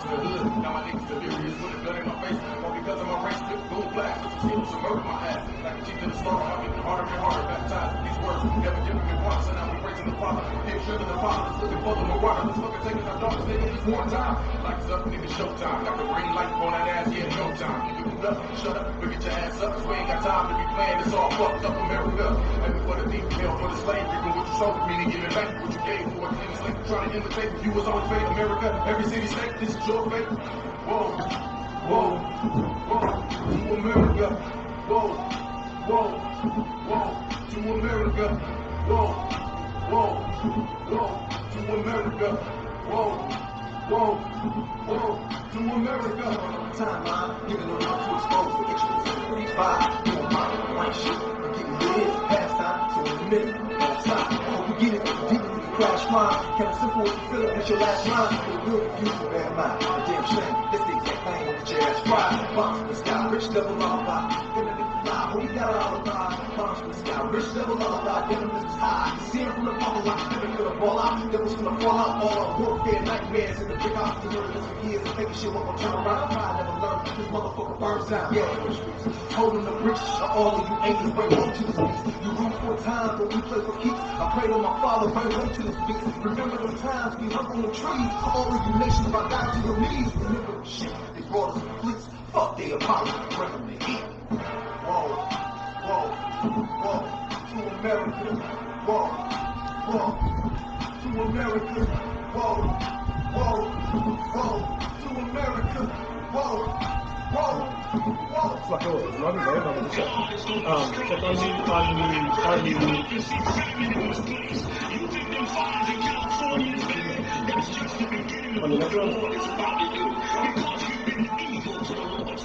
the drugs in the hood, now my niggas delirious with a gun in my face, all because of my race, flip, gold black, the murder my ass, like a chief to the star, I'm getting harder and harder, baptized with these words, never giving me once, and now we praising the Father, him sure the Father, looking for the marauder, that's looking taking our daughters, nigga, this one time, like it's up, nigga, showtime, got the green light on that ass, yeah, no time, you can up, shut up, look at your ass up, 'cause we ain't got time to be playing, it's all fucked up America, and for the thief, hell for the slave, reaping what you sowed, meaning giving back what you gave for a clean trying to imitate, you was always fate, America, every city, state, this is your fate, whoa, whoa, whoa, to America, whoa, whoa, whoa, to America, whoa, whoa, whoa, to America, whoa, whoa, whoa, to America. Time, man. Giving them up to expose the extras. 35. You don't mind the white shit. I'm getting lit. Past time. In a minute. That's time. I hope you get it. The mine. Kind of simple you feel it. That's your last line. But real with bad mind. A damn shame. That's the exact thing on the jazz. Bombs from the sky. Rich double lullaby. Gonna fly. You got a lullaby. Bombs from the sky. Rich double lullaby. This is high. See it from the bubble. Like living gonna fall out. Devils gonna fall out. All our warfare nightmares in the big house. The for years. And thinking shit won't turn around. Pride never learned. This motherfucker burns out. Yeah, the. Holding the bricks. All of you angels bring home to the streets. You root for time, but we play for keeps. I pray to my father, bring home to the streets. Remember the times we hung on the trees. All of you nations bow down to your knees. Remember the shit they brought us the fleets. Fuck they Apollo, bring them the heat. Whoa, whoa, whoa, to America. Whoa, whoa, to America. Whoa, whoa, whoa, to America. Whoa, whoa. Fuck it, it's not check. Um, check on the, on the, on.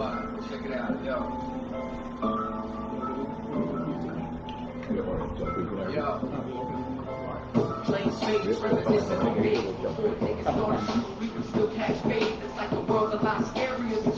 Check it out, yo. Yo. Plain space, reminiscent of me. Before niggas we could still catch bait. It's like the world's a lot scarier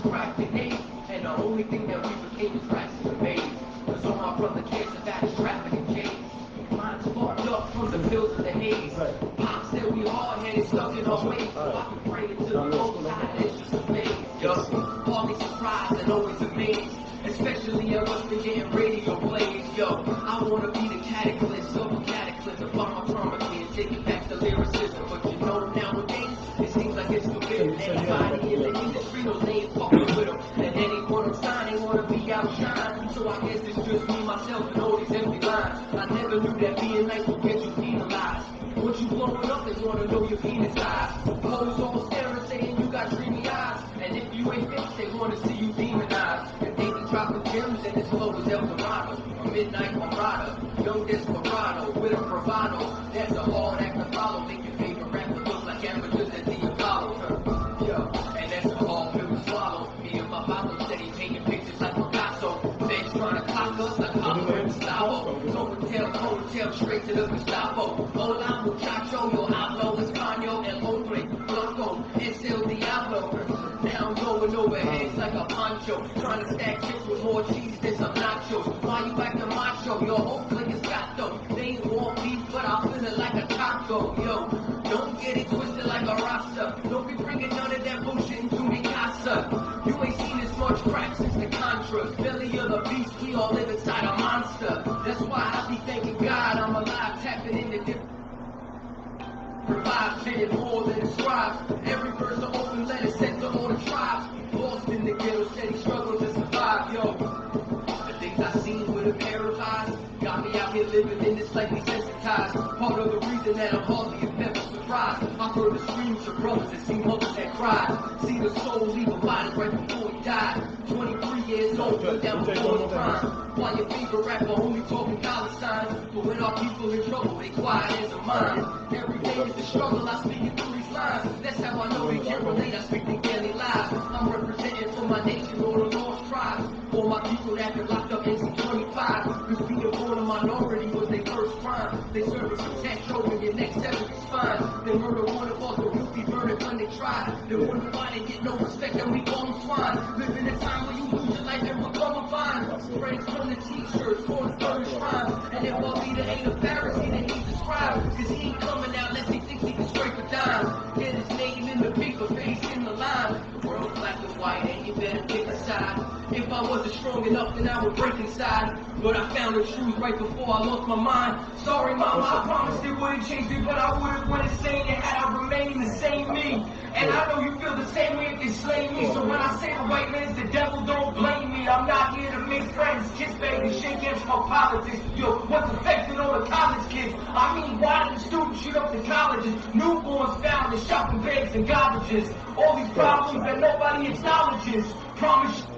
Your favorite rapper only talking dollar signs. But when our people in trouble, they quiet as a mind. Every day is a struggle, I speak it through these lines. That's how I know they can't relate, I speak their daily lives. I'm representing for my nation, all the lost tribes. For my people that been locked up in 25. Cause being born a minority was their first crime. They serve as a tax over your next seven is fine. They murder one of us, the guilty verdict when they try. They wonder why they get no respect and we them swine. Live in a time where you Friends from the t-shirts, for the third shrine. And it won't be the ain't a Pharisee, that he a scribe. Cause he ain't coming strong enough, then I would break inside. But I found the truth right before I lost my mind. Sorry, mama, I promised it wouldn't change me, but I would've went insane and had I remained the same me. And I know you feel the same way if they slay me. So when I say the white man's the devil, don't blame me. I'm not here to make friends, kiss babies, shake hands for politics. Yo, what's affecting all the college kids? I mean, why did the students shoot up the colleges? Newborns found in shopping bags and garbages. All these problems that nobody acknowledges. Promise I'm telling you.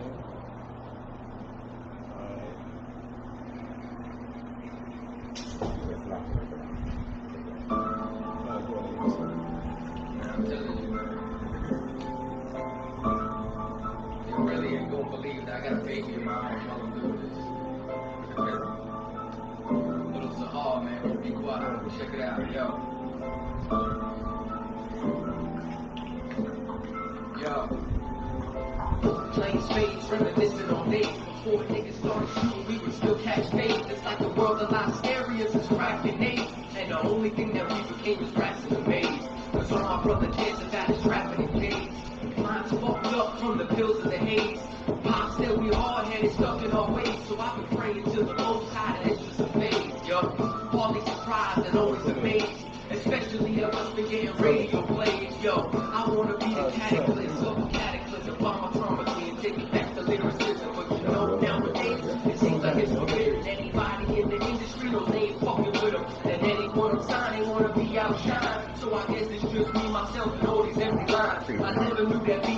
You really ain't gonna believe that I got a baby in my arms while I'm doing this. Little Sahar, man, be quiet. Check it out, yo. Yo. Playing spades, reminiscing on days before niggas started shooting. We would still catch fades. It's like the world a lot scarier since crack. And the only thing that we became was rats in the maze. Cause all my brother kids have got is rapping in days. Mine's fucked up from the pills and the haze. Pop said we hard headed, stuck in our ways. So I've been praying to the most high that it's just a phase, yo. Hardly surprised and always amazed. Especially if I've been getting radio plays, yo. I wanna be the uh, of a cataclysm.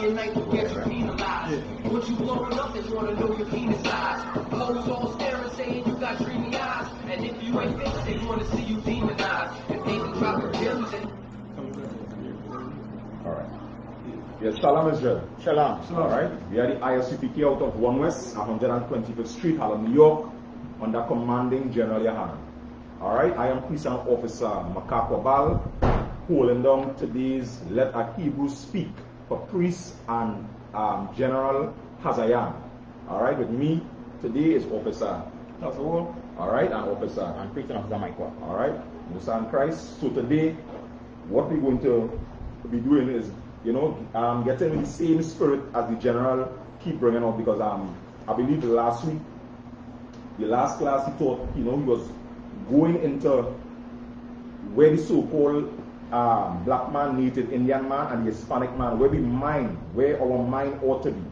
Knew that being nice would get you penalized. Once you blowing up, they wanna know your penis size. Hoes all staring, saying you got dreamy eyes. And if you ain't fixed, they wanna see you demonized. If they be dropping gems and All right. Yes, Shalom Israel. Shalom. Shalom. All right. We are the ISUPK out of One West, 125th Street, Harlem, New York, under commanding General Yahan. All right. I am Police and Officer Makakwa Bal, holding down today's Let a Hebrew Speak for Priest and um, General Hazayan. All right. With me today is Officer That's all. all right, and officer and Christian officer Michael. All right, Musa and Christ. So today, what we're going to be doing is, you know, um, getting the same spirit as the general keep bringing up because um, I believe last week, the last class he taught, you know, he was going into where the so-called um, black man, native Indian man, and the Hispanic man, where we mind, where our mind ought to be,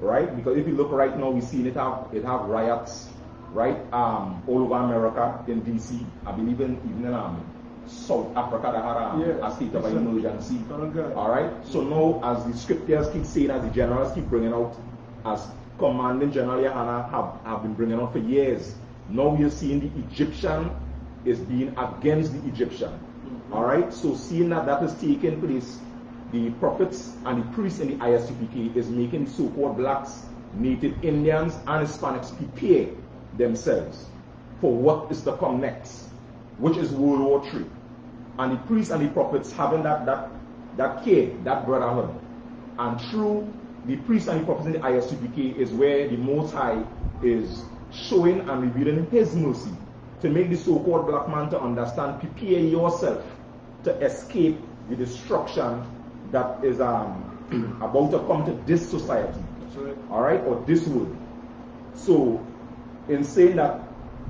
right? Because if you look right now, we see it have it have riots, right, um, all over America, in DC, I believe in even in um, South Africa, that had um, Yeah. a state of Yes, emergency. Son of God. All right. So now, as the scriptures keep saying, as the generals keep bringing out, as commanding General Yahanna have, have been bringing out for years, now we are seeing the Egyptian is being against the Egyptian. All right. So seeing that that is taking place, the prophets and the priests in the ISUPK is making so-called blacks, native Indians, and Hispanics prepare themselves for what is to come next, which is World War III and the priests and the prophets having that that that care, that brotherhood. And through the priests and the prophets in the ISUPK is where the Most High is showing and revealing His mercy to make the so-called black man to understand, prepare yourself to escape the destruction that is um, about to come to this society right. all right, or this world. So, in saying that,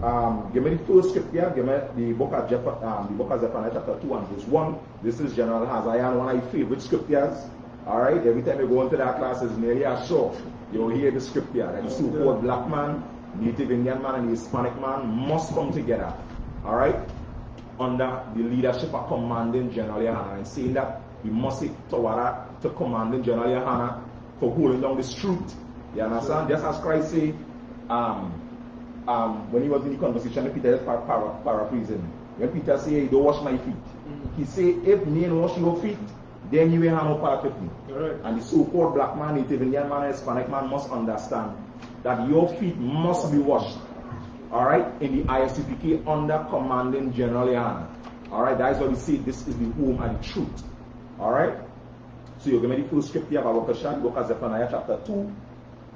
um, give me the first scripture, give me the book of Jeph- um, the book of Zephaniah chapter 2 and verse 1. This is General Hazayan, one of my favorite scriptures. All right, every time you go into that class, it's nearly a show. You'll hear the scripture. That the so-called black man, native Indian man, and the Hispanic man must come together. All right, under the leadership of Commanding General Yahanna and saying that we must say Tawara to Commanding General Yahanna for holding down this truth. You understand? Just as Christ said, um, um, when he was in the conversation with Peter, par- par- paraphrasing, when Peter said, hey, don't wash my feet, he said, if me and wash your feet, then you will have no part with me. Alright. And the so-called black man, Native Indian man, Hispanic man must understand that your feet must be washed. All right, in the ISUPK under commanding General Yahanna. All right, that is what we see. This is the home and the truth. All right. So you're going to the full scripture about Wakashan, book of Zephaniah chapter 2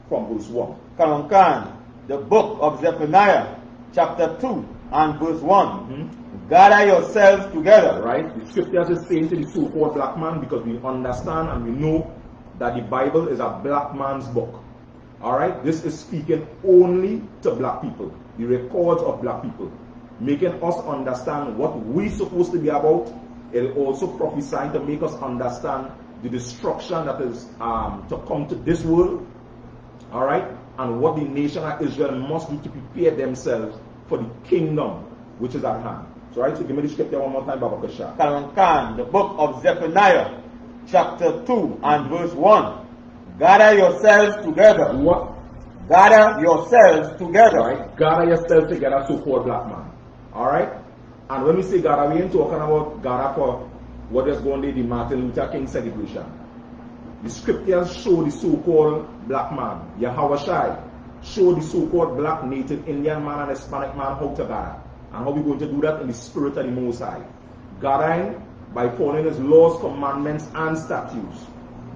from verse 1. Kalankan, the book of Zephaniah, chapter 2 and verse one Mhm. Gather yourselves together. Right? The scriptures is saying to the so-called black man because we understand and we know that the Bible is a black man's book. All right? This is speaking only to black people, the records of black people, making us understand what we're supposed to be about. It also prophesying to make us understand the destruction that is um, to come to this world. All right? And what the nation of Israel must do to prepare themselves for the kingdom which is at hand. So, right? So, give me the scripture one more time, Baba Kasha. Kalankan, the book of Zephaniah, chapter 2 and verse 1. Gather yourselves together. What? Gather yourselves together. Right? Gather yourselves together, so called black man. All right? And when we say gather, we ain't talking about gather for what is going to be the Martin Luther King celebration. The scriptures show the so-called black man, Yahweh Shai, show the so-called black native Indian man and Hispanic man how to gather. And how we going to do that in the spirit of the Most High. Gathering by following his laws, commandments, and statutes.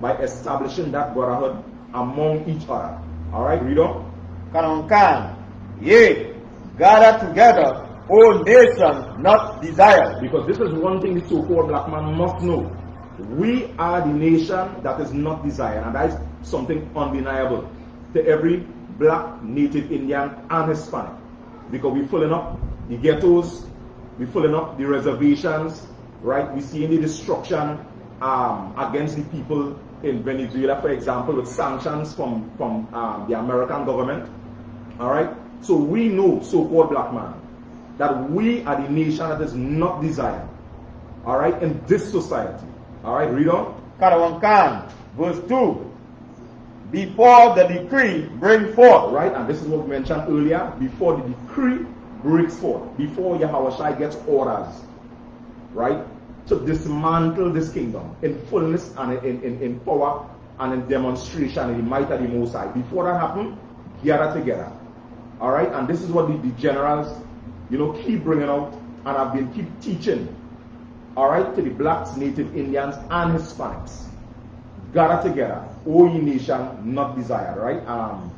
By establishing that brotherhood among each other. Alright, read on. Kalankan, yea, gather together, O nation not desire. Because this is one thing the so-called black man must know. We are the nation that is not desired, and that is something undeniable to every black, native Indian, and Hispanic. Because we're filling up the ghettos, we're filling up the reservations, right? We're seeing the destruction um, against the people in Venezuela, for example, with sanctions from, from um, the American government. All right? So we know, so-called black man, that we are the nation that is not desired. All right? In this society. All right? Read on. Karawankan, verse 2. Before the decree bring forth. Right? And this is what we mentioned earlier. Before the decree breaks forth. Before Yahweh Shai gets orders. Right? To dismantle this kingdom in fullness and in, in, in power and in demonstration in the might of the Most High. Before that happens, gather together. All right? And this is what the, the generals, you know, keep bringing out and have been keep teaching. All right? To the blacks, native Indians, and Hispanics. Gather together. O ye nation not desired. Right? Um,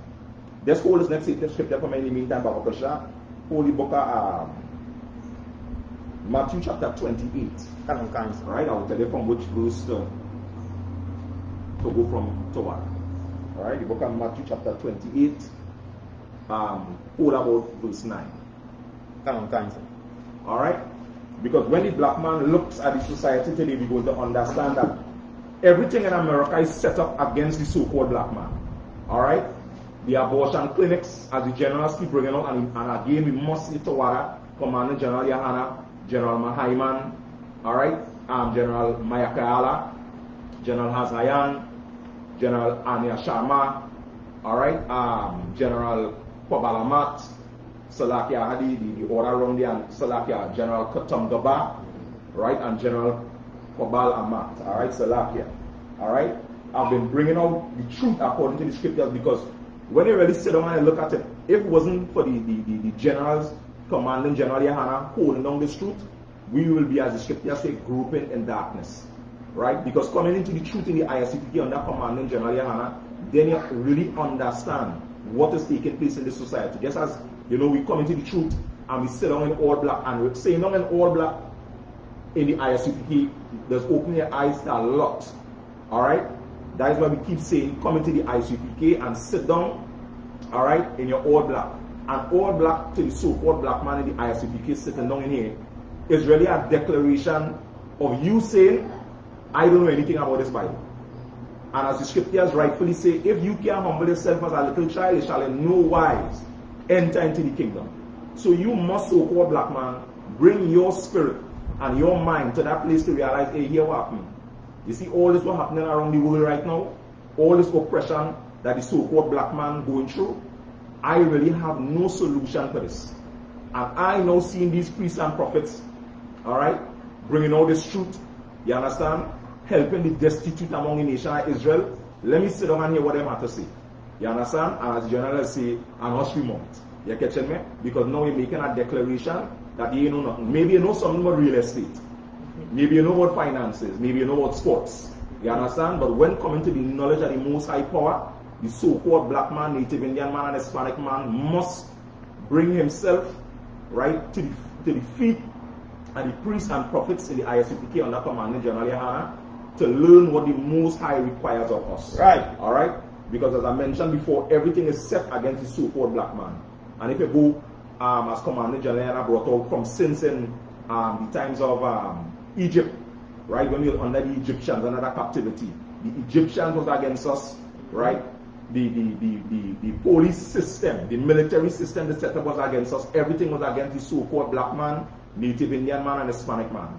let's hold this next scripture for me in the meantime, Baba Kasha. Holy Book of um, Matthew chapter 28. All right, I will tell you from which verse to, to go from Torah. All right, the book of Matthew chapter 28, um, all about verse 9. Kalankan. All right, because when the black man looks at the society today, we're going to understand that everything in America is set up against the so-called black man. All right, the abortion clinics, as the generals keep bringing out, and, and again, we must see Tawara, Commander General Yahanna, General Mahaiman, all right, um, General Mayakayala, General Hazayan, General Anya Sharma, all right, um, General Kwabalamat, Salakia Hadi, the, the order around there, and Salakia, General Katam Gaba, right, and General Kwabal Amat, all right, Salakia, all right. I've been bringing out the truth according to the scriptures because when you really sit down and look at it, if it wasn't for the, the, the, the generals, commanding General Yahanna holding down this truth, we will be, as the scriptures say, groping in darkness. Right? Because coming into the truth in the ISUPK under commanding General Yahanna, then you really understand what is taking place in this society. Just as, you know, we come into the truth and we sit down in all black and we're saying down in all black in the ISCPK, there's opening your eyes a lot. Alright? That is why we keep saying, come into the ISUPK and sit down, all right, in your all black. And all black to the so-called black man in the ISUPK sitting down in here is really a declaration of you saying, I don't know anything about this Bible. And as the scriptures rightfully say, if you can humble yourself as a little child, you shall in no wise enter into the kingdom. So you must, so-called black man, bring your spirit and your mind to that place to realize, hey, here what happened. You see all this what happening around the world right now, all this oppression that the so-called black man going through. I really have no solution for this. And I now seeing these priests and prophets, all right, bringing all this truth, you understand? Helping the destitute among the nation of Israel. Let me sit down and hear what they have to say. You understand? And as journalists say, an hush moment. You catching me? Because now you're making a declaration that you know nothing. Maybe you know something about real estate. Maybe you know about finances. Maybe you know about sports. You understand? But when coming to the knowledge of the most high power, the so-called black man, native Indian man, and Hispanic man must bring himself right to the, to the feet of the priests and prophets in the ISUPK under command General Yahanna to learn what the Most High requires of us. Right. All right. Because as I mentioned before, everything is set against the so-called black man. And if you go, um, as Commander General Yahana brought out from since in um, the times of um, Egypt, right, when we were under the Egyptians, under that captivity, the Egyptians was against us, right? The, the, the, the, the police system, the military system, the setup was against us. Everything was against the so-called black man, native Indian man, and Hispanic man.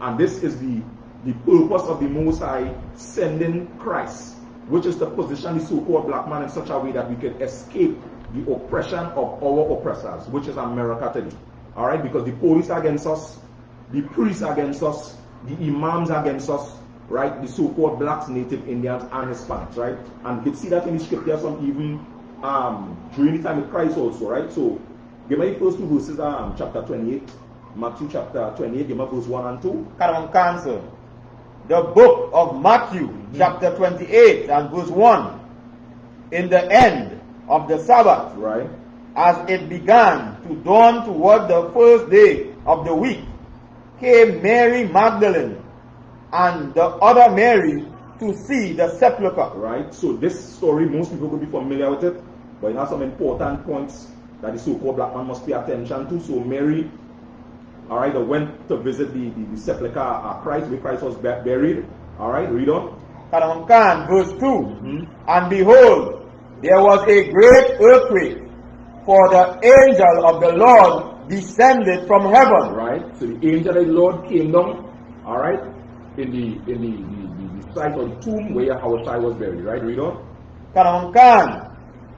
And this is the, the purpose of the Most High sending Christ, which is to position the so-called black man in such a way that we can escape the oppression of our oppressors, which is America today. All right, because the police are against us, the priests are against us, the imams are against us, right? The so-called blacks, native Indians, and Hispanics, right? And you can see that in the scripture, some even um, during the time of Christ also, right? So, give me the first two verses, um, chapter 28, Matthew chapter 28, give me verse 1 and 2. Caravan Cancer. The book of Matthew, hmm. chapter 28 and verse 1. In the end of the Sabbath, Right? as it began to dawn toward the first day of the week, came Mary Magdalene and the other Mary to see the sepulchre. Right? So this story, most people will be familiar with it, but it has some important points that the so-called black man must pay attention to. So Mary, all right, they went to visit the, the, the sepulchre of Christ, where Christ was buried. All right, read on. Khan, verse 2. Mm-hmm. And behold, there was a great earthquake, for the angel of the Lord descended from heaven. Right? So the angel of the Lord came down, all right, in the in the, the, the, the site of the tomb where Yahweh was buried. Right? Read on. Khan,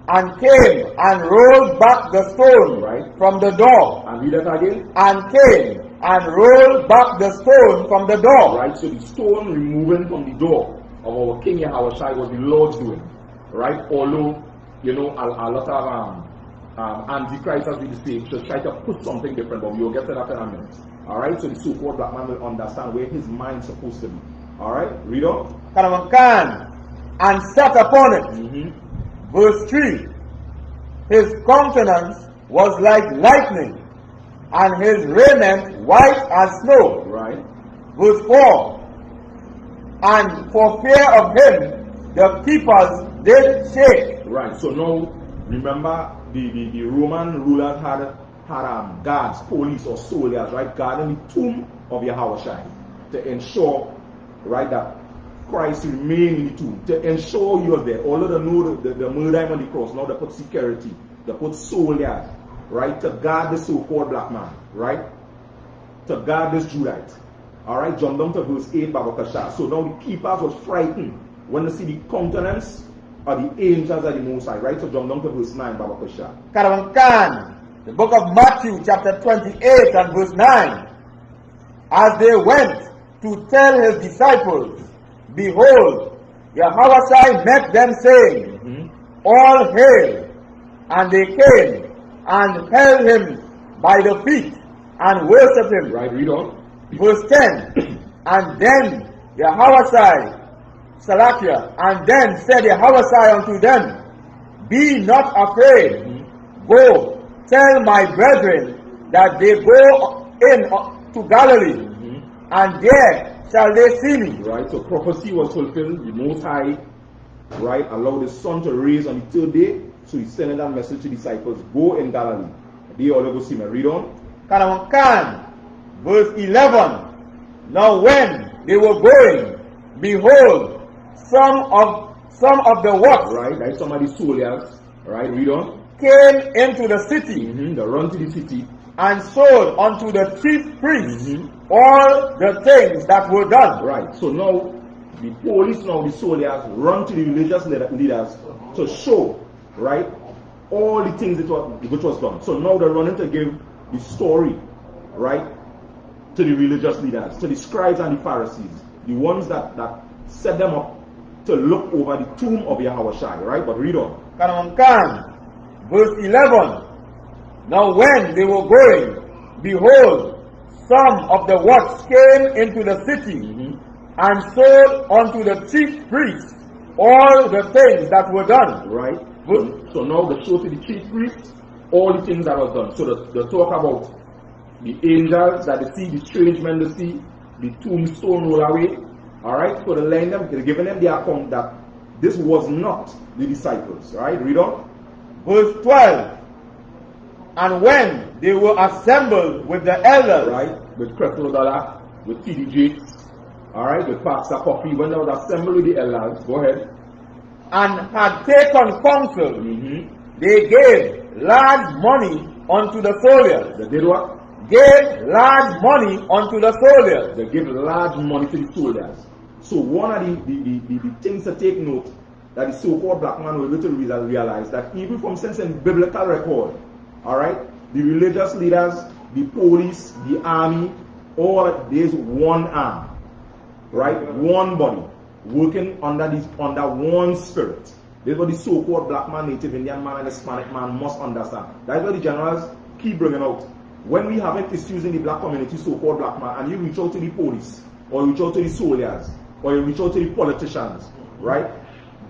and came and rolled back the stone Right. from the door, And read that again. and came and rolled back the stone from the door. Right? So the stone removing from the door of our King Yahweh was the Lord's doing. Right? Although, you know, a, a lot of um, um, antichrist as we say, just try to put something different, but we will get to that in a minute. Alright, so the so-called black man will understand where his mind's supposed to be. Alright, read on. Khan, and sat upon it. Mm-hmm. Verse 3 His countenance was like lightning, and his raiment white as snow. Right? Verse 4 And for fear of him, the peoples did shake. Right. So now, remember, the, the, the Roman rulers had had um, guards, police or soldiers, right, guarding the tomb of Yahweh to ensure, right, that Christ remained in the tomb, to ensure you are there. Although they know the, the, the murder on the cross, now they put security, they put soldiers, right, to guard the so-called black man, right, to guard this Judite. All right, jump down to verse 8, Babakasha. So now the keepers was frightened when they see the countenance of the angels of the Most High, right? So John down to verse 9, Babakasha. Caravan Khan, the book of Matthew, chapter 28 and verse 9. As they went to tell his disciples, behold, Yahweh met them saying, mm-hmm. All hail! And they came and held him by the feet and worshipped him. Right, read on. Verse 10 And then Yahweh Salakia, and then said Yahweh unto them, Be not afraid, mm-hmm. go tell my brethren that they go in to Galilee, mm-hmm. and there shall they see me. Right, so prophecy was fulfilled. The Most High, right, allowed the sun to rise on the third day. So he's sending that message to disciples go in Galilee. They all go see me. Read on. Kanaman Khan, verse 11. Now when they were going, behold, some of some of the what Right, right, somebody soldiers. Right, read on. came into the city, Mm-hmm. They run to the city. and sold unto the chief priests Mhm. All the things that were done. Right. So now the police, now the soldiers run to the religious leaders to show, right, all the things that was, which was done. So now they're running to give the story, right, to the religious leaders, to the scribes and the Pharisees, the ones that, that set them up to look over the tomb of Yahweh Shai, right? But read on. Kanamankan, verse 11. Now when they were going, behold, some of the watch came into the city Mhm. and sold unto the chief priests all the things that were done. Right? So, so now they show to the chief priests all the things that was done. So they, they talk about the angels that they see, the strange men they see, the tombstone roll away. Alright? So they're them, they're giving them the account that this was not the disciples. Right? Read on. Verse 12. And when they were assembled with the elders, Right? With Creflo Dollar, with TD Jakes. Alright? With Pastor Coffee. When they was assembled with the elders, go ahead. and had taken counsel, Mm-hmm. they gave large money unto the soldiers. They did what? Gave large money unto the soldiers. They gave large money to the soldiers. So one of the, the, the, the, the things to take note that the so-called black man will little reason realize that even from since in biblical record, all right, the religious leaders, the police, the army, all there's one arm, right, one body working under this under one spirit. This is what the so-called black man, native Indian man, and Hispanic man must understand. That's what the generals keep bringing out. When we have issues in the black community, so-called black man, and you reach out to the police, or you reach out to the soldiers, or you reach out to the politicians, right?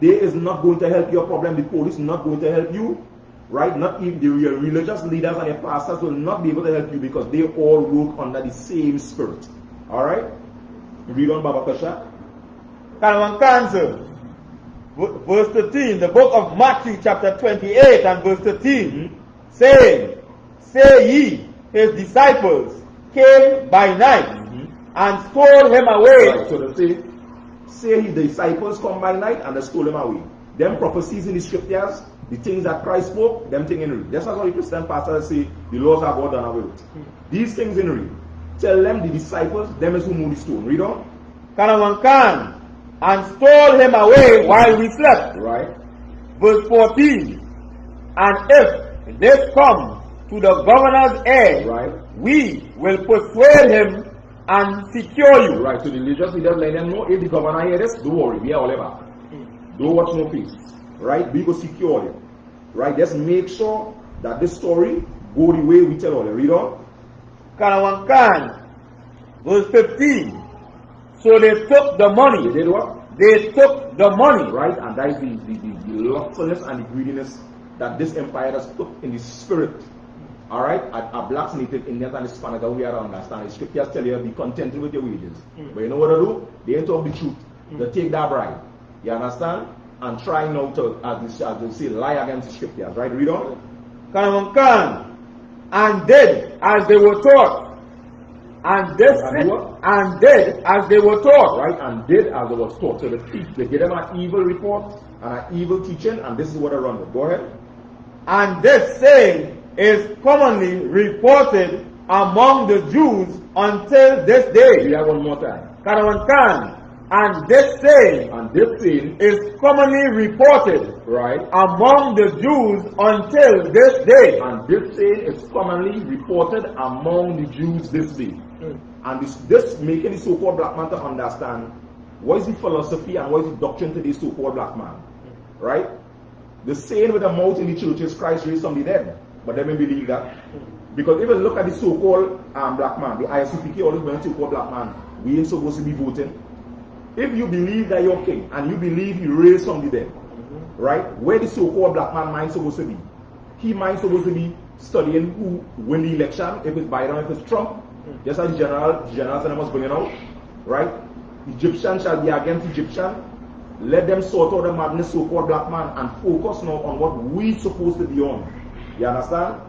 They is not going to help your problem. The police is not going to help you, right? Not even the your religious leaders and your pastors will not be able to help you because they all work under the same spirit. All right? Read on, Baba Kasha. Kanamankansa, v- verse 13, the book of Matthew chapter 28 and verse 13, hmm? saying, Say ye, his disciples came by night hmm? and stole him away. Right, so they say, say his disciples come by night and they stole him away. Them prophecies in the scriptures, the things that Christ spoke, them things in real. That's why the Christian pastors say the laws are God done away with. These things in real. Tell them the disciples, them is who moved the stone. Read on. Kanamankan, and stole him away while we slept. Right? Verse 14, and if this come to the governor's ear, Right. we will persuade him and secure you. Right. So the religious leaders let them know if the governor hear this, don't worry, we are all over. Don't watch no face. Right? We go secure them. Right? Just make sure that this story go the way we tell all them. Read on. Kanawankan, verse 15. So they took the They money. did what? They took the money. right? And that is the, the, the, the lustfulness and the greediness that this empire has took in the spirit. All right, at, at blacks, native Indians, and Hispanic, we are to understand. The scriptures tell you be contented with your wages. Hmm. But you know what to do? They ain't talk the truth. They take that bribe. You understand? And try now to, as they, as they say, lie against the scriptures. Right? Read on. Kanawankan, and did as they were taught. And this And and did as they were taught. Right? And did as they were taught. So the thief, they give them an evil report and an evil teaching, and this is what they run with. Go ahead. And this saying is commonly reported among the Jews until this day. that one more time. Kanawankan, and this saying And this saying, is commonly reported right? among the Jews until this day. And this saying is commonly reported among the Jews this day. Hmm. And this, this making the so-called black man to understand what is the philosophy and what is the doctrine to this so-called black man. Hmm. Right? The saying with the mouth in the church is Christ raised from the dead. But they may believe that. Hmm. Because even look at the so-called um, black man, the ISUPK always went so-called black man, we ain't supposed to be voting. If you believe that you're king and you believe he raised from the dead, right? Where the so-called black man mind supposed to be? He mind supposed to be studying who win the election, if it's Biden, if it's Trump. Just as general, general Senate was bringing out, right? Egyptian shall be against Egyptian. Let them sort out the madness so-called black man and focus now on what we supposed to be on. You understand?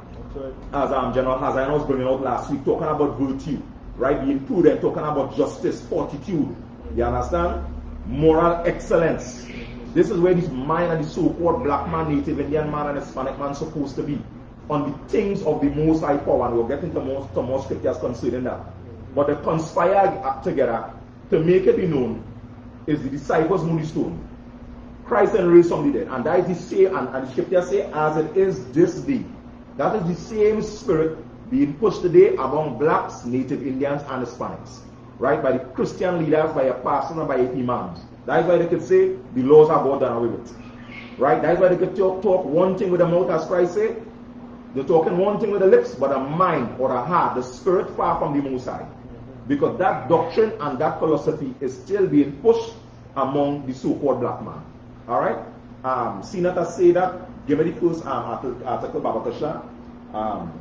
As um, General Hazayan was bringing out last week, talking about virtue, right? Being prudent, talking about justice, fortitude. You understand? Moral excellence. This is where this mind and the so-called black man, native Indian man, and Hispanic man supposed to be. on the things of the Most High Power, and we'll get into more, some more scriptures concerning that. But they conspire together to make it be known is the disciples' moody stone. Christ and raised from the dead. And that is the same, and, and the scriptures say, as it is this day. That is the same spirit being pushed today among blacks, native Indians, and Hispanics. Right? By the Christian leaders, by your pastors, and by imams. That is why they could say, the laws are God done away with. Right? That is why they could talk, talk one thing with the mouth, as Christ said. They're talking one thing with the lips, but a mind or a heart, the spirit far from the Most High. Because that doctrine and that philosophy is still being pushed among the so-called black man. Alright? Um, Senator say that, give me the first um, article, article Babakasha. Um,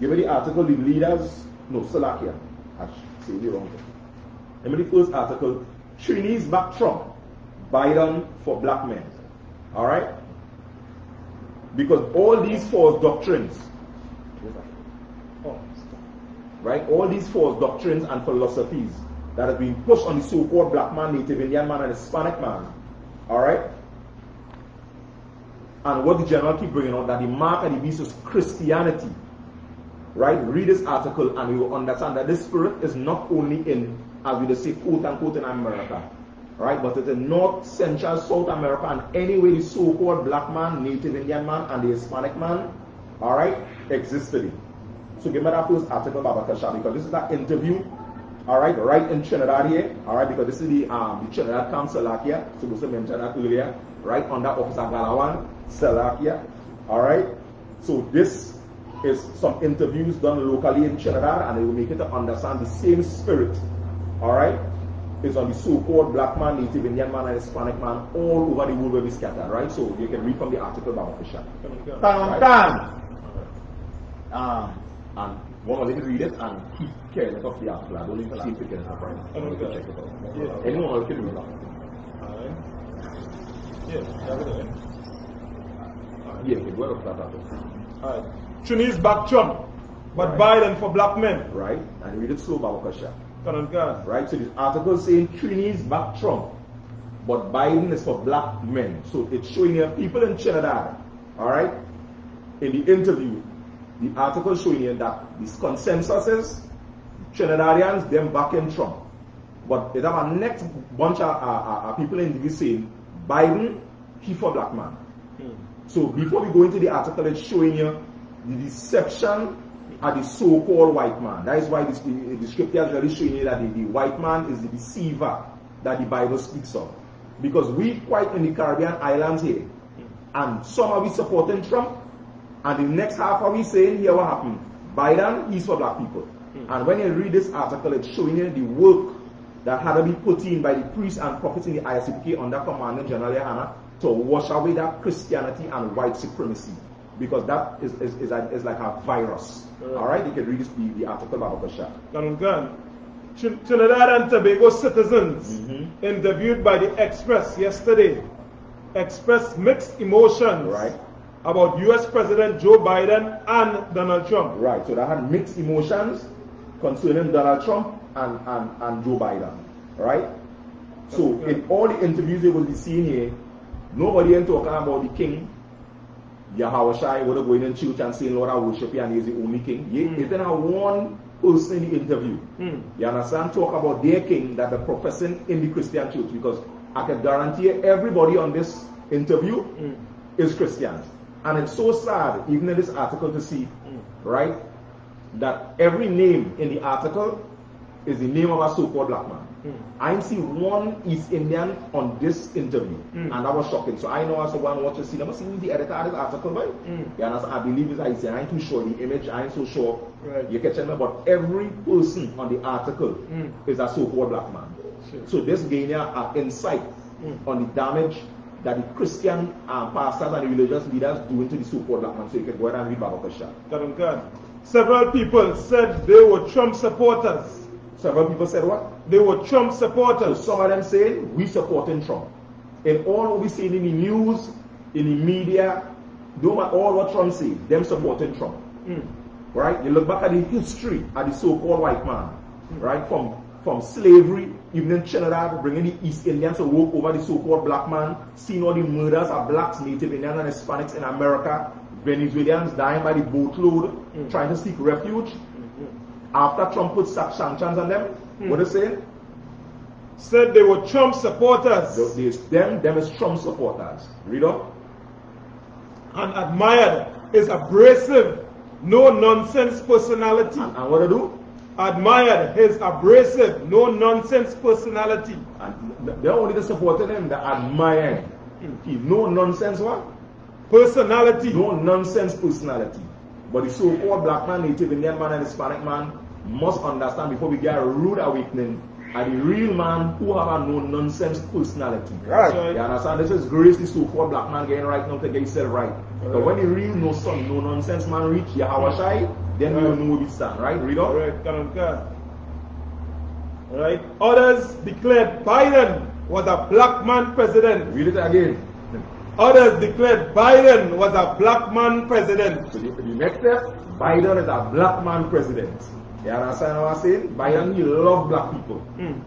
give me the article, the leaders, no, Salakia. I say the wrong. Give the first article, Chinese back Trump, Biden for black men. Alright? Because all these false doctrines, right? All these false doctrines and philosophies that have been pushed on the so-called black man, native Indian man, and Hispanic man, all right? And what the general keep bringing out that the mark of the beast is Christianity, right? Read this article and you will understand that this spirit is not only in, as we just say, quote unquote, in America, right? But it's in North, Central, South America, and anywhere the so-called black man, native Indian man, and the Hispanic man, all right, exists today. So give me that first article, Babakasha, because this is that interview, all right, right in Trinidad here, all right, because this is the um the Trinidad Camp Salakia, so we mentioned that earlier, right under Officer Galawan, Salakia, all right. So this is some interviews done locally in Trinidad, and they will make it to understand the same spirit, all right, is on the so-called black man, native Indian man, and Hispanic man all over the world where we scattered, right? So you can read from the article, Babakasha. Tan tan. Um, And one more, let me read it and keep careless of the article. I don't need to see if it gets up right. I want to check it out. Yeah. Anyone else can read that? Alright. Yeah, that was it. Yeah, you can go up that article. Alright. Chinese back Trump, but Right. Biden for black men. Right? And read it slow, Babakasha. Right? So this article saying Chinese back Trump, but Biden is for black men. So it's showing here people in Trinidad, all right, in the interview, the article showing here that this consensus is Trinidadians, them backing Trump. But it have a next bunch of uh, uh, uh, people in the saying Biden, he for black man. So before we go into the article, it's showing you the deception of the so-called white man. That is why this, the, the scripture is really showing you that the, the white man is the deceiver that the Bible speaks of. Because we quite in the Caribbean islands here, and some are we supporting Trump, and the next half are we saying, here what happened? Biden, is for black people. Hmm. And when you read this article, it's showing you the work that had to be put in by the priests and prophets in the ISUPK under Commandant General Yahanna to wash away that Christianity and white supremacy. Because that is, is, is, a- is like a virus. Alright, you can read this, the, the article about. Colonel God. Trinidad and Tobago citizens Mhm. interviewed by the Express yesterday expressed mixed emotions Right. about US President Joe Biden and Donald Trump. Right, so they had mixed emotions concerning Donald Trump and, and, and Joe Biden. Right? So in all the interviews you will be seeing here, nobody ain't talking about the king. Yahweh Shai would going in church and saying, Lord, I worship you and he's the only king. Ye- Mm. Not one person in the interview. Mm. You understand? Talk about their king that they're professing in the Christian church because I can guarantee everybody on this interview Mm. is Christians. And it's so sad, even in this article, to see, right, that every name in the article is the name of a so-called black man. Mm. I didn't see one East Indian on this interview, Mm. and that was shocking. So I know as a one watch to see, seen the editor of this article, right? Mm. You understand? I believe it's I say I ain't too sure the image, I ain't so sure. Right. You catch me, but every person on the article Mm. is a so-called black man. Sure. So this gain an insight Mm. on the damage that the Christian uh, pastors and the religious leaders do into the so-called black man. So you can go ahead and read. Colonel God. Several people said they were Trump supporters. Several people said what? They were Trump supporters. some of them saying we supporting Trump. And all we see in the news, in the media, no matter all what Trump says, them supporting Trump. Mm. Right? You look back at the history of the so-called white man, right? From from slavery, even in Trinidad, bringing the East Indians to work over the so-called black man, seeing all the murders of blacks, Native Indians, and Hispanics in America, Venezuelans dying by the boatload Mm. trying to seek refuge. After Trump put sa- sanctions on them, what Mm. they saying? Said they were Trump supporters Th- There's them, them is Trump supporters. Read up. and admired his abrasive, no nonsense personality. And, and what they do? Admired his abrasive, no nonsense personality. And they're only the supporting him, they admire him. He no nonsense what? Personality. No nonsense personality. But the so-called black man, native Indian man, and Hispanic man must understand before we get a rude awakening are the real man who have a no nonsense personality. Right. Right. You understand? This is grace the so-called black man getting right now to get himself right. But when the real no son, no nonsense man reach Yahawashi, then we will know where we stand, right? Read on. Alright, Canon God. Alright. Others declared Biden was a black man president. Read it again. Others declared Biden was a black man president. So the, the next step, Biden is a black man president. You understand what I'm saying? He love black people. Mm.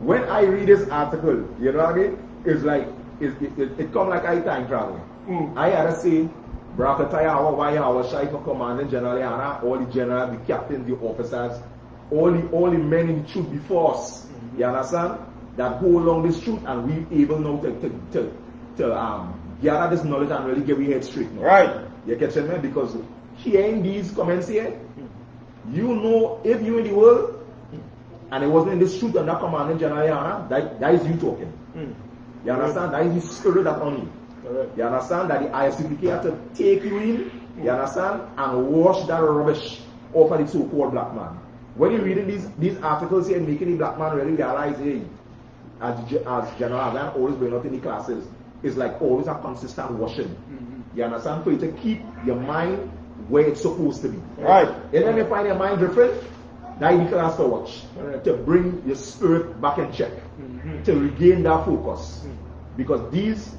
When I read this article, you know what I mean? It's like, it, it, it, it come like I time travel. Mm. I had to say, Brakataya, our why our for commanding general, Yahanna, all the general, the captains, the officers, all the, all the men in the truth before us. You understand? That hold along this truth and we able now to, to, to, to um, gather this knowledge and really get we head straight now. Right. You catching me? Because hearing these comments here, you know if you in the world and it wasn't in the truth and that commanding general, Yahanna, that, that is you talking. Mm. You understand? That is the spirit that on you. Correct. You understand that the ISUPK have to take you in, you understand, and wash that rubbish off of the so-called black man. When you're reading these these articles here, and making the black man really realize, hey, as as General Agan always bring out in the classes, it's like always a consistent washing. You understand? For you to keep your mind where it's supposed to be. Right. And then you find your mind different, now you class to watch. Correct. To bring your spirit back in check. To regain that focus. Because these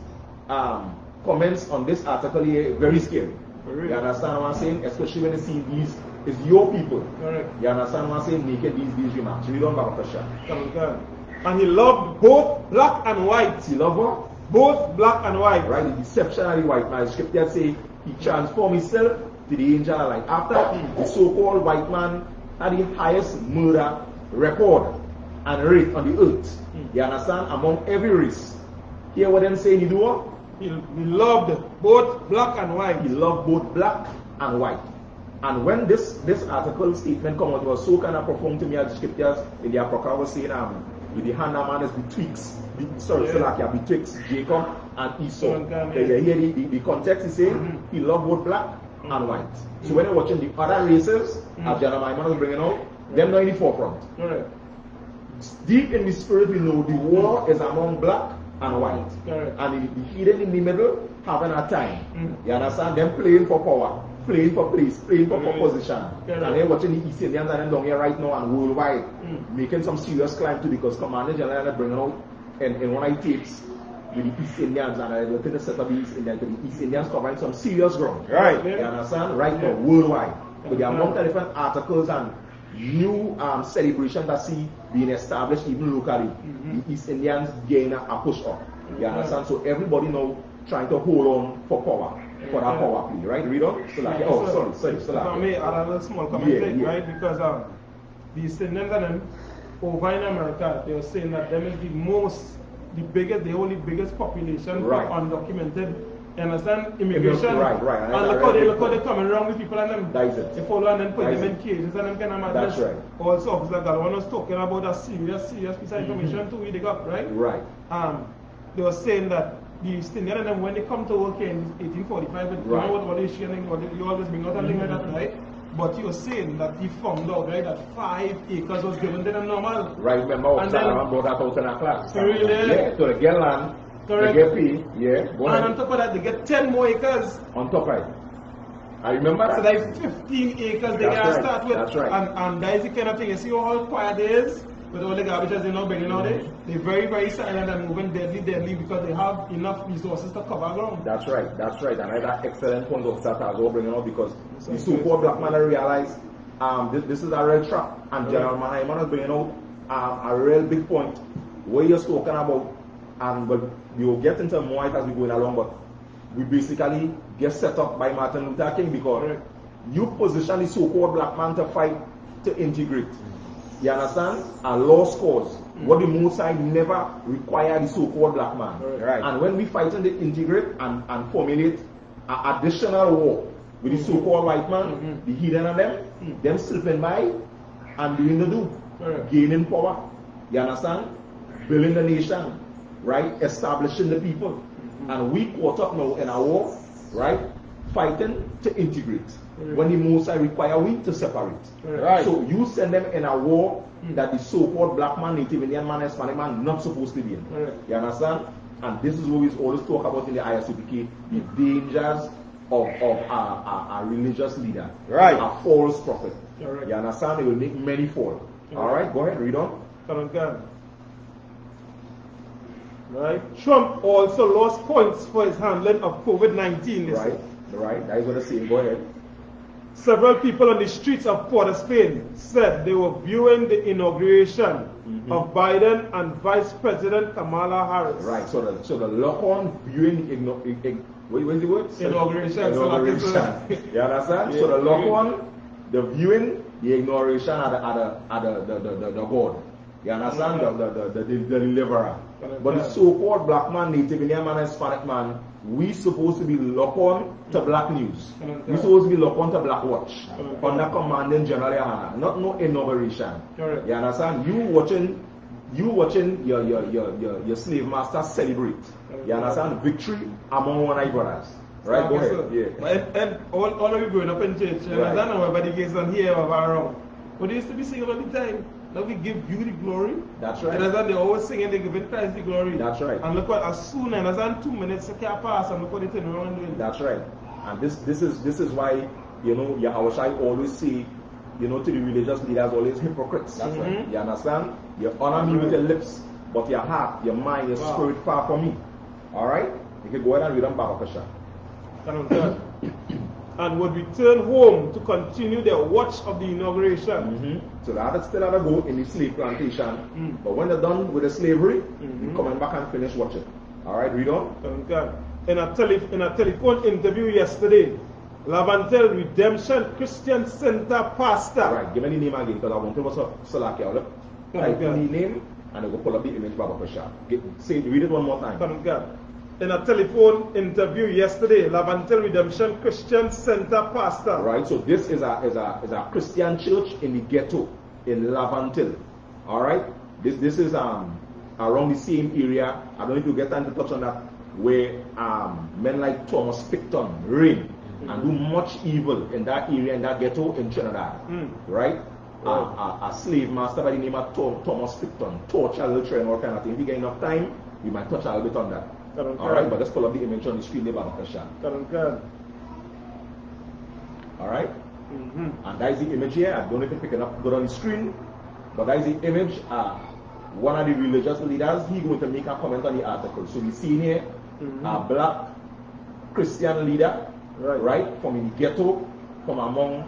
um, comments on this article here very scary. You understand what I'm saying? Especially when you see these it's your people. Correct. You understand what I'm saying? Making these these remarks. Read on back of And he loved both black and white. He loved what? Both black and white. Right? The deception of the white man. Scripture say he transformed himself to the angel light. After the so-called white man had the highest murder record and rate on the earth. You understand? Among every race. Hear what them saying he do what? He, he loved both black and white. He loved both black and white. And when this this article statement come out, it was so kind of profound to me as the scriptures in the Apocrypha was saying, um, with the hand of man is betwixt, be, sorry, Yeah. Salakia, betwixt Jacob and Esau. Yeah. you hear the, the, the context is saying Mhm. he loved both black and white. So when you're watching the other races, Mhm. as Jeremiah was bringing out, them not in the forefront. Correct. Deep in the spirit, we know the war is among black and white. Correct. And the, the hidden in the middle having a time. Mm. You understand? Them playing for power, playing for place, playing for Correct. position. Correct. And then watching the East Indians and them down here right now and worldwide Mm. making some serious climb too because Commander General had bring out in, in one of the tapes with the East Indians and I to set up the East Indians, the East Indians covering some serious ground. Right. You understand? Right now, worldwide. With the Yeah. amount of different articles and new um, celebrations that see being established even locally, Mhm. the East Indians gain a, push up. You understand? So everybody now trying to hold on for power, for that power play, right? Read on. So like, oh, sorry, sorry, so If I may like, add a little small comment, Yeah, yeah. right? Because um, the Indians and them over in America, they were saying that them is the most, the biggest, the only biggest population Right. for undocumented. You understand? Immigration. Right, right. And I look how they look how they coming around with people and them. That is it. They follow and then put them in cages and them kind of That's madness. right. Also, Officer Galwan was talking about a serious, serious piece of information too. We dig up, right? right. um, they were saying that the East Indian and them, when they come to work in 1845, but you know what, what they share, and what they- you always bring out a thing like that, right? But you're saying that he found out, right, that five acres was given to them normal. Right, remember And then- Salaman brought that out in our class. Really? Yeah, so they get land, Correct. they get pay, yeah, go And on top of that, they get 10 more acres. On top of it. I remember So that. like 15 acres they That's gotta right, start with. that's right. And, and that is the kind of thing, you see how quiet it is? With all the garbage that they now bringing out there? They're very, very silent and moving deadly, deadly because they have enough resources to cover ground. That's right, that's right. And I that excellent point of that as well bringing out because the so-called black man realized um, this, this is a real trap. And General Manaiman is bringing out um, a real big point where you're talking about, and but we'll get into more as we go along, but we basically get set up by Martin Luther King because you position the so-called black man to fight to integrate. You understand? And lost cause. What the Most High never require the so-called black man. Right. And when we fighting to integrate and, and formulate an additional war with the mm-hmm. so-called white man, mm-hmm. the hidden of them, mm. them slipping by and doing the do. Correct. Gaining power. You understand? Building the nation. Right? Establishing the people. Mm-hmm. And we caught up now in our war, right? Fighting to integrate. When the Most High require we to separate. Right. So you send them in a war hmm. that the so-called black man, Native Indian man, Hispanic man not supposed to be in. Right. You understand? And this is what we always talk about in the ISUPK, the dangers of, of a, a, a religious leader. Right. A false prophet. Correct. You understand? It will make many fall. All right, go ahead, read on. Current gun. Right? Trump also lost points for his handling of COVID 19. Right, right. That is what I say. Go ahead. Several people on the streets of Port of Spain said they were viewing the inauguration Mm-hmm. of Biden and Vice President Kamala Harris. Right. So the so the lock on viewing igno, ig, ig, what, what is the word? Inauguration. Inauguration. you understand? So the lock on, the viewing, the inauguration at the at the at the the, the, the, the God. You understand? The, the, the, the, the deliverer. But the so-called black man, native Indian man, Hispanic man, we supposed to be locked on to black news. We supposed to be locked on to black watch. Under commanding General Yahanna. Not no inauguration. Correct. You understand? You watching you watching your your your your, your slave master celebrate. You understand? Victory among one eye brothers. Right? Go ahead. so- Yeah. And, and eh, eh, all, all of you growing up in church, and Right. I don't know everybody gets on here or around. But they used to be singing all the time. Now we give you the glory. That's right. And as they always singing, they giving Christ the glory. That's right. And look what, as soon and as I'm two minutes, it can't pass, and look what they turn around doing. That's right. And this this is this is why you know Yahawashi always say, you know, to the religious leaders always hypocrites. That's right. You understand? You honor me with your lips, but your heart, your mind, your Wow. spirit far from me. Alright? You can go ahead and read on Baba Kasha. Kind of that. And would return home to continue their watch of the inauguration. Mm-hmm. So that is still had to go in the slave plantation. Mm. But when they're done with the slavery, Mhm. they coming back and finish watching. Alright, read on. God. In a, tele, in a telephone interview yesterday, Laventille Redemption Christian Center pastor. Alright, give me the name again because I want to know Salakia. Look. Yeah, Type in the name and I go pull up the image Baba Kasha. Get, say read it one more time. In a telephone interview yesterday, Laventille Redemption Christian Center pastor. Right, so this is a is a is a Christian church in the ghetto in Laventille. All right, this this is um around the same area. I don't need to get time to touch on that. Where um men like Thomas Picton reign and do much evil in that area in that ghetto in Trinidad. Mm. Right. A, a, a slave master by the name of Tom, Thomas Picton, torture, little train, all kind of thing. If we get enough time, we might touch a little bit on that. All right, but let's pull up the image on the screen there, Baba Kasha. Thank God. All right. Mhm. And that is the image here. I don't know if you pick it up good on the screen, but that is the image. Uh, one of the religious leaders, he going to make a comment on the article. So we see here Mhm. a black Christian leader, Right. right, from the ghetto, from among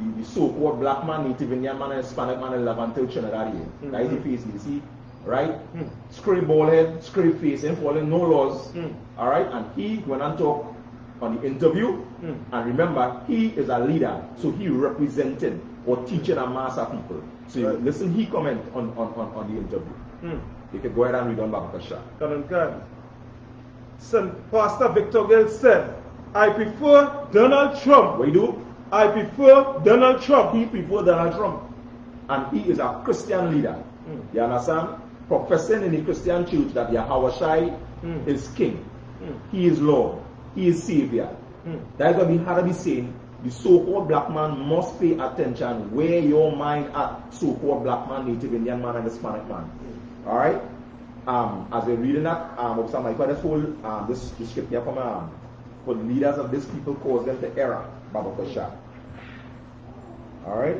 the, the so-called black man, Native Indian man, Hispanic man, and Laventille Trinidad here. That is the Mhm. face you see, right? Hmm. Scrape bald head, scrape face, and following no laws. Hmm. All right, and he went and talk on the interview. Hmm. And remember, he is a leader, so he represented or teaching a mass of people. So you Right. listen, he comment on, on, on, on the interview. Mm. You can go ahead and read on Babakasha. Thank God. St. Pastor Victor Gill said, I prefer Donald Trump. What you do? I prefer Donald Trump. He prefer Donald Trump. And he is a Christian leader. Mm. You understand? Professing in the Christian church that Yahawashi Mm. is king. Mm. He is Lord. He is Savior. Mm. That's what we had to be saying. The so-called black man must pay attention where your mind at so-called black man, native Indian man, and Hispanic man. All right. Um, as we're reading that, um, of some, I got this whole um, this, script here from um, for the leaders of this people cause them to error, Baba Kasha. All right.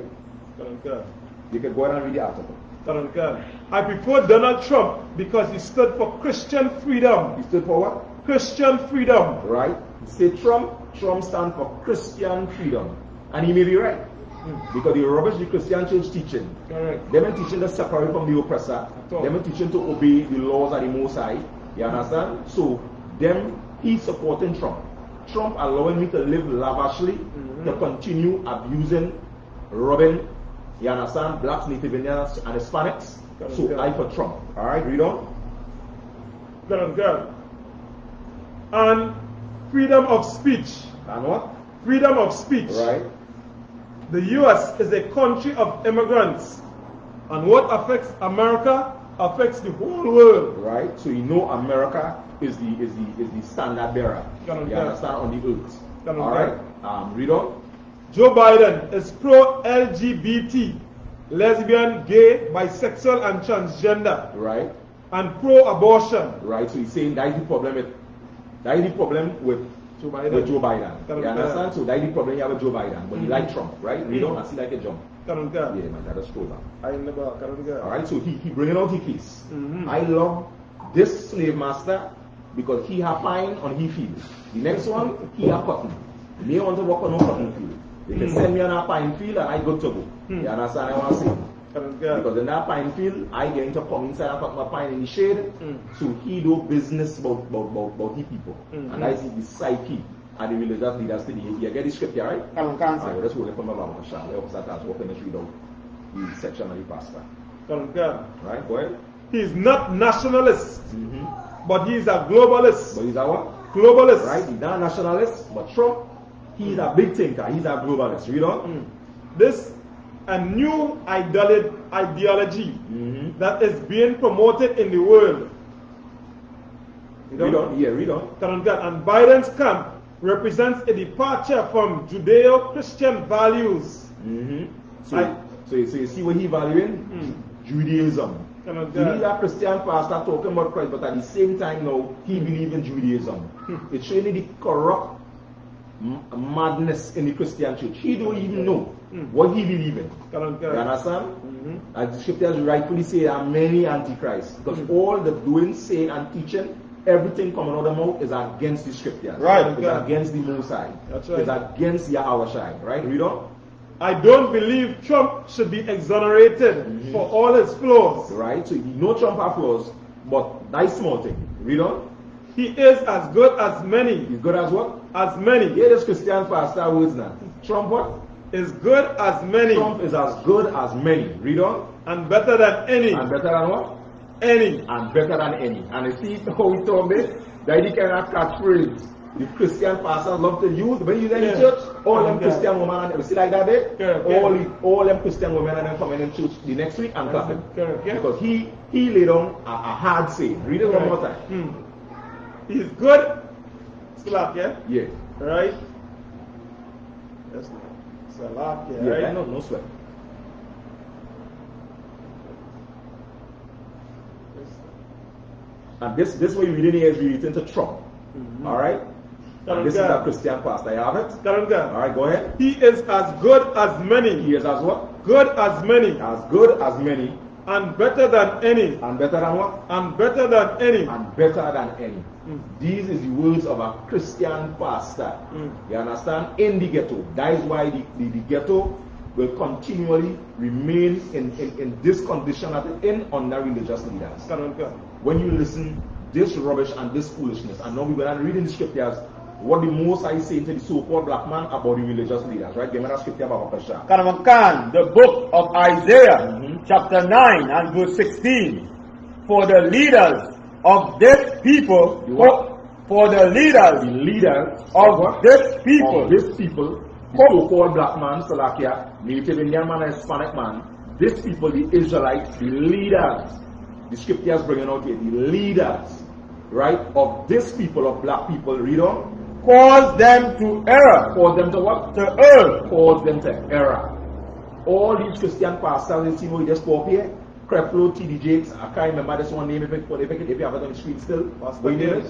You can go ahead and read the article. I prefer Donald Trump because he stood for Christian freedom. You stood for what? Christian freedom. Right. Say Trump. Trump stand for Christian freedom, and he may be right hmm. because the rubbish the Christian church teaching. Correct. They've been teaching to separate from the oppressor. They've been teaching to obey the laws of the Most High. You understand? So, them he's supporting Trump. Trump allowing me to live lavishly, mm-hmm. to continue abusing, robbing, you understand, blacks, Native Indians, and Hispanics. So I for Trump. All right, read on. Girl, girl. And freedom of speech. And what? Freedom of speech. Right. The U.S. is a country of immigrants, and what affects America affects the whole world. Right. So you know America is the is the is the standard bearer. You understand on the earth. All right. Um, read on. Joe Biden is pro LGBT, lesbian, gay, bisexual, and transgender, Right. and pro abortion. Right. So he's saying that is the problem with that is the problem with Joe Biden. with Joe Biden. You understand? So that is the problem you have with Joe Biden. But you Mhm. like Trump, right? On Mhm. and see like a jump. Correct, Yeah, man, that is scroll down. I never. All right, so he, he bringing out his case. Mhm. I love this slave master because he have pine on he field. The next one, he have cotton. Me want to work on no cotton field. They can Mhm. send me on a pine field and I good to go. You understand what I'm saying? Correct, girl. Because in that pine field, I get to come inside and cut my pine in the shade. Mm. So he do business about about about, about people. Mhm. And see the psyche and the religious leaders today. You get the scripture, right? Come on, cancel. Alright, let's hold it from my Bible. Shall we? Let's start walking the read out the section of the pastor. Correct, girl. Right, go ahead. He is not nationalist, Mm-hmm. but he is a globalist. But he's a what? Globalist. Right? He's not a nationalist, but Trump, he's a big thinker. He's a globalist. Read on. Mm. This a new ideology Mm-hmm. that is being promoted in the world. Read on. Yeah, read on. And Biden's camp represents a departure from Judeo-Christian values. Mm-hmm. So, I- so, you- so you see what he valuing? Mm. Judaism. You need a Christian pastor talking about Christ, but at the same time now, he believes in Judaism. It's showing you the corrupt madness in the Christian church. He don't even know Mm. what he believes in. You understand? Mhm. As the scriptures rightfully say, there are many antichrists. Because all the doing, saying, and teaching, everything coming out of the mouth is against the scriptures. Right. It's Yeah. against the Most High. That's right. It's against Yahawashi. Right? Read on. I don't believe Trump should be exonerated Mhm. for all his flaws. Right? So you know Trump has flaws, but that's small thing. Read on. He is as good as many, He's good as what? as many, Hear this Christian pastor words now. Trump what? is good as many, Trump is as good as many. Read on. and better than any, And better than what? any. and better than any. And you see how we told me that he cannot catchphrase. The Christian pastors love to use when you in Yeah. church, all them Yeah. Christian women and you see like that there? Yeah, yeah. All the- all them Christian women and them coming in church the next week and clapping. Yeah. Because he he laid on a, a hard saying. Read it one more time. Hmm. He's good. Slap, yeah? Yeah. Right? That's Salak, yeah, Yeah, right? I know, no sweat. And this this way reading here is relating to Trump. Mm-hmm. All right? And this is a Christian pastor. You have it? All right, go ahead. He is as good as many, He is as what? good as many, As good as many, and better than any, and better than what? and better than any. And better than any. Mm. These is the words of a Christian pastor. Mm. You understand? In the ghetto. That is why the, the, the ghetto will continually remain in, in, in this condition that it's in under religious leaders. When you listen this rubbish and this foolishness, and now we're going to read in the scriptures what the most I say to the so-called black man about the religious leaders, right? Give me that scripture about Bakasha. Kanamankan, the book of Isaiah, Mhm. chapter 9 and verse 16. For the leaders of this people, for, for the The leaders leaders of this people, of this people, the so-called black man, Salakia, Native Indian man, Hispanic man, this people, the Israelites, the leaders, the scriptures bringing out here, the leaders, right, of this people, of black people, read on, cause them to err, cause them to what? to err, Cause them to error. All these Christian pastors, you see we just pop here, Creflo, T.D. Jakes, I can't remember this one name, if, it, if, it, if you have it on the screen still. Pastor What Gill.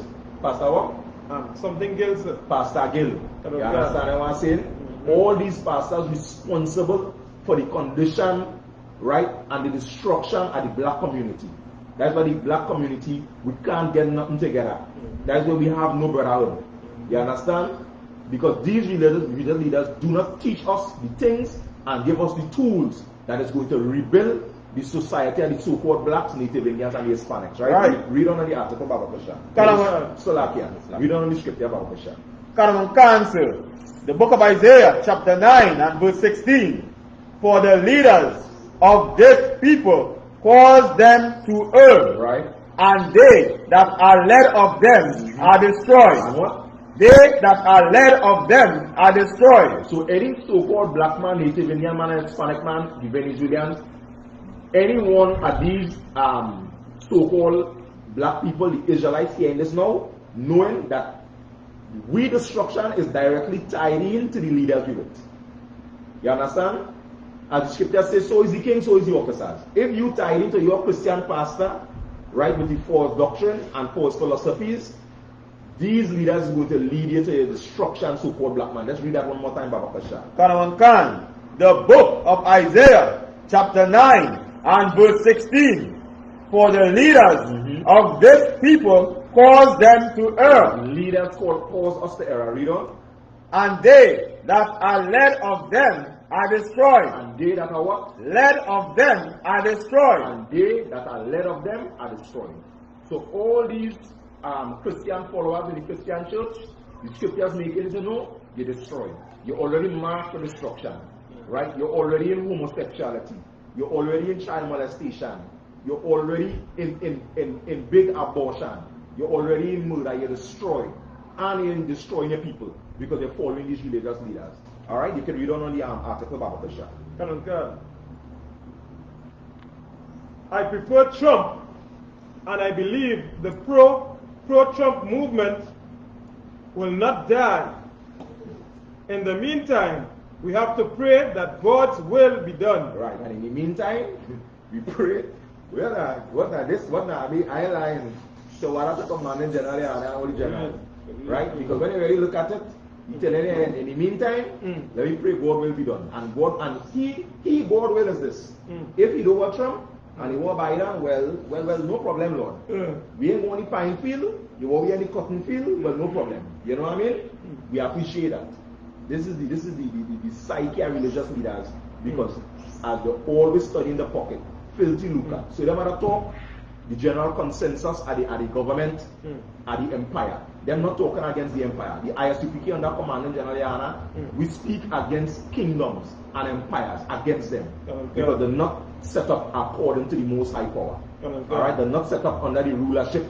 Pastor what? Um, something else. sir. Pastor Gill. You yeah. understand what I'm saying? All these pastors responsible for the condition, right, and the destruction of the black community. That's why the black community, we can't get nothing together. That's why we have no brotherhood. You understand? Because these religious, religious leaders do not teach us the things and give us the tools that is going to rebuild the society and the so-called blacks, native Indians, and the Hispanics, right? Right. Read, on the article, Baba Kasha. Kalaman. Read on the scripture, Baba Kasha. Karaman Council, the book of Isaiah, chapter 9 and verse 16. For the leaders of this people cause them to err, Right? and they that are led of them mm-hmm. are And destroyed. They that are led of them are destroyed. So any so-called black man, native Indian man, Hispanic man, the Venezuelans, any one of these um, so-called black people, the Israelites hearing this now, knowing that we destruction is directly tied into the leaders with it. You understand? As the scripture says, so is the king, so is the officers. If you tie into your Christian pastor, right, with the false doctrine and false philosophies, these leaders are going to lead you to destruction, so-called black man. Let's read that one more time, Baba Pasha. Karaman Khan, the book of Isaiah, chapter 9 and verse 16. For the leaders of this people cause them to err, Leaders cause us to error. Read on. and they that are led of them are destroyed. And they that are what? Led of them are destroyed. And they that are led of them are destroyed. So all these um, Christian followers in the Christian church, the scriptures make it to know, you're destroyed. You're already marked for destruction. Right? You're already in homosexuality. You're already in child molestation. You're already in, in, in, in big abortion. You're already in murder. You're destroyed. And you're destroying your people because you're following these religious leaders. Alright? You can read on, the um, article about the God. I prefer Trump, and I believe the pro pro Trump movement will not die. In the meantime, we have to pray that God's will be done. Right, and in the meantime, we pray. Well, uh, what are this? What are the airline? So what are the commanding general and only general? Right? Because when you really look at it, you tell in, in the meantime, Mm. let me pray God will be done. And God and He He God will is this. Mm. If He don't want Trump and He want Biden, well, well, well, no problem, Lord. Uh, We ain't going to pine field, you want be any cotton field, well, no problem. You know what I mean? We appreciate that. This is the this is the, the, the, the psyche of religious leaders because as they're always studying the pocket, filthy lucre. So no matter talk, the general consensus at the, at the government, Mm. at the empire. They're not talking against the empire. The ISUPK under commanding General Yahanna, Mm. we speak against kingdoms and empires, against them. Okay. Because they're not set up according to the most high power. Okay. Alright, they're not set up under the rulership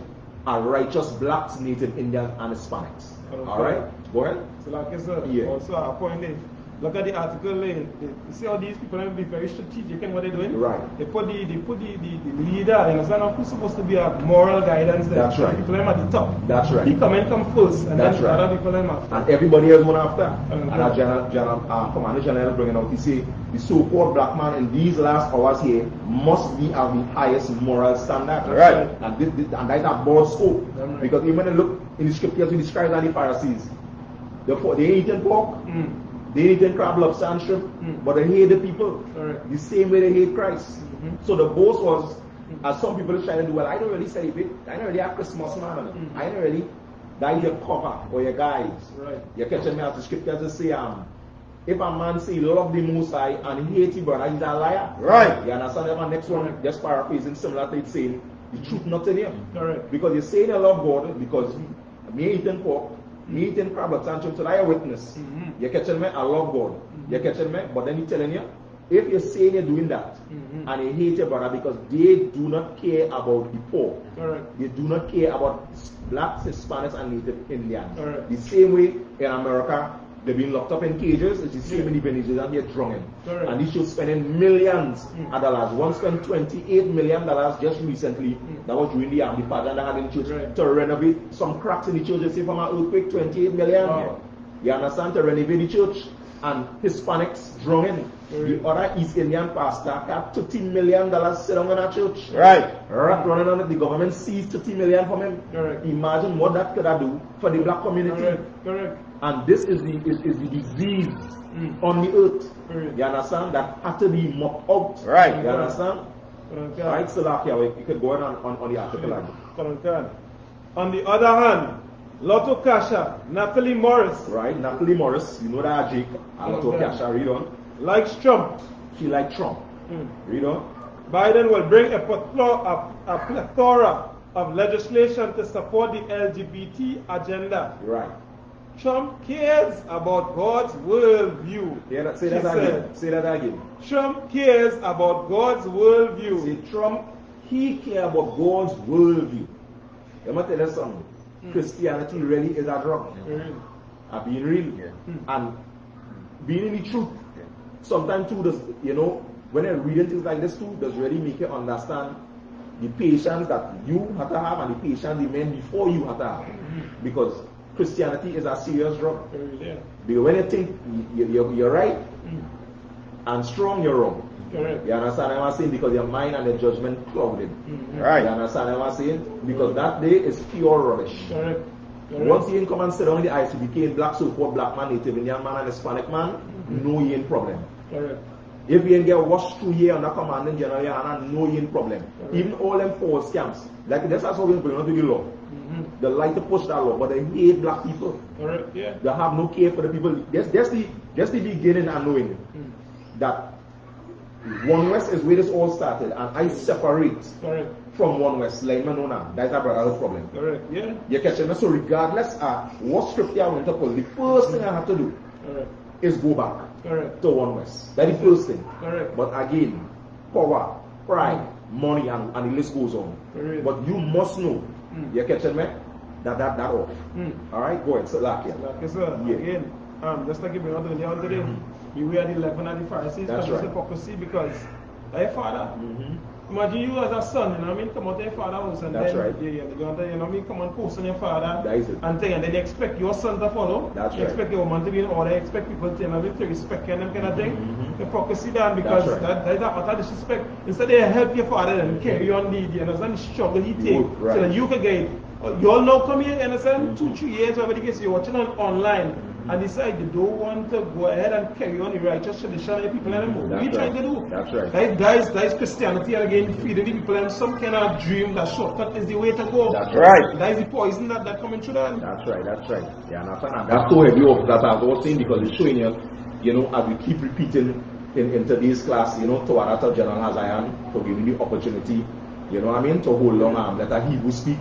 of righteous blacks, native Indians, and Hispanics. Okay. Alright? Go ahead. So like I said, Yeah. also our point is, look at the article, they, they, you see how these people have to be very strategic in what they're doing? Right. They put the, they put the, the, the leader, you understand, who's supposed to be a moral guidance there. That's right. People at the top. That's right. The comment come first, and That's then right. other people after. And everybody else one after. Okay. And our general, general uh, commander general bringing out, he say, the so-called black man in these last hours here must be of the highest moral standard. Right. And, this, this, and that's a broad scope. Right. Because even look in the scriptures, we describe the Pharisees. They, they ain't eating pork, Mm. they ain't eating crab, lobster, and shrimp, Mm. but they hate the people. Correct. The same way they hate Christ. Mhm. So the boast was, as some people are trying to do, well, I don't really celebrate, I don't really have Christmas, man. Mhm. I don't really, that your cover or your guys. Right. You're catching me as the scriptures just say, um, if a man say love the Most High and hate his brother, he's a liar. Right. You understand? That next one, Correct. just paraphrasing similar to it saying, the truth not in him. Correct. Because you're saying you love God because me eating pork, me eating crab so I a witness. Mhm. You catching me? I love God. You're catching me? But then he telling you, if you're saying you're doing that Mhm. and you hate your brother because they do not care about the poor, they do not care about blacks, Hispanics, and Native Indians. The same way in America, they're been locked up in cages, it's the same in the and they're drowning. Correct. And these should spending millions Mm. of dollars. One spent $28 million just recently. Mm. That was during the, the pageant they had in the church Right. to renovate some cracks in the church. They say from an earthquake, 28 million. Wow. You understand? To renovate the church. And Hispanics drowning. Right. The other East Indian pastor got $30 million sit down in a church. Right. Rat running on it, the government seized 30 million from him. Correct. Imagine what that could have do for the black community. Correct. Correct. And this is the is, is the disease Mm. on the earth. Correct. You understand? That had to be mopped out. Right. You understand? Okay. Right, so like, yeah, we we could go on on, on the article. like. Correct. On the other hand, Lotto Kasha, Natalie Morris, Right, Natalie Morris, you know that Jake, a lot of Okay. read on. likes Trump. She like Trump. Mm. Read on. Biden will bring a plethora, a, a plethora of legislation to support the LGBT agenda. Right. Trump cares about God's worldview. Hear that? Say she that said. again. Say that again. Trump cares about God's worldview. See, Trump, he care about God's worldview. Let me tell you something. Christianity really is a drug. Mm. I've been real. And being in the truth, sometimes too does, you know, when you're reading things like this too, does really make you understand the patience that you have to have and the patience the men before you have to have. Because Christianity is a serious drug. Yeah. Because when you think you, you, you're right and strong, you're wrong. Correct. You understand what I'm saying? Because your mind and the judgment clouded. Mm-hmm. Right. You understand what I'm saying? Because that day is pure rubbish. Correct. Correct. Once you come and sit down in the ISUPK, black so-called black man, native Indian man, and Hispanic man, mm-hmm. no you ain't problem. Correct. If you ain't get washed through here under commanding general, you ain't no you ain't problem. Even all them false scams, like that's how we bring on to the law. Mm-hmm. They like to push that law, but they hate black people. Correct. Yeah. They have no care for the people. That's, that's the that's the beginning and knowing mm. that one West is where this all started, and I separate Correct. from one West, like me know now. That's a brother problem. Correct. Yeah. You catch me? So regardless of what scripture I want to pull, the first thing I have to do Correct. is go back Correct. to one West. That's the first thing. Correct. But again, power, pride, money, and, and the list goes on. Correct. But you must know, Mm. you catching me? That that that off. Mm. All right, go ahead. So like yeah. Like I Yeah. again, um, just like you been on the other day, you were the 11 and the Pharisees, That's right. hypocrisy because thy father, Mhm. Imagine you as a son, you know what I mean, come out to your father house and That's then, right. they go out there, you know what I mean, come and post on your father That is it. and thing, and then they expect your son to follow, That's you right. expect your woman to be in order, you expect people to, you know, to respect you and them kind of thing. Mhm. Hypocrisy down because That's right. that, that, that utter disrespect. Instead they help your father and carry on the, you understand, the struggle he take right. so that you can get uh, you all know come here, you understand? Two, three years over the case, you're watching on online And decide you don't want to go ahead and carry on the righteous tradition of the people anymore. What are you That's trying right. to do? That's right. That, that, is, that is Christianity again feeding the people and some kind of dream that shortcut is the way to go. That's right. That is the poison that, that coming through that. That's right, that's right. Yeah? And that's so heavy off that I've was saying because it's showing you, you know, as we keep repeating in, in today's class, you know, to Tawarata General as I am for giving the opportunity, you know what I mean, to hold on and let a Hebrew speak.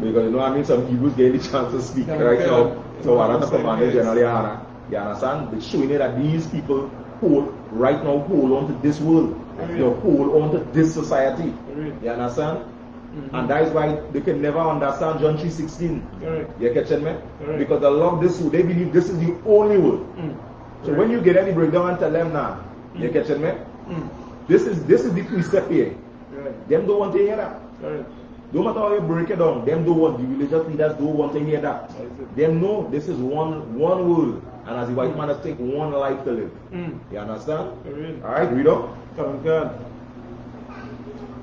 Because you know I mean, some Hebrews get the chance to speak Yeah, right yeah. now. Tawarata Yeah, Commander yes. General Yahanna. You understand? It's showing you that these people hold right now hold on to this world. Yeah. They hold on to this society. Yeah. You understand? And that is why they can never understand John 3.16. Correct. You catching me? Correct. Because they love this food. They believe this is the only word. Mm. So when you get any breakdown and tell them now, you catching me? Mm. This is this is the precept here. Them don't want to hear that. Correct. No matter how you break it down, them don't want the religious leaders don't want to hear that. That. Them know this is one one world. And as the white man has take one life to live. Mm. You understand? Correct. Alright, read on. Come God.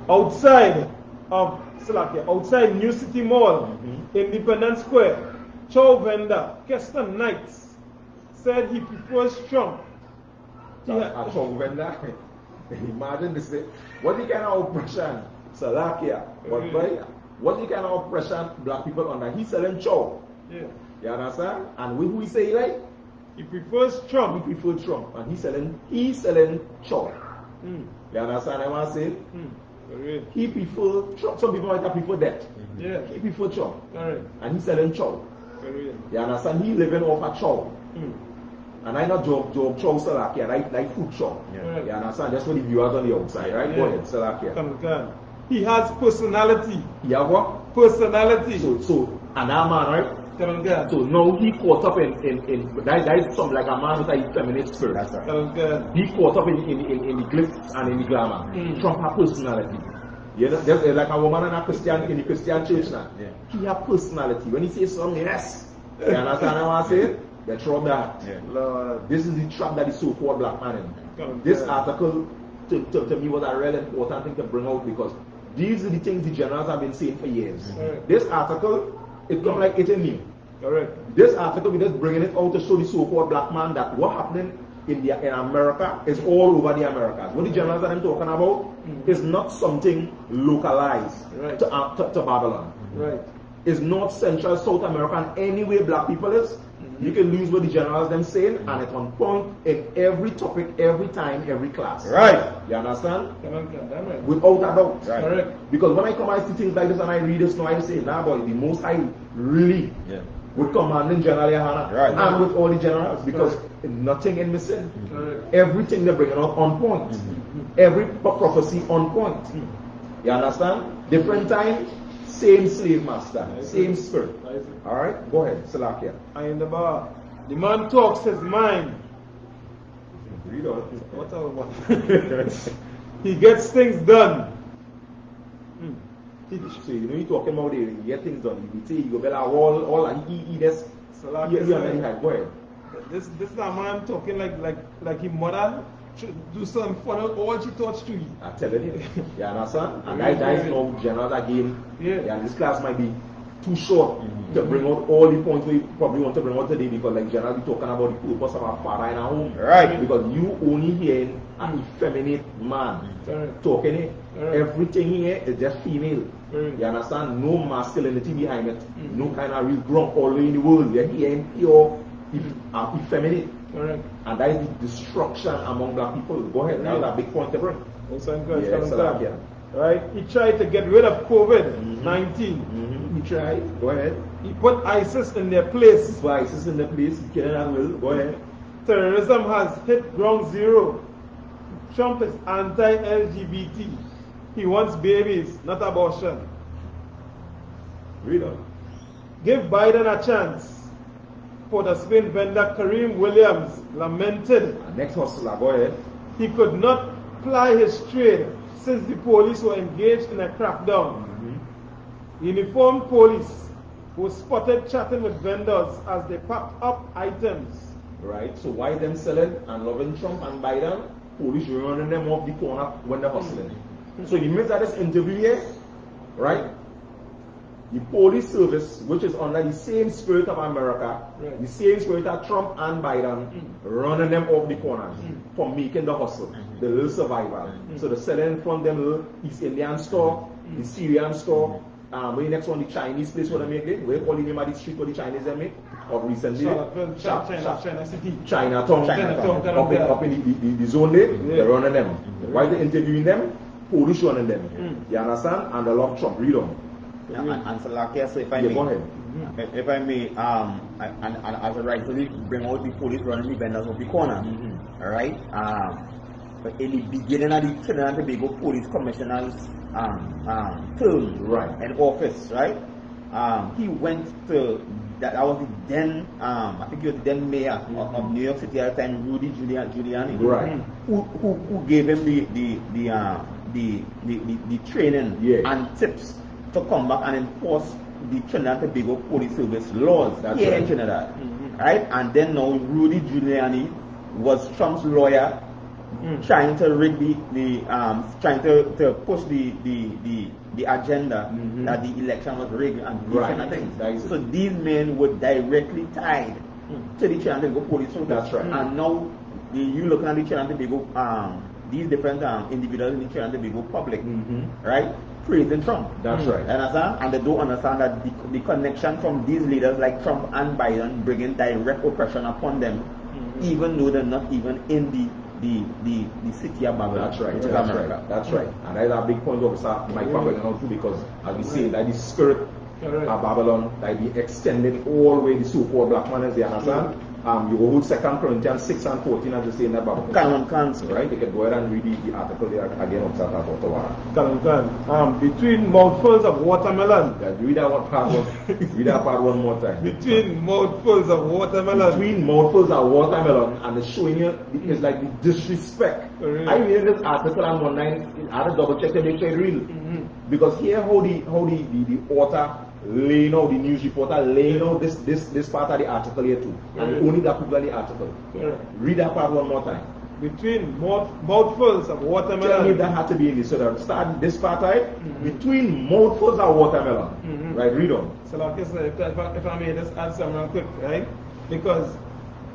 Outside of Salakia, outside New City Mall, Mhm. Independence Square, chow vendor Keston Knights said he prefers Trump. Ha- a chong vendor. Imagine this. eh, What the kind of oppression? Salakia. But what the kind of oppression black people under? He's selling chow. yeah. You understand? And we who say like He prefers we He prefers Trump and he's selling he's selling chow. Mm. You understand what I'm saying? Mm. Correct. He prefer Trump. Some people might have prefer that. Yeah. He prefer Trump. Correct. And he's selling chow. Correct. You understand? He living off a chow. Mm. And I not job job chow Salakia, like like food chow. Yeah. You understand? That's what the viewers on the outside, right? Go Yeah. ahead, Salakia. Come God. He has personality. He have what? Personality. So, so, and that man, right? Come So now he caught up in, in, in that, that is something like a man with a feminist spirit. That's right. Come He caught up in, in, in, in the glitz and in the glamour. Mm. Trump have personality. You know, there's like a woman in a Christian in the Christian church now. Yeah. He have personality. When he says something, yes. You understand what I say? They throw that. Yeah. Lord, this is the trap that the so-called black man Come in. This article to, to, to me was a real important thing to bring out because these are the things the generals have been saying for years. This article, it come like it in new. Correct. This article, we're just bringing it out to show the so-called black man that what happening in the in America is all over the Americas. What the generals that I'm talking about is not something localized Right. to, uh, to, to Babylon. Right. It's not Central South America and anywhere black people is, You can lose what the generals them saying, and it's on point in every topic, every time, every class. Right. You understand? Come on, damn right. Without a doubt. Right. Correct. Because when I come, I see things like this and I read this, now I say, nah, boy, the most I really Yeah. with commanding General Yahanna Right. and with all the generals because nothing is missing. Correct. Everything they're bringing out on point. Mm-hmm. Every prophecy on point. You understand? Different time, same slave master, same spirit. All right, go ahead, Salakia. I in the bar. The man talks his mind. Read on. What a one. he gets things done. Hmm. So you know you talking about the you get things done. You say you go better all all and he he this. Salakia You, you said- understand? Right, Go ahead. This this is a man talking like like like his mother should do some fun out all she touched to you. I'm telling you. You understand? And that, that is no general game. Yeah. Yeah, this class might be too short to bring out all the points we probably want to bring out today because like generally talking about the purpose of our father in our home. Right. Because you only hearing an effeminate man Correct. talking it. Right. Everything here is just female. Right. You understand? No masculinity behind it. Mhm. No kind of real grump all in the world. We're hearing pure eff- uh, effeminate. Correct. And that is the destruction among black people. Go ahead. now That big point to bring. I'm. Yes, yeah. Right? He tried to get rid of COVID 19. Mm-hmm. You try. Go ahead. He put ISIS in their place. isis in the place. You can as. Go ahead. Terrorism has hit ground zero. Trump is anti LGBT. He wants babies, not abortion. Read on. Give Biden a chance. Spain vendor Kareem Williams lamented Next hustler. Go ahead. he could not ply his trade since the police were engaged in a crackdown. Mm-hmm. Uniformed police were spotted chatting with vendors as they packed up items. Right. So why them selling and loving Trump and Biden? Police running them off the corner when they're hustling. Mm-hmm. So you means that this interview here, right? The police service, which is under the same spirit of America, Right. the same spirit of Trump and Biden, mm. running them off the corners mm. for making the hustle, mm. the little survival. So the selling from them little East Indian store, the Syrian store, um, where the next one, the Chinese place where they make it, where call the name of the street where the Chinese they make, or recently, Charlottesville, uh, China, China, China City. Chinatown, Chinatown, up, in, up in the, the, the zone there, Yeah. they're running them. While they're interviewing them, police running them. Mm. You understand? And they love Trump. Read on. Yeah, and, and Salakia, so if I Yeah, may, go ahead. if, if I may, um, and, and, as a right, rightfully bring out the police running the vendors of the corner, Mm-hmm. all right? Um, but in the beginning of the Trinidad and Tobago Police Commissioner's um, um, term Right. in office, right? Um, he went to that, that was the then um, I think he was the then mayor of, of New York City at the time, Rudy Giuliani, Giuliani Right. who, who, who gave him the the the, uh, the, the, the, the training Yeah. and tips to come back and enforce the Trinidad and Tobago Police Service laws That's right. in Trinidad, right? And then now Rudy Giuliani was Trump's lawyer, Mm. trying to rig the, the um, trying to, to push the the, the, the agenda Mhm. that the election was rigged and these Right. kind of things. It. So these men were directly tied to the Trinidad and Tobago Police Service. That's right. And now the, you looking at the Trinidad and Tobago, um, these different um, individuals in the Trinidad and Tobago public, Mm-hmm. right, praising Trump. That's hmm. right. Understand? And they don't understand that the, the connection from these leaders like Trump and Biden bringing direct oppression upon them, hmm. even though they're not even in the the the, the city of Babylon, That's right. That's America. right. That's hmm. right. And that's a big point officer Mike Babylon out too because as we say that the spirit Correct. of Babylon that be extended all the way the so-called black man as they understand. Um, you go hold Second Corinthians six and fourteen as they say in that Bible. Canon Council. Right? You can go ahead and read the, the article there again of Sata Ottawa. Kalankan. Um, between mouthfuls of watermelon. Yeah, read that one part one. read that part one more time. Between mouthfuls of watermelon. between mouthfuls of watermelon and it's showing you it's like the disrespect. Really? I read this article on one line, I had to double check to make sure it's real. Mhm. Because here how the how the, the, the author laying out the news reporter laying out this this this part of the article here too. And only that people the article. Read that part one more time. Between mouth, mouthfuls of watermelon. Tell me that had to be in this. So that start this part right Mhm. between mouthfuls of watermelon. Mhm. Right, read on. So like if, I- if I may just add some real quick, right? Because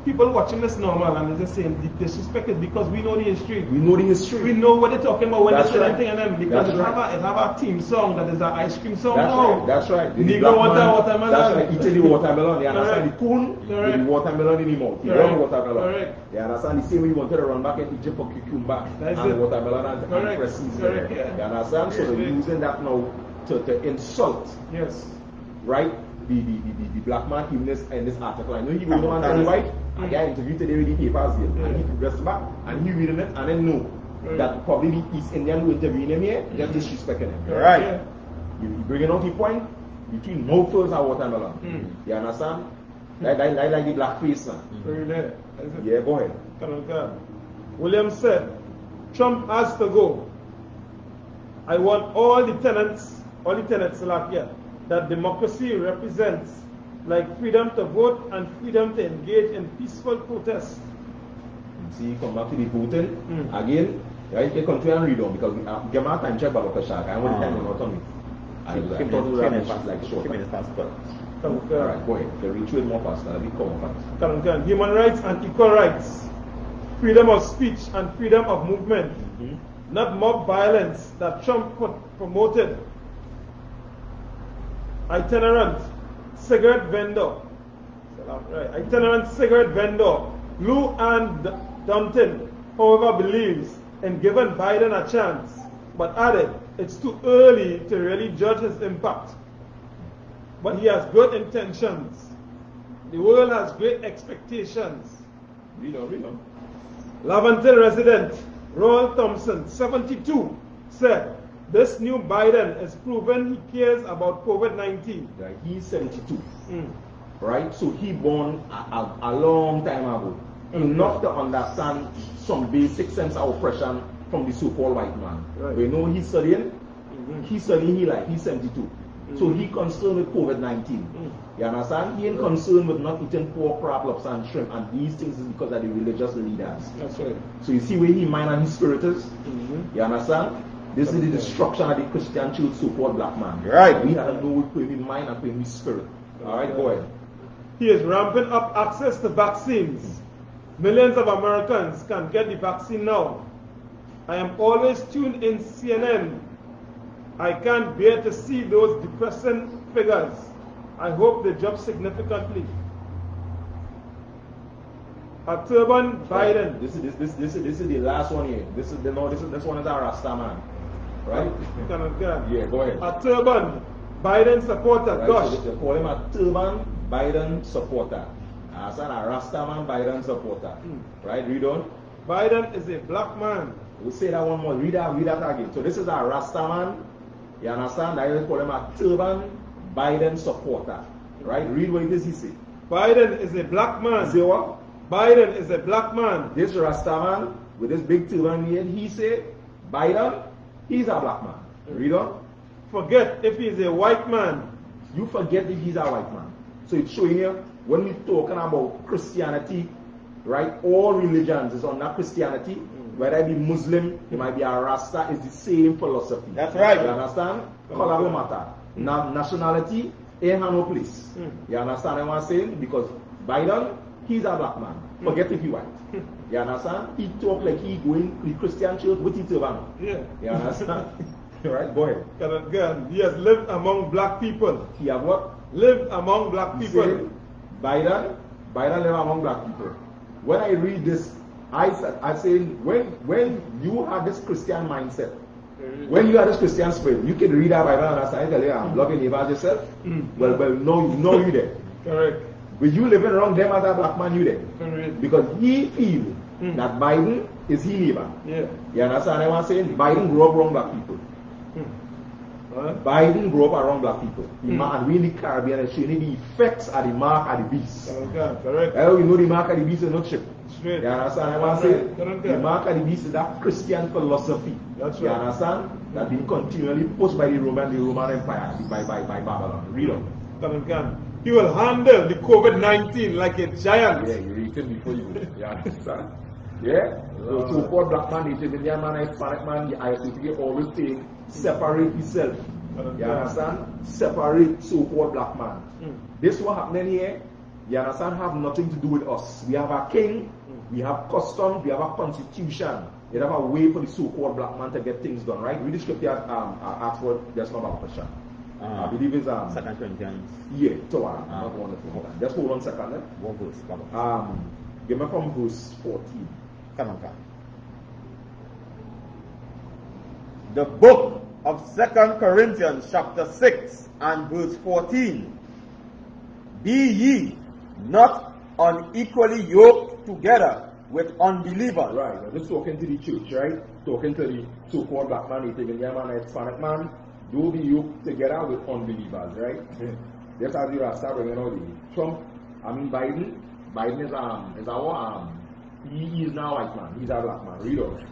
people watching this normal and they're just saying the disrespect is because we know the history. We know the history. We know what they're talking about when That's they say right. that thing and then because That's it, have a, it have a theme song that is an ice cream song That's now. right. That's right. The Negro water, man- watermelon. That's right. Eating the watermelon. You understand Correct. the Correct. with the watermelon in the. You run watermelon. Correct. You understand the same way you wanted to run back in Egypt for cucumber That's and it. watermelon and, and Correct. fresh seasoning. Correct, yeah. You understand? So they're using that now to, to insult, Yes. right? The, the, the, the, black man in this in this article. I know he was the one very white. Mm. I got interviewed today with the papers here. And he mm. dressed back and he reading it and then know Right. that probably the East Indian who interviewing him here just disrespecting him. Right. Yeah. You, you bringing out the point between mouthfuls and watermelon. Mm. You understand? Like, like, like, like the black face now. Very there. Yeah, go ahead. William said, Trump has to go. I want all the tenants, all the tenants like here, that democracy represents, like freedom to vote and freedom to engage in peaceful protest. See, come back to the voting. Mm. Again, right, you continue and read on because we have, give me a time check about the shark. I want Ah. time on not on it. I keep thought it- we would have keep it been fast like short. Keep it fast, but Alright, go ahead. The reach will more faster. Let me come fast. Colonel Khan. Human rights and equal rights, freedom of speech and freedom of movement, Mhm. not mob violence that Trump put, promoted. Itinerant cigarette vendor? Itinerant cigarette vendor Lou Ann Dunton, however, believes in giving Biden a chance, but added it's too early to really judge his impact. But he has good intentions. The world has great expectations. Read on, read on. Laventille resident Royal Thompson, 72, said, This new Biden has proven he cares about COVID 19. Right, he's 72. Mm. right? So he born a, a, a long time ago. Enough to understand some basic sense of oppression from the so-called white man. Right. We know he's studying, Mhm. he's studying he like he's 72. So Mhm. he concerned with COVID-19. Mm. You understand? He ain't concerned with not eating pork, crab, lobster, and shrimp. And these things is because of the religious leaders. That's right. So you see where he mind and his spirit is? Mhm. You understand? This is the destruction of the Christian church, so-called black man. Right. We have to know what with mind and with his spirit. All right, go ahead. He is ramping up access to vaccines. Millions of Americans can get the vaccine now. I am always tuned in CNN. I can't bear to see those depressing figures. I hope they drop significantly. A turban Biden. This is this this this is this is the last one here. This is the no. This is this one is our Rasta man, right? Yeah, go ahead. A turban Biden supporter. Right, Gosh. so they call him a turban Biden supporter. As a Rasta man Biden supporter, Mm. right? Read on. Biden is a black man. We'll say that one more. Read that. Read that again. So this is a Rasta man. You understand? I just call him a turban Biden supporter, right? Read what it is he say. Biden is a black man. Say what? Biden is a black man. This Rasta man with this big turban here, he say Biden, he's a black man. Read on. Forget if he's a white man. You forget if he's a white man. So it's showing here when we're talking about Christianity, right? All religions is under Christianity. Whether it be Muslim, it might be a Rasta, it's the same philosophy. That's right. You understand? Color don't matter. Now nationality ain't have no place. Mm. You understand what I'm saying? Because Biden, he's a black man. Forget if he white. You understand? He talk like he going to the Christian church with his turban. Yeah. You understand? right? Ahead. Colonel Gunn, he has lived among black people. He have what? Lived among black people. said, Biden, Biden live among black people. When I read this, I said, I say, when when you have this Christian mindset, when you have this Christian spirit, you can read that Bible and understand. Tell you, I'm loving neighbor as yourself. Mm. Well, well, no, you know you there. Correct. But you living around them as a black man, you there. Correct. Because he feel Mm. that Biden is his neighbor. Yeah. You understand what I'm saying? Biden grew up around black people. Hmm. Huh? Biden grew up around black people. The Mm. and we in the Caribbean are showing the effects of the mark of the beast. Gunn, correct. Well, you know the mark of the beast is not chip. Straight. You understand what I'm saying? Correct. The mark of the beast is that Christian philosophy. That's right. You understand? That been continually pushed by the Roman, the Roman Empire, by, by, by Babylon. Read on. Gunn, he will handle the COVID-19 like a giant. Yeah, you read it before you. You understand? Yeah? So, so for black man, Native Indian man, Hispanic man, the ISCP always take separate himself. You understand? Separate so-called black man. Mm. This what happening here. you understand, have nothing to do with us. We have a king, we have customs, we have a constitution. You have a way for the so-called black man to get things done, right? Read the scripture, um, uh, Acts word, just not about question. Uh, I believe it's, um, Second Corinthians, yeah, so, um, Ah. not wonderful. Hold on. Just hold on a second, eh? one verse. Um, give me from verse 14. The book of Second Corinthians, chapter 6 and verse 14. Be ye not unequally yoked together with unbelievers. Right, I'm just talking to the church, right? Talking to the so-called black man, Native Indian man, the Hispanic man. Do be yoked together with unbelievers, right? Just as you are starting bringing out the Trump, I mean Biden. Biden is um is our um he, he is now white man. He's a black man. Read on.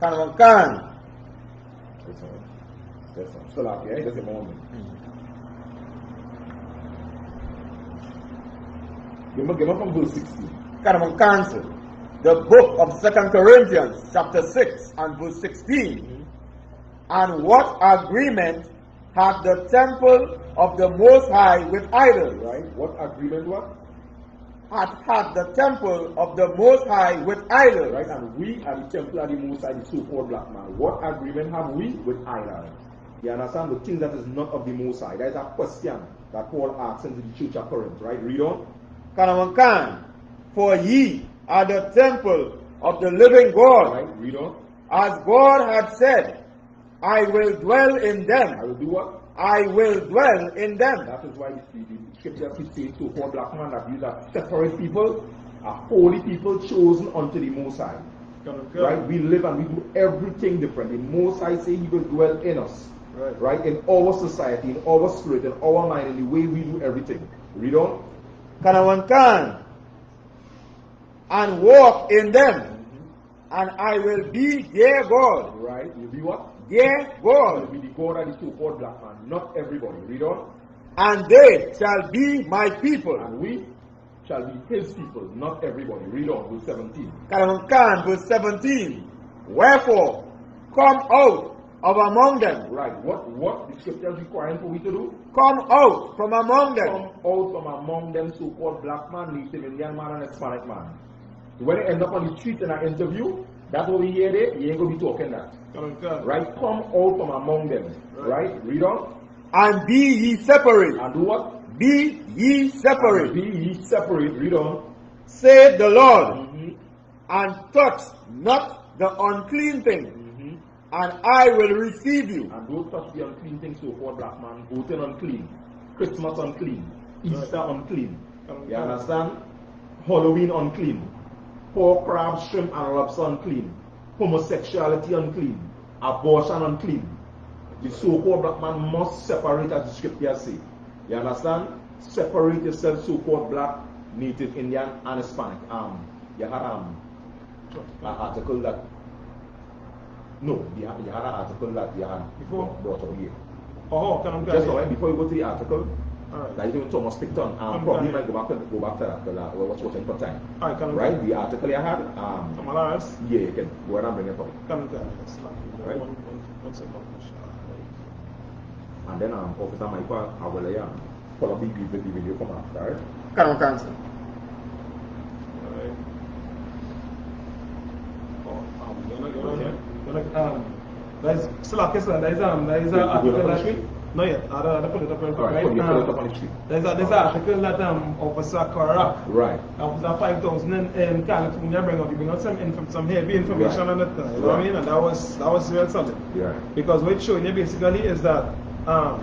Can one can. That's all. That's all. Still up here. Just a moment. Give me, give me from verse 16. Can one cancel. The book of Second Corinthians, chapter 6 and verse 16. And what agreement hath the temple of the Most High with idols? Right? What agreement what? Hath had the temple of the Most High with idols? Right? And we are the temple of the Most High, the so-called black man. What agreement have we with idols? You understand the thing that is not of the Most High. That is a question that Paul asks into the church of Corinth. Right? Read on. Can can. For ye are the temple of the living God, Right? Read on. as God had said, I will dwell in them. I will do what? I will dwell in them. That is why the scripture keeps saying so-called black man that these are separate people, a holy people chosen unto the Most High. Right? We live and we do everything differently. The Most High say He will dwell in us. Right. Right? In our society, in our spirit, in our mind, in the way we do everything. Read on. Can can. And walk in them. And I will be their God. Right? You be what? Their God will be the God of the so-called black man. Not everybody. Read on. And they shall be my people. And we shall be His people. Not everybody. Read on. Verse 17. Can can. Verse 17. Wherefore, come out of among them. Right. What what the scripture is requiring for we to do? Come out from among them. Come out from among them so-called black man, native Indian man, and Hispanic man. So when you end up on the street in an interview, that's what we hear there, you ain't gonna be talking that. Right? Come out from among them. Right? Read on. And be ye separate. And do what? Be ye And separate, be ye separate. Read on. Say the Lord, Mhm. and touch not the unclean thing, Mhm. and I will receive you. And don't touch the unclean things so-called black man. Voting unclean. Christmas unclean. Easter unclean. You understand? Halloween unclean. Pork, crab, shrimp, and lobster unclean. Homosexuality unclean. Abortion unclean. The so-called black man must separate as the scriptures say. You understand? Separate yourself, so-called black, native Indian, and Hispanic. Um, you had um, an article that. No, you had, you had an article that you had Before? brought out here. Oh, can I Just before you go to the article, Alright. that you Thomas Picton, um, I'm probably might go back to go back to that, but uh, we're watching for time. Alright, can I Right? The article you had, um, Come on, Lawrence. yeah, you can go ahead and bring it up. Come on, Right. One, one, one second. And then um, Officer Michael Awelaya probably give the video come after, right? Can I cancel? Alright. Oh, um, you're not, you're not, you're not, um, there's still a case, there's um, there's You- you a go article up on the that, street? not yet, I don't, I don't put it up real quick, Alright, right? put it- put it Um, up on the street. There's a, there's an article that um, Officer Karak, Right. Officer 5000 in, in California bring up, he bring out some, inf- some heavy information Right. on it, you know what I mean? And that was, that was real solid. Yeah. Because what it's showing you basically is that um,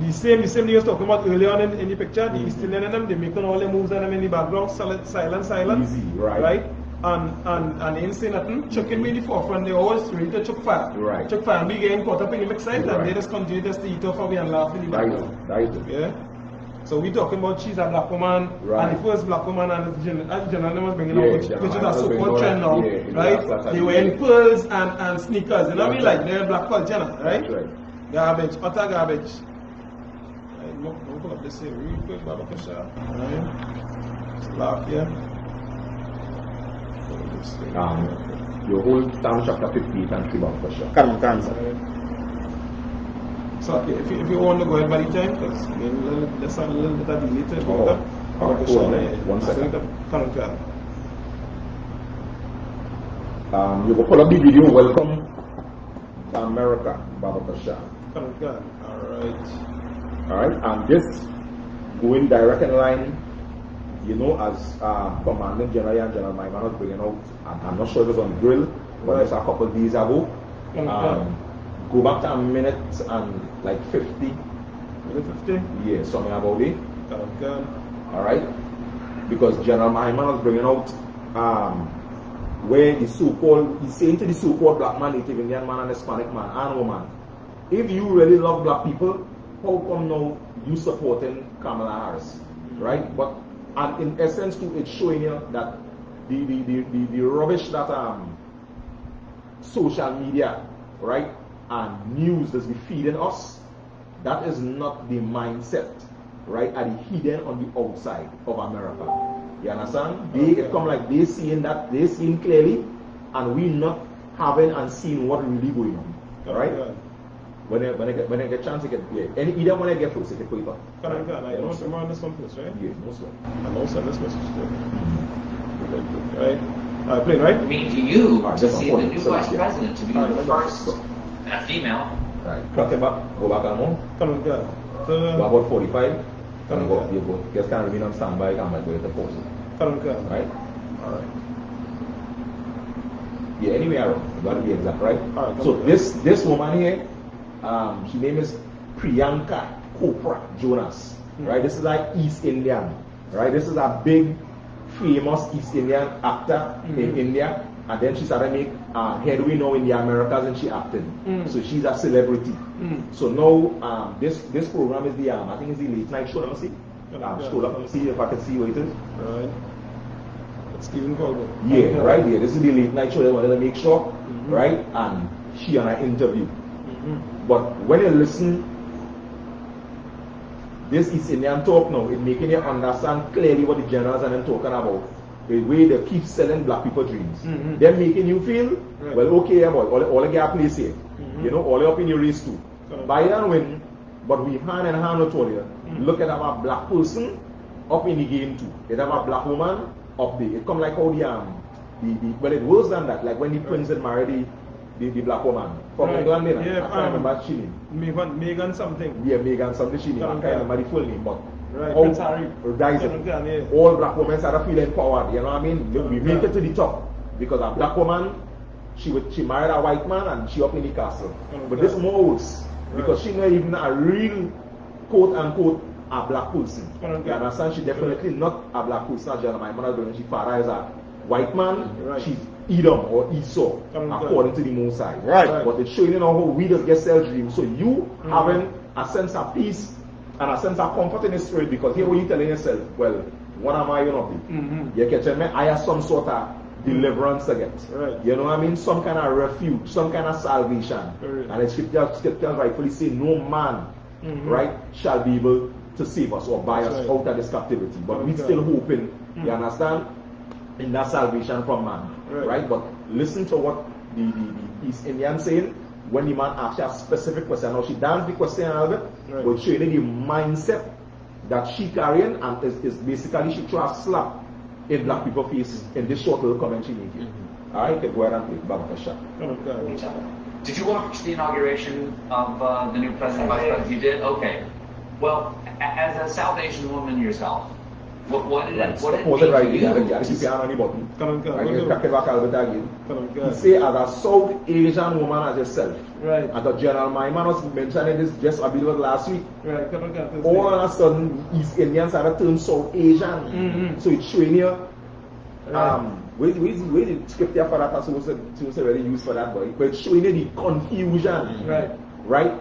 the same the same they was talking about earlier on in, in the picture, the East Indian and them, they making all the moves and them in the background, silent, silent. Easy, right. Right? And and and they ain't say nothing, chucking me in the forefront, they always ready to chuck fire. Right. Chuck fire and be getting caught up in the mix side and Right. they just continue just to eat off of me and laugh in the That is. That is. Yeah. So we talking about she's a black woman, Right. and the first black woman and the gen- as general was bringing Yeah, up, which, General which is a Adams was bringing so-called all trend now, yeah, in right? last They I wearing think. pearls and, and sneakers, you know what I mean? Like they're black culture, right? That's right. Garbage, utter garbage. Right, look, look, pull up this here real quick, Baba Kasha. Right? Just laugh, yeah. Pull up this thing. Um, your whole Psalm chapter 58 and 3 for sure. Can I cancel? Right. So if you, if you want to go ahead by the time, because let's have a little bit of delay to Oh, go all right, hold on, one second. Current card. Um, you go pull up the video, welcome to America, Baba Shah. Current card. Alright. Alright, and this going direct in line, you know, as uh, Commandant General and General Maiman was bringing out, I'm, I'm not sure it was on grill, but it's a couple of days ago. Okay. Um, go back to a minute and like 50, Minute 50. yeah, something about it. Current card. Alright? Because General Mahima was bringing out um, where the so-called, he's saying to the so-called black man, Native Indian man and Hispanic man and woman, if you really love black people, how come now you supporting Kamala Harris? Right? But and in essence too, it's showing you that the the, the, the, the rubbish that um social media, right, and news is be feeding us, that is not the mindset, right, are the hidden on the outside of America. You understand? They it come like they seeing that they seeing clearly, and we not having and seeing what really going on. Right? Current When I, when I get when I get chance, I get yeah. Any either when I get close, I can put it up. card. Current card. I Yeah, know on this one first, right? Yeah, most of them. And also this message too. Mm-hmm. Right? Alright, play, right? I mean, to you, Alright, to see my the new So, vice yeah. president to be Alright, the first go. uh, female. Right. Clock it back. Go back and more. Current card. Go So, about 45. Come And go, on. you go. Just can't remain on standby. Come and go to the post. current card. Right? Alright. Yeah, anyway, Aaron, you got to be exact, right? Alright, so okay. this this woman here, um, her name is Priyanka Chopra Jonas, Hmm. right? This is like East Indian, right? This is a big, famous East Indian actor in Mhm. India, and then she started make uh, headway now in the Americas and she acted. Mm. So she's a celebrity. Mm. So now um, this this program is the um, I think it's the late night show. Let me see. Yeah, Um, yeah. scroll up and see if I can see what it is. Right. It's Stephen Colbert. Yeah, right here. This is the late night show. They wanted to make sure, Mhm. right? And she on an interview. But when you listen, this East Indian talk now, it making you understand clearly what the generals are them talking about. The way they keep selling black people dreams. Mhm. They're making you feel, Right. well, okay, boy, all, all get a place here. Mhm. You know, all up in your race too. Buy and win, but we hand in hand with all you. Mhm. Look at our black person up in the game too. It have a black woman up there. It come like how the um the, the well it worse than that, like when the prince had married the, the, the black woman from Right. England, know. Yeah, I can't um, remember she name. Meghan, Meghan something. Yeah, Meghan something she name. I can't remember the full name, but Right, Prince Harry. rise yeah. All black women started feeling empowered, you know what I mean? We Correct. make it to the top because a black woman she would she married a white man and she up in the castle. But this more worse because she not even a real quote unquote a black person. You understand? She definitely not a black person my mother she father is a white man, Right. she's Edom or Esau, according to the Mosai. Right. But it's showing you know how we just get self dreams. So you Mhm. having a sense of peace and a sense of comfort in the spirit because here when you telling yourself, well, what am I gonna be? Mhm. You catch me? I have some sort of deliverance to get. Right. You know what I mean? Some kind of refuge, some kind of salvation. Right. And the scripture, scripture rightfully say, no man, Mhm. right, shall be able to save us or buy That's us right. out of this captivity. But we Okay. still hoping, you Mhm. understand, in that salvation from man. Right. Right? But listen to what the, the, the East Indian saying when the man asks her a specific question. Now she danced the question a little bit, Right. but showing you the mindset that she carrying and is, is basically she try to slap in black people face in this short little comment she making. Mm-hmm. Alright, go ahead and play Baba Shah. Correct, correct. Did you watch the inauguration of uh, the new president, vice president? You did? Okay. Well, as a South Asian woman yourself, what, what did Right, it, what did it pause mean it right to there. you? You gotta keep your hand on the button. Correct, correct. Right, Go you do. crack it back a little bit again. Correct, say as a South Asian woman as yourself. Right. And the General Maiman was mentioning this just a bit it last week. Right, correct, correct. All of a sudden East Indians are turn South Asian. Mm -hmm. So it's showing you Right. um where, where, where the scripture for that are supposed to, supposed to really use for that boy. But it's showing you the confusion. Right. right?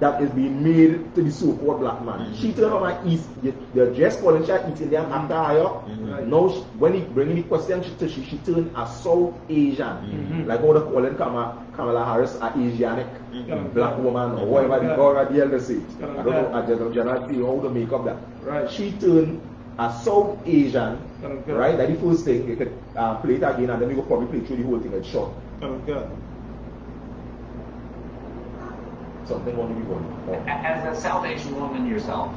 That is being made to the so-called black man. She turned on my East, the, the just calling she East Indian after higher. Right. Now, she, when he bringing the question, she, she, she turned a South Asian. Mhm. Like how they calling Kamala, Kamala Harris a Asianic Mhm. black woman or whatever the, whatever the elder say. I don't know, Yeah. I just generally see how to make up that. Right. She turned a South Asian, Okay. right? That the first thing, you could uh, play it again and then we will probably play through the whole thing at short. Correct, correct. Something want to be going. As a South Asian woman yourself,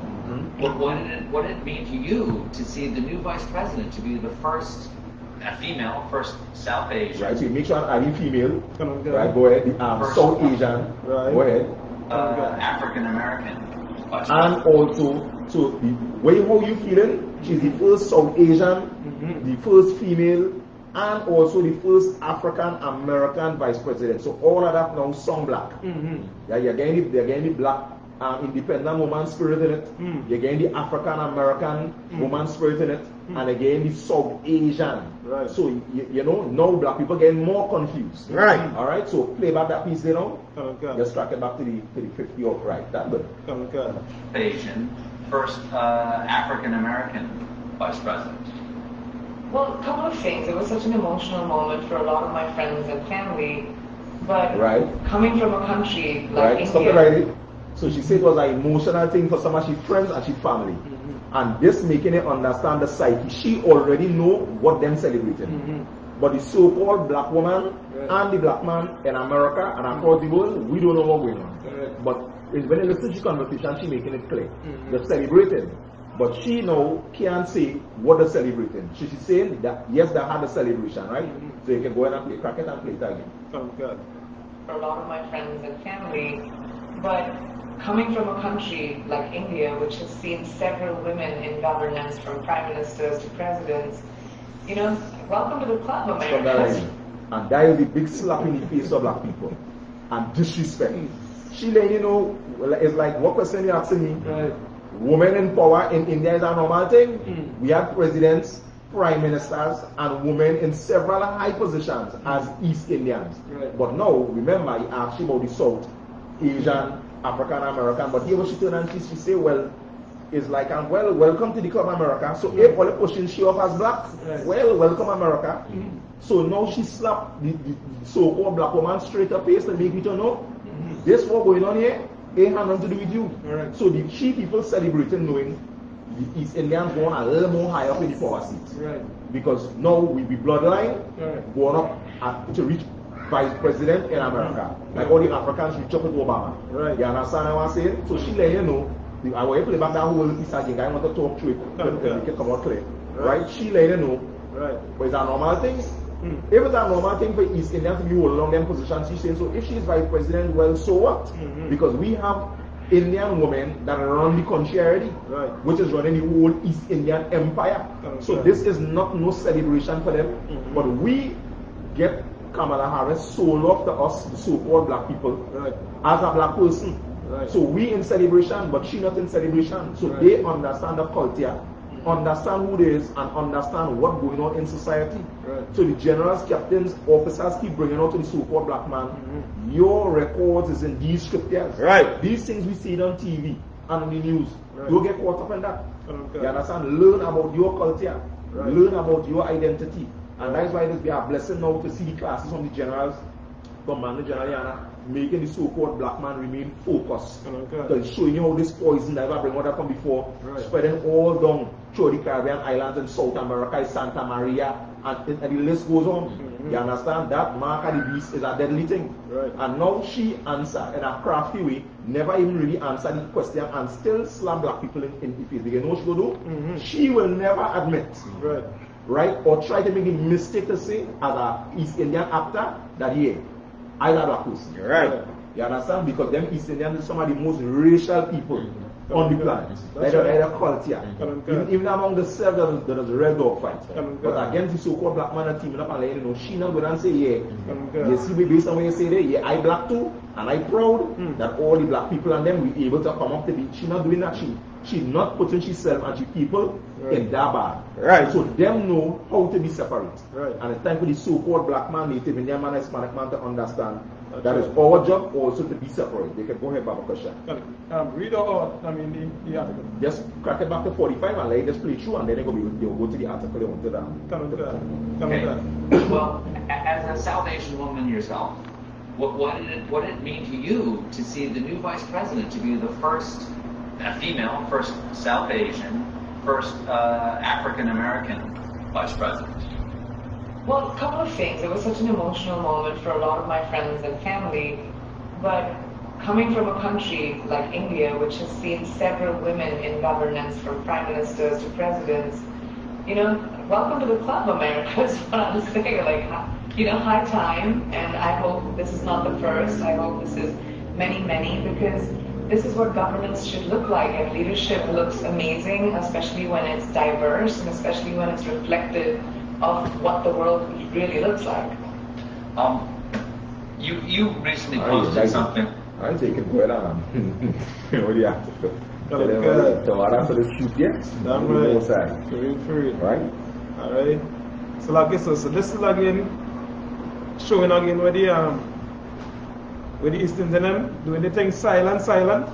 what, what, did it, what did it mean to you to see the new vice president to be the first a female, first South Asian, Right, so you make sure are you female? Go Right, ahead. go ahead. Um, First South. Asian. Right. Go ahead. uh, African American And also, so the way how you feeling? She's the first South Asian, the first female, and also the first African American vice president. So all of that now sound black. Mm-hmm. Yeah, you're getting the, you're getting the black um, independent woman spirit in it. Mm. You're getting the African American woman spirit in it, and again the South Asian. Right. So you, you know now black people getting more confused. Right. All right. So play back that piece, you know. Come on, go. Just track it back to the to the 50 upright. That good. Come on, go. Asian, first uh, African American vice president. Well, a couple of things. It was such an emotional moment for a lot of my friends and family. But Right. coming from a country like right? Stop India, it right there. So she said it was an emotional thing for some of her friends and she family. Mm-hmm. And this making it understand the psyche. She already know what them celebrating. Mm-hmm. But the so-called black woman and the black man in America and across the world, we don't know what's going on. Right. But it's when you listen to the conversation, she making it clear. Mm-hmm. They're celebrating. But she now can't say what they're celebrating. She, she's saying that yes, they had a celebration, right? So you can go ahead and play crack it and play it again. Come on, go. for a lot of my friends and family. But coming from a country like India, which has seen several women in governance, from prime ministers to presidents, you know, welcome to the club, from that America. line. And that is the big slap in the face of black people. And disrespect. She let you know, it's like what question you asking me? Right. Women in power in India is a normal thing. Mm. We have presidents, prime ministers, and women in several high positions as East Indians. Right. But now, remember, he asked about the South Asian, African American. But here, what she turned and she, she say, well, it's like, um, well, welcome to the Club America. So if all the pushing she off as black, Right. well, welcome America. So now she slapped the, the, so-called black woman straight up face and make it to know this what going on here Eh, ain't had nothing to do with you. Alright. So the she people celebrating knowing the East Indians going a little more high up in the power seats. Right. Because now we be bloodline Right. going up at, to reach vice president in America. Like all the Africans reach up with Obama. Right. You understand what I'm saying? So she let you know the, I want to play back that whole piece again. I want to talk to it. Okay. It come out clear. Right. Right? She let you know Right. but it's a normal thing. Mm. If it's a normal thing for East Indians to be holding on them positions, she's saying, so if she's vice president, well, so what? Mhm. Because we have Indian women that run the country already, Right. which is running the whole East Indian empire. Okay. So this is not no celebration for them, Mhm. but we get Kamala Harris sold off to us, the so-called black people, Right. as a black person. Right. So we in celebration, but she not in celebration. So they understand the culture, understand who they is, and understand what going on in society. Right. So the generals, captains, officers keep bringing out to the so-called black man, Mm-hmm. your records is in these scriptures. Right. These things we see on TV and on the news. Right. Don't get caught up in that. Okay. You understand? Learn about your culture. Right. Learn about your identity. And that's why it is be a blessing now to see the classes from the generals, Commander General Yahanna, making the so-called black man remain focused. Okay. It's showing you how this poison that I bring what I come before, spreading all down through the Caribbean islands in South America, is Santa Maria, and, and the list goes on. Mhm. You understand? That mark of the beast is a deadly thing. Right. And now she answer in a crafty way, never even really answer the question and still slam black people in, in the face. You know what she will do? Mhm. She will never admit, Right. right, or try to make a mistake to say as a East Indian actor that yeah, I a black person. You're right. You understand? Because them East Indians are some of the most racial people on the planet. That's They're, right. they're culture. Okay. Even, even among the there is, there is a red dog fight. Okay. But against the so-called black man and teaming up and letting you know, she not going to say, yeah, Okay. you see me based on what you say there, yeah, I black too, and I proud Hmm. that all the black people and them we able to come up to be. She not doing that. She she not putting herself and she people Right. in that bad. Right. So them know how to be separate. Right. And it's time for the so-called black man, native Indian man, Hispanic man to understand That's that right. it's our job also to be separate. They can go ahead, Baba Kasha. Um, read out, I mean, the, the article. Just crack it back to 45 and let it just play through and then they go, be, they'll go to the article they want to that. Come on, go. Come Okay. go. well, as a South Asian woman yourself, what, what did it what did it mean to you to see the new vice president to be the first a female, first South Asian, first uh, African American vice president? Well, a couple of things. It was such an emotional moment for a lot of my friends and family. But coming from a country like India, which has seen several women in governance, from prime ministers to presidents, you know, welcome to the club, America, is what I'm saying. Like, you know, high time, and I hope this is not the first. I hope this is many, many, because this is what governance should look like, and leadership looks amazing, especially when it's diverse, and especially when it's reflective of what the world really looks like. Um, you you recently Ay, posted ay. something. Ay, sí, que fuera. What do you have to do? Well, Tell good. tomorrow for the shoot, yes? Damn You right. know, side, For real, for. Right? Alright. So like so, so this is again showing again where the um where the East Indian doing the thing silent, silent.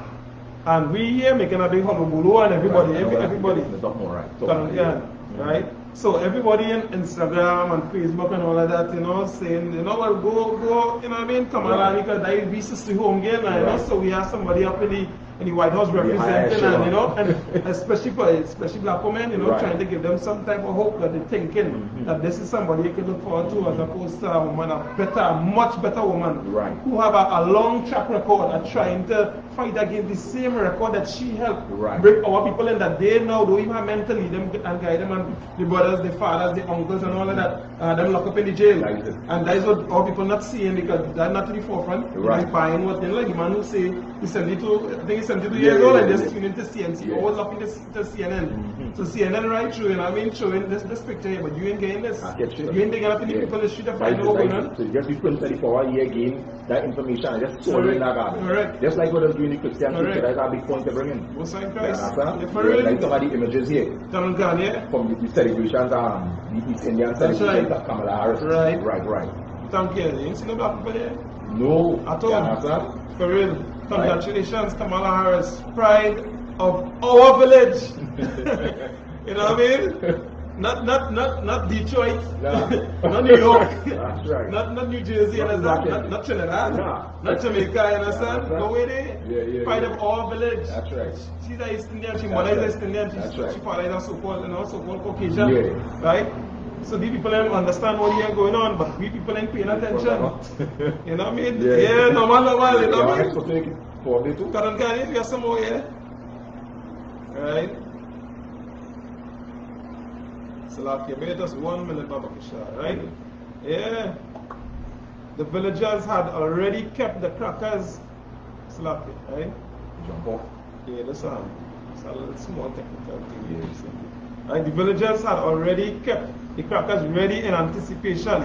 And we here making a big hullabaloo and everybody, Right, every, right. everybody. Talk more, right? Talk Come more, again, right? So everybody in Instagram and Facebook and all of that, you know, saying, you know, well, go, go, you know what I mean? Come Right. because that is be sister home game, and, you know, Right. so we have somebody up in the in the White House representing, higher and you know, and especially for especially black women, you know, Right. trying to give them some type of hope that they're thinking Mhm. that this is somebody you can look forward to as opposed to a woman, a better, a much better woman, Right. who have a, a long track record at trying to fight against the same record that she helped Right. bring our people in that they now don't even have men to lead them and guide them and the brothers, the fathers, the uncles and all of that, uh, them lock up in the jail. It. And that is what our people not seeing because they're not to the forefront. Right. They're buying what they like. The man who say he's 72, I think 72 Yeah, years yeah, old yeah, and just yeah. tuning into CNC, Yeah. looking to, to CNN. Mhm. So CNN right through, and I mean showing this, this picture here, but you ain't getting this. Get you. You ain't digging up in the Yeah. people in the street to find out right. going. So just be 24 hour year again, that information and just throw it in that garbage. Correct. Just like what I was doing in Christian Correct. that's a big point to bring in. What's You Christ? Yeah, for Yeah, real. Like some of the images here Donald Gunn, yeah? from the, the celebrations, um, the East Indian celebrations right. of Kamala Harris. Right. Right, right. Thank you. You ain't seen no black people here? No. At all. understand? For real. Congratulations, Kamala Harris. Pride of our village. you know what I mean? Not not not not Detroit. Nah. not New York. That's right. Not not New Jersey, Not understand? Not, not Trinidad. Nah. Not Jamaica, you understand? Right. No way there. Yeah, yeah, Pride yeah. of our village. That's right. She's a East Indian, she mother is. East Indian, she, That's right. she father is a so-called, you know, so-called Caucasian. Yeah. Right? So these people don't understand what here going on, but we people ain't paying attention. You know what I mean? Yeah. Yeah, normal, normal, you know what I mean? to take it for me too. Current guy, if have some more here. Right? So like you made one minute Baba Kishar, right? Yeah. The villagers had already kept the crackers slappy, right? Jump off. Yeah, that's a, it's a little small technical thing so. Right, the villagers had already kept the crackers ready in anticipation.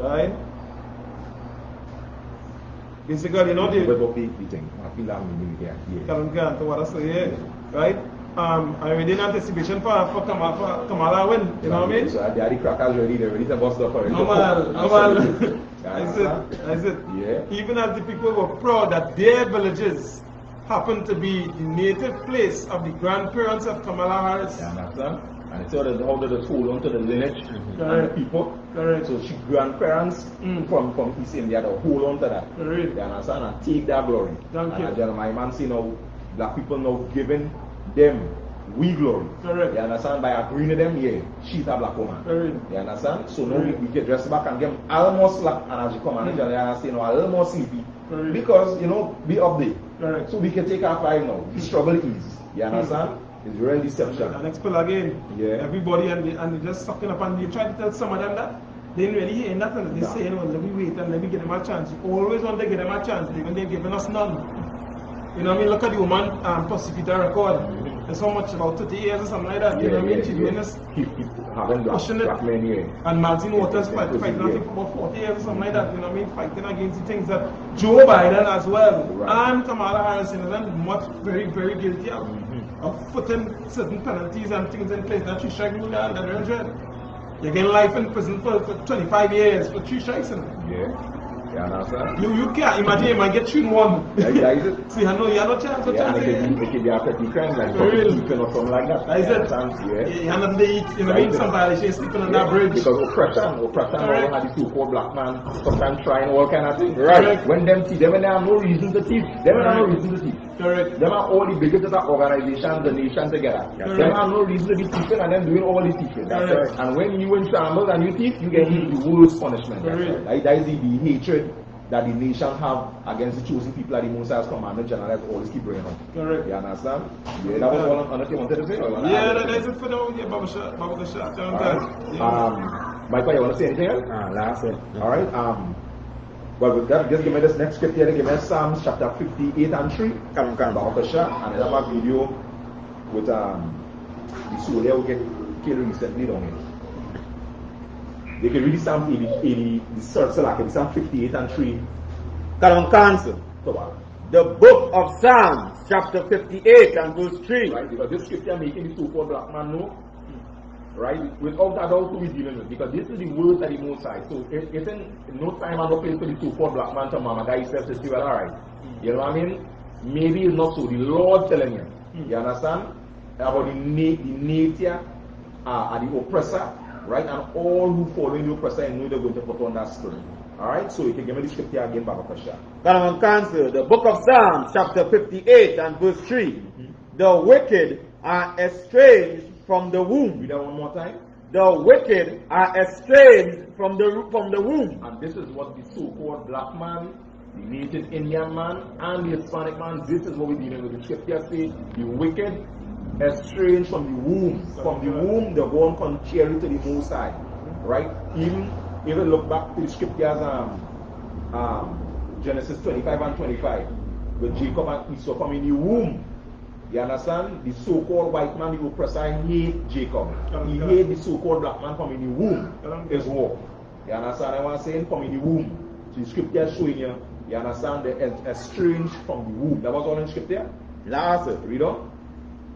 Right? Basically, you know, the what big thing? I feel I'm in here. Yeah. Karan Khan, to what I say, yeah, right? Um, already in anticipation for, for, Kamala, for Kamala win, you know what I mean? So they are the crackers ready, they're ready to bust up already. Normal, normal. That's it, that's it. Yeah. Even as the people were proud that their villages happened to be the native place of the grandparents of Kamala Harris. You understand? And it's how they, how they just hold on to the lineage and the people. Correct. So she grandparents Mm. from, from East India, they hold on to that. Correct. You understand? And take that glory. Thank and you. as Jeremiah man see now, black people now giving them we glory. Correct. You understand? By agreeing with them, yeah, she's a black woman. Correct. You understand? So now we, we get dressed back and get almost like, and as you come and Mm. you understand, you know, a little more sleepy. Correct. Because, you know, we update. Correct. So we can take our five now. The struggle is. You understand? It's real deception. And expel again. Yeah. Everybody and they, and they just sucking up and you try to tell some of them that they didn't really hear nothing. They No. say, you know, let me wait and let me give them a chance. You always want to give them a chance, even they're giving us none. You know what I mean? Look at the woman um, prosecutor record. It's how much, about 30 years or something like that. you know what I mean? She's doing this. Pushing it. And Martin Waters fight, fighting I think for about 40 years or something like that, you know what I mean? Fighting against the things that Joe Biden as well Right. and Kamala Harris you them much very, very guilty of, Mhm. of putting certain penalties and things in place that three strike rule and that they're You're getting life in prison for, for 25 years for three strikes. You, know. Yeah. You understand? you, you can't imagine you might get three in one. That, that is it. See, I know you have no chance, no Yeah, chance. and it could be, a petty crime like For real. sleeping or something like that. That is You it. Yeah. You have to eat, you know what I mean? Some violation, sleeping on Yeah, that bridge. Because oppression, oppression, all had the so-called black man, sometimes trying all kind of things. Correct. When them thief, them when they have no reason to thief. Them when they have no reason to thief. Correct. Them are all the biggest of the organizations, the nation together. Correct. Them have no reason to be thieving and them doing all the thieving. That's right. And when you in shambles and you thief, you get hit the worst punishment. Correct. That, that is the, the hatred that the nation have against the chosen people that the Most High's Commander General has always keep bringing up. Correct. You understand? Yeah, that was all on on you wanted to say? or Yeah, add that, anything? that's it for now. Yeah, Baba Shah, Baba the Shah. John All Tan. right. Yeah. Um, Michael, you want to say anything else? Ah, last one. All right. Um, well, with that, just give me this next scripture. Give me Psalms chapter 58 and 3. Come come. Baruch Hashem, and another video with um, the soldier who get killed recently down here. They can read Psalm 80, 80 the search like Psalm 58 and 3. Come on, cancel. So, uh, The book of Psalms, chapter 58 and verse 3. right? Because this scripture making the so-called black man know, right? Without that, also we dealing with because this is the words that the Most High. So it isn't no time and no place for the so-called black man to mama guy himself to see well, all right. You know what I mean? Maybe it's not so. The Lord telling you. You understand? About the, na- the nature uh, and the oppressor, right? And all who following the oppressor and know they're going to put on that spirit. All right? So you can give me the scripture again, Baba Kasha. Come on, cancel. The book of Psalms, chapter 58 and verse 3. The wicked are estranged from the womb. Read that one more time. The wicked are estranged from the from the womb. And this is what the so-called black man, the native Indian man, and the Hispanic man, this is what we're dealing with. The scripture say the wicked estranged from the womb. From the womb, they're going contrary to the Most High. Right? Even, even look back to the scriptures, um, um, Genesis 25 and 25, with Jacob and Esau from in the womb. You understand? The so-called white man, the oppressor, hate Jacob. He hate the so-called black man from in the womb. Is war. You understand what I'm saying? From in the womb. So the scripture is showing you, you understand, the es- estranged from the womb. That was all in scripture. Last. Read on.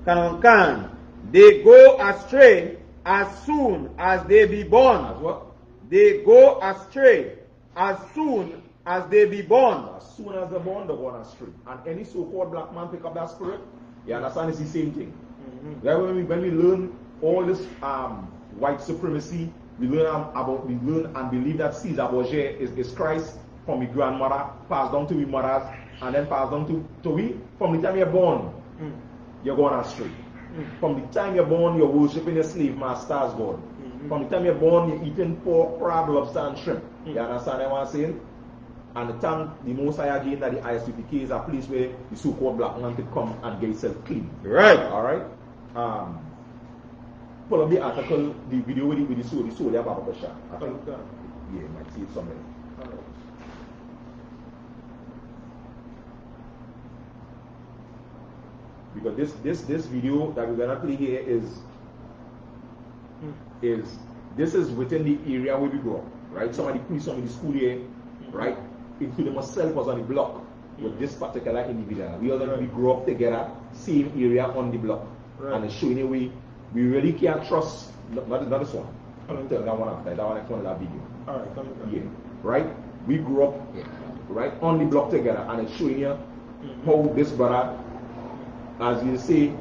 Can on can. They go astray as soon as they be born. As what? They go astray as soon as they be born. As soon as they're born, they're going astray. And any so-called black man pick up that spirit, you understand it's the same thing. Mm-hmm. Right? When we, when we learn all this um, white supremacy, we learn um, about, we learn and believe that Caesar Borgia is, is Christ from your grandmother, passed down to your mothers, and then passed down to, to we. From the time you're born, mm. you're going astray. Mm. From the time you're born, you're worshiping your slave master as God. Mm-hmm. From the time you're born, you're eating pork, crab, lobster, and shrimp. You mm. understand what I'm saying? And the time the Most High again that the ISUPK is a place where the so-called black man could come and get himself clean. Right. All right. Um, pull up the article, the video with the, with the soul, the soul, yeah, Baba Basha. I think, Okay. yeah, you might see it somewhere. Because this this this video that we're gonna play here is is this is within the area where we grew up, right? Some of the police, some of the school here, right? Including myself was on the block with this particular individual. We all we grew up together, same area on the block, Right. and it's showing you we we really can't trust not not, not this one. Okay. Tell that one after that one is that video. Alright, come on. Yeah, right? We grew up yeah. right on the block together, and it's showing you how this brother, as you say,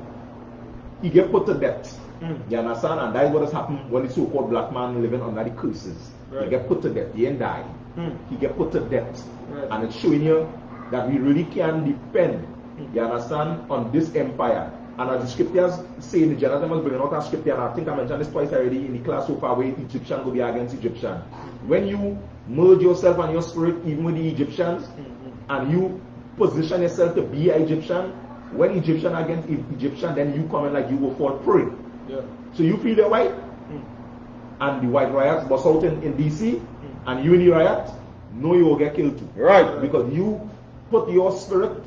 he get put to death. Mm. You understand? And that is what has happened when the so-called black man living under the curses. He get put to death. He ain't die. Mm. He get put to death. Right. And it's showing you that we really can depend, hmm. you understand, on this empire. And as the scriptures say in the General Assembly, bringing out a scripture, and I think I mentioned this twice already in the class so far, where Egyptian will be against Egyptian. When you merge yourself and your spirit even with the Egyptians, hmm. and you position yourself to be an Egyptian, when Egyptian against Egyptian, then you come in like you will fall prey. Yeah. So you feel the white, hmm. and the white riots bust out in, in DC, and you in the riot, know you will get killed too. Right. Because you put your spirit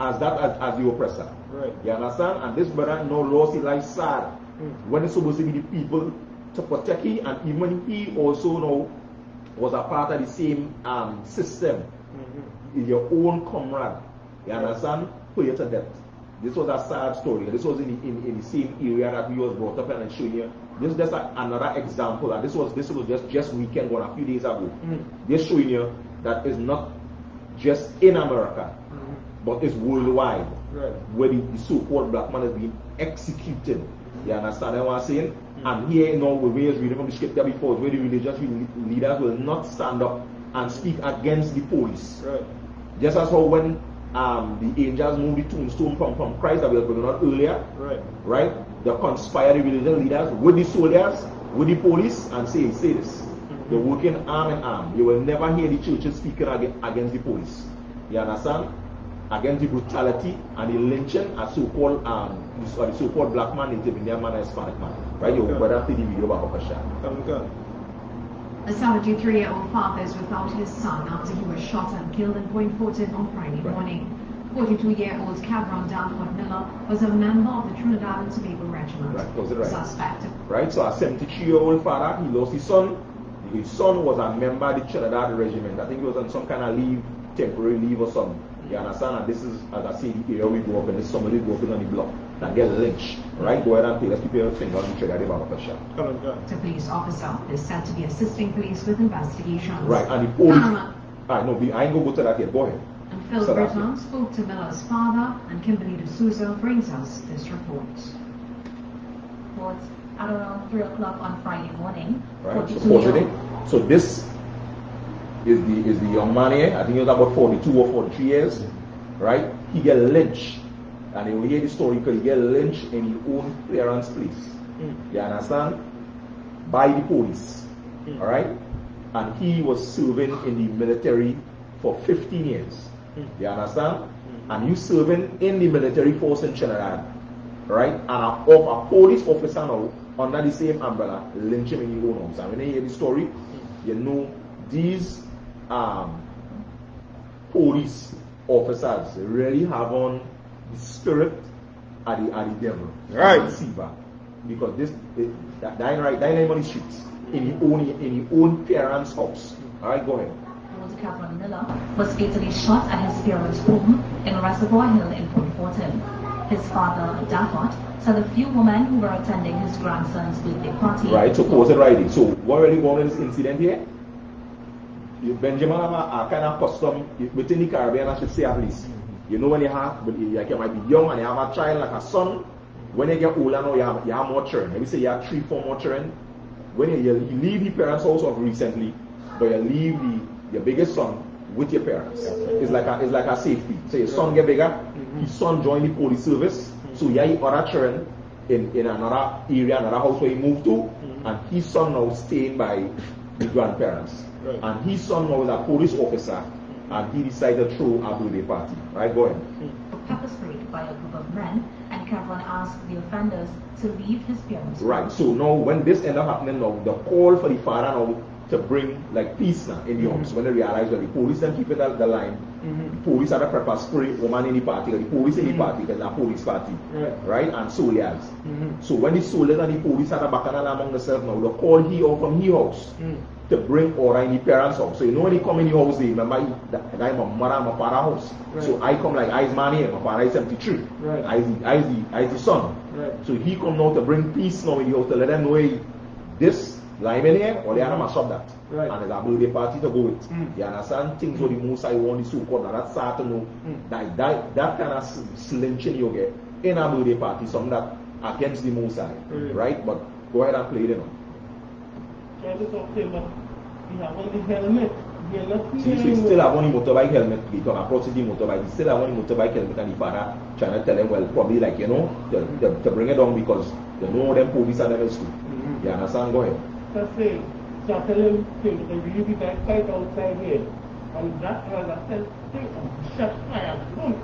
as that as, as the oppressor. Right. You understand? And this brother now lost his life sad. When it's supposed to be the people to protect him, and even he also now was a part of the same um, system. Is your own comrade. You understand? Put you to death. This was a sad story. This was in the, in, in the same area that we was brought up in and showing you. This is just a, another example. And this was this was just just weekend one a few days ago. Mm. Just showing you that it's not just in America, mm. but it's worldwide. Right. Where the, the so-called black man is being executed. You mm. understand what I'm saying? And here in all the ways reading from the scripture before, where the religious leaders will not stand up and speak against the police. Right. Just as how when um, the angels moved the tombstone from, from Christ that we were bringing out earlier, Right. right? They conspire the religious leaders with the soldiers, with the police, and say, say this. They're working arm in arm. You will never hear the churches speaking ag- against the police. You understand? Against the brutality and the lynching of so-called um, the, the so-called black man, native Indian man, and Hispanic man. Right? You Okay. better see the video about Bakasha. Come, come. A 73-year-old father is without his son after he was shot and killed in Point Fortin on Friday Right. morning. 42-year-old Cameron Danford Miller was a member of the Trinidad and Tobago Regiment. Right, was it right? Suspect Right? So a 73-year-old father, he lost his son. His son was a member of the Trinidad Regiment. I think he was on some kind of leave, temporary leave or something. You understand? And this is, as I say, the area we grew up in. This is somebody who grew up in on the block that get lynched. Right? Go ahead and play. Let's keep your finger on the trigger. They about to shot. Come on, come. The police officer is said to be assisting police with investigations. Right? And the police. Paramount Ah, no, we- I ain't gonna go to that yet. Go ahead. And Phil So Britton spoke to Miller's father and Kimberly D'Souza brings us this report. was at around 3 o'clock on Friday morning. Right? So 42 fortunately, year- so this is the is the young man here. I think he was about 42 or 43 years. Right? He get lynched. And you will hear the story because he get lynched in his own parents' place. Hmm. You understand? By the police. Hmm. All right? And he was serving in the military for 15 years. Hmm. You understand? And you serving in the military force in Trinidad, right? And a, of a police officer now under the same umbrella lynch him in your own house. And when you hear the story, hmm. you know these um, police officers really have on the spirit of the, of the devil. Right. Deceiver. Because this, it, that, ain't right, ain't on the streets. In your own, in your own parents' house. Hmm. Alright, go ahead. Cameron Miller was fatally shot at his parents' home in Reservoir Hill in Point Fortin. His father, Dafford, said a few women who were attending his grandson's birthday party. Right, so pause it there. So what really going this incident here? Benjamin have a, kind of custom within the Caribbean, I should say at least. You know when you have, but you, you might be young and you have a child like a son. When you get older now, you have, you have more children. Maybe say you have three, four more children. When you, you leave the parents' house of recently, but you leave the your biggest son with your parents. It's like a it's like a safety. So your son get bigger, mm-hmm. his son join the police service. Mm-hmm. So you have other children in, in another area, another house where he moved to, mm-hmm. and his son now staying by the grandparents. Right. And his son now is a police officer, and he decided to throw a birthday party. Right, go ahead. were pepper sprayed by a group of men, and Cameron asked the offenders to leave his parents' Right. So now when this ended up happening now, the call for the father now to bring like peace now in the mm-hmm. homes when they realize that the police then keep it at the line. Mm-hmm. The police had a pepper spray woman in the party, the police in the mm-hmm. party because it's police party. Right. Right? And soldiers. So when the soldiers and the police had a back and among themselves now, the call he out from his house mm. to bring order in the parents' house. So you know when he come in the house, they remember he, that, I'm a mother, my father house. So I come like I's man here, my father is 73. Right. I is the, I is the, I is the son. Right. So he come now to bring peace now in the house to let them know hey, this lime in here or they are not mash up that. Right. And there's a birthday party to go with. Mm. You understand? Things what the most I want the so called now that's to know Mm. that, that that kind of slinching you get in a birthday party, something that against the most I, Right. right? But go ahead and play it now. Try to talk to him, but he have on the helmet. He are not See, so he still have on the motorbike helmet, he talk approach the motorbike, he still have on the motorbike helmet and the father trying to tell him, well, probably like, you know, to, to, to bring it down because you know them police are never school. Mhm. You understand? Go ahead. Just say, so I tell him to to leave the guy fight outside here. And that was a self thing. Shot fire. Boom.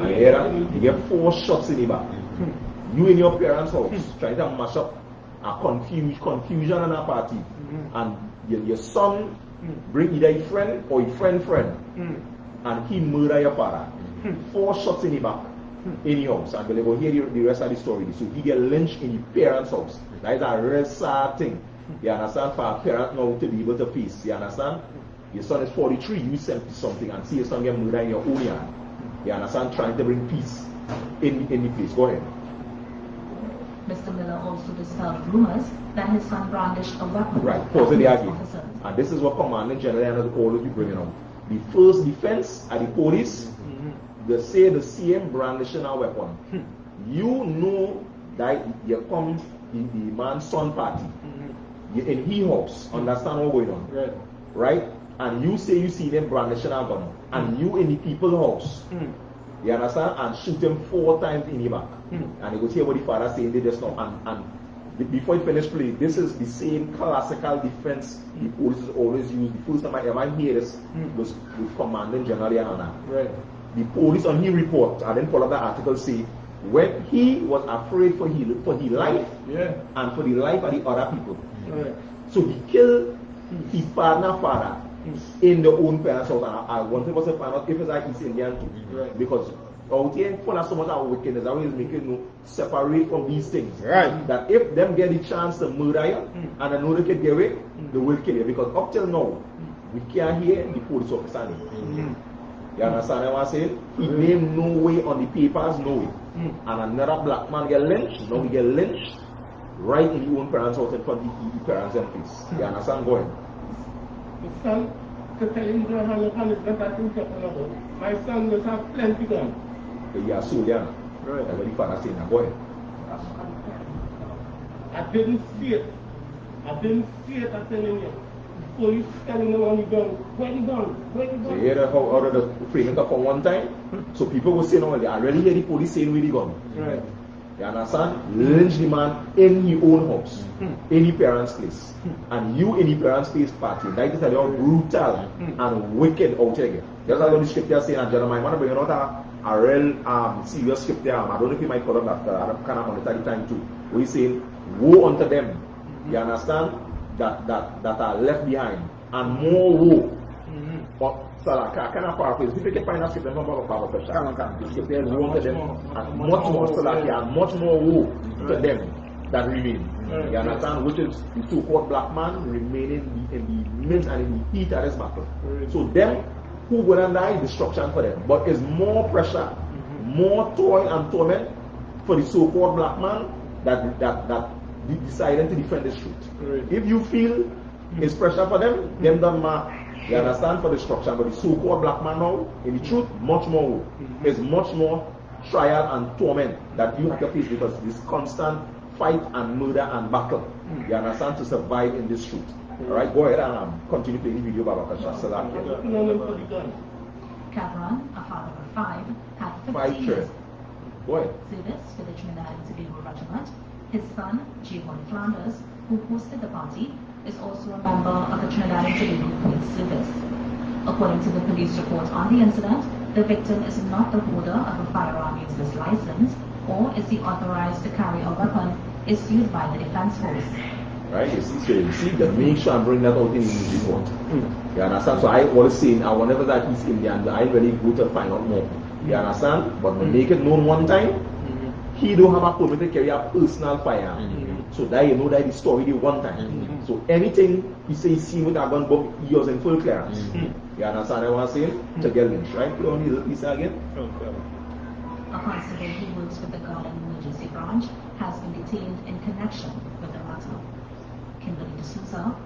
I hear that? You get four shots in the back. You in your parents' house hmm. trying to mash up a confuse, confusion in a party. Hmm. And your, your son hmm. bring either a friend or a friend friend and he murder your father. Hmm. Four shots in the back in your house. And we'll go hear the, the rest of the story. So he get lynched in his parents' house. That is a real sad thing. You understand? For a parent now to be able to face. You understand? Your son is 43, you 70 something, and see your son get murdered in your own yard. You understand? Trying to bring peace in, in the place. Go ahead. Mr. Miller also dispelled rumors that his son brandished a weapon. Right, pause it there again. And this is what Commandant General and all of you bringing out. The first defense at the police, they say the same brandishing a weapon. You know that you come in the man's son party. You in he house, understand what's going on. Right. Right? And you say you see them brandishing a gun. And you in the people house. You understand? And shoot him four times in the back. Hmm. And you go hear what the father saying they just now. And, and before he finished playing, this is the same classical defense the police always use. Hmm. The first time I ever hear this Hmm. was with Commandant General Yahanna. Right. The police on his report, I didn't follow that article, say when he was afraid for his for his life Yeah. and for the life of the other people. Right. So he killed his partner father hmm. in the own parents' house. And I, I wanted to find out if it's uh, like East Indian too. Right. Because out here, full of so much of wickedness, that way is making you separate from these things. Right. That if them get the chance to murder you hmm. and I know they can get away, hmm. they will kill you. Because up till now, hmm. we can't hear the police officer name. Mm-hmm. You understand what I'm saying? He name no way on the papers, no way. And another black man get lynched, now he get lynched right in the own parents' house in front of the, the parents' and face. You understand? Go ahead. The son, to tell him to have a hundred better things to tell about. My son must have plenty gun. You are so young. Right. That's what the father saying. Now go ahead. I didn't see it. I didn't see it, I'm telling you. Police telling them on the gun. Where the gun? Where the So gun? you hear that how out of the framing up on one time? So people will say, no, I already hear the police saying where the gun. Right. You understand? Lynch the man in your own house, in your parents' place. Hmm. And you in your parents' place party. That is tell you how brutal hmm. and wicked out here. That's what the scripture saying, and Jeremiah, I want to bring out a, a real um, serious. Um, I don't know if you might call uh, I kind of monitor the time too. He's saying, woe unto them. You understand? That, that, that are left behind. And more woe. But, so like, I paraphrase. If you can find that scripture from Bible Bible Question, the scripture is woe unto them. And much more, like, yeah, much more woe to them that remain. You understand? Which is the so-called black man remaining in the, midst and in the heat of this battle. So them who gonna die, destruction for them. But it's more pressure, mm-hmm. more toil and torment for the so-called black man that that that de- deciding to defend the truth. Right. If you feel it's pressure for them, them don't matter. You understand for destruction, but the so-called black man now, in the truth, much more. Mm-hmm. It's much more trial and torment that you have to face because this constant fight and murder and battle. Mm. You understand to survive in this truth. Alright, go ahead and um, continue playing the video, Baba Kasha. Salam. Looking on them for the gun. Cameron, a father of five, had 15 Five years. Go ahead. service for the Trinidad and Tobago Regiment. His son, Javon Flanders, who hosted the party, is also a member of the Trinidad and Tobago Police Service. According to the police report on the incident, the victim is not the holder of a firearm user's license or is he authorized to carry a weapon issued by the defense force. Right? You see, so you see, the make sure and bring that out in the news report. You understand? So I always saying, I whenever that is Indian, I really go to find out more. You understand? But when hmm. make it known one time, hmm. he don't have a permit to carry a personal firearm. Hmm. So that you know that the story the one time. So anything he say see with a gun, but he was in full clearance. You understand what I'm saying? To get lynched, right? Play on the piece again. A constable who works with the Guard and Emergency Branch has been detained in connection with the matter. Kimberly D'Souza,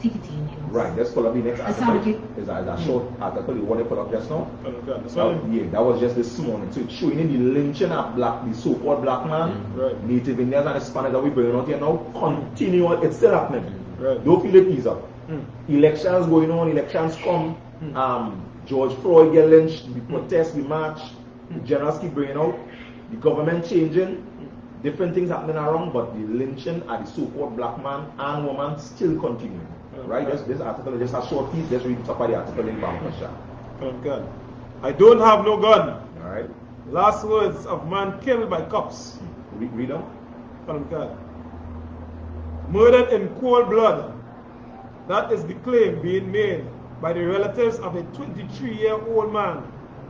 TTT News. Right, let's pull up the next article. sorry, Is that, that short article you want to pull up just now? That's That, all. yeah, that was just this morning. So it's showing you the lynching of black, the so-called black man, Right. Native Indians and Hispanics that we bringing out here now, continue. It's still happening. Right. Don't feel it ease up. Mm. Elections going on, elections come. Um, George Floyd get lynched, we protest, we march. the Generals keep bringing out. The government changing, different things happening around, but the lynching of the so-called black man and woman still continuing. Right? Just this article is just a short piece. Just read the top of the article in Bangladesh. God. I don't have no gun. All right. Last words of man killed by cops. Hmm. Read, read on. God. Murdered in cold blood. That is the claim being made by the relatives of a 23-year-old man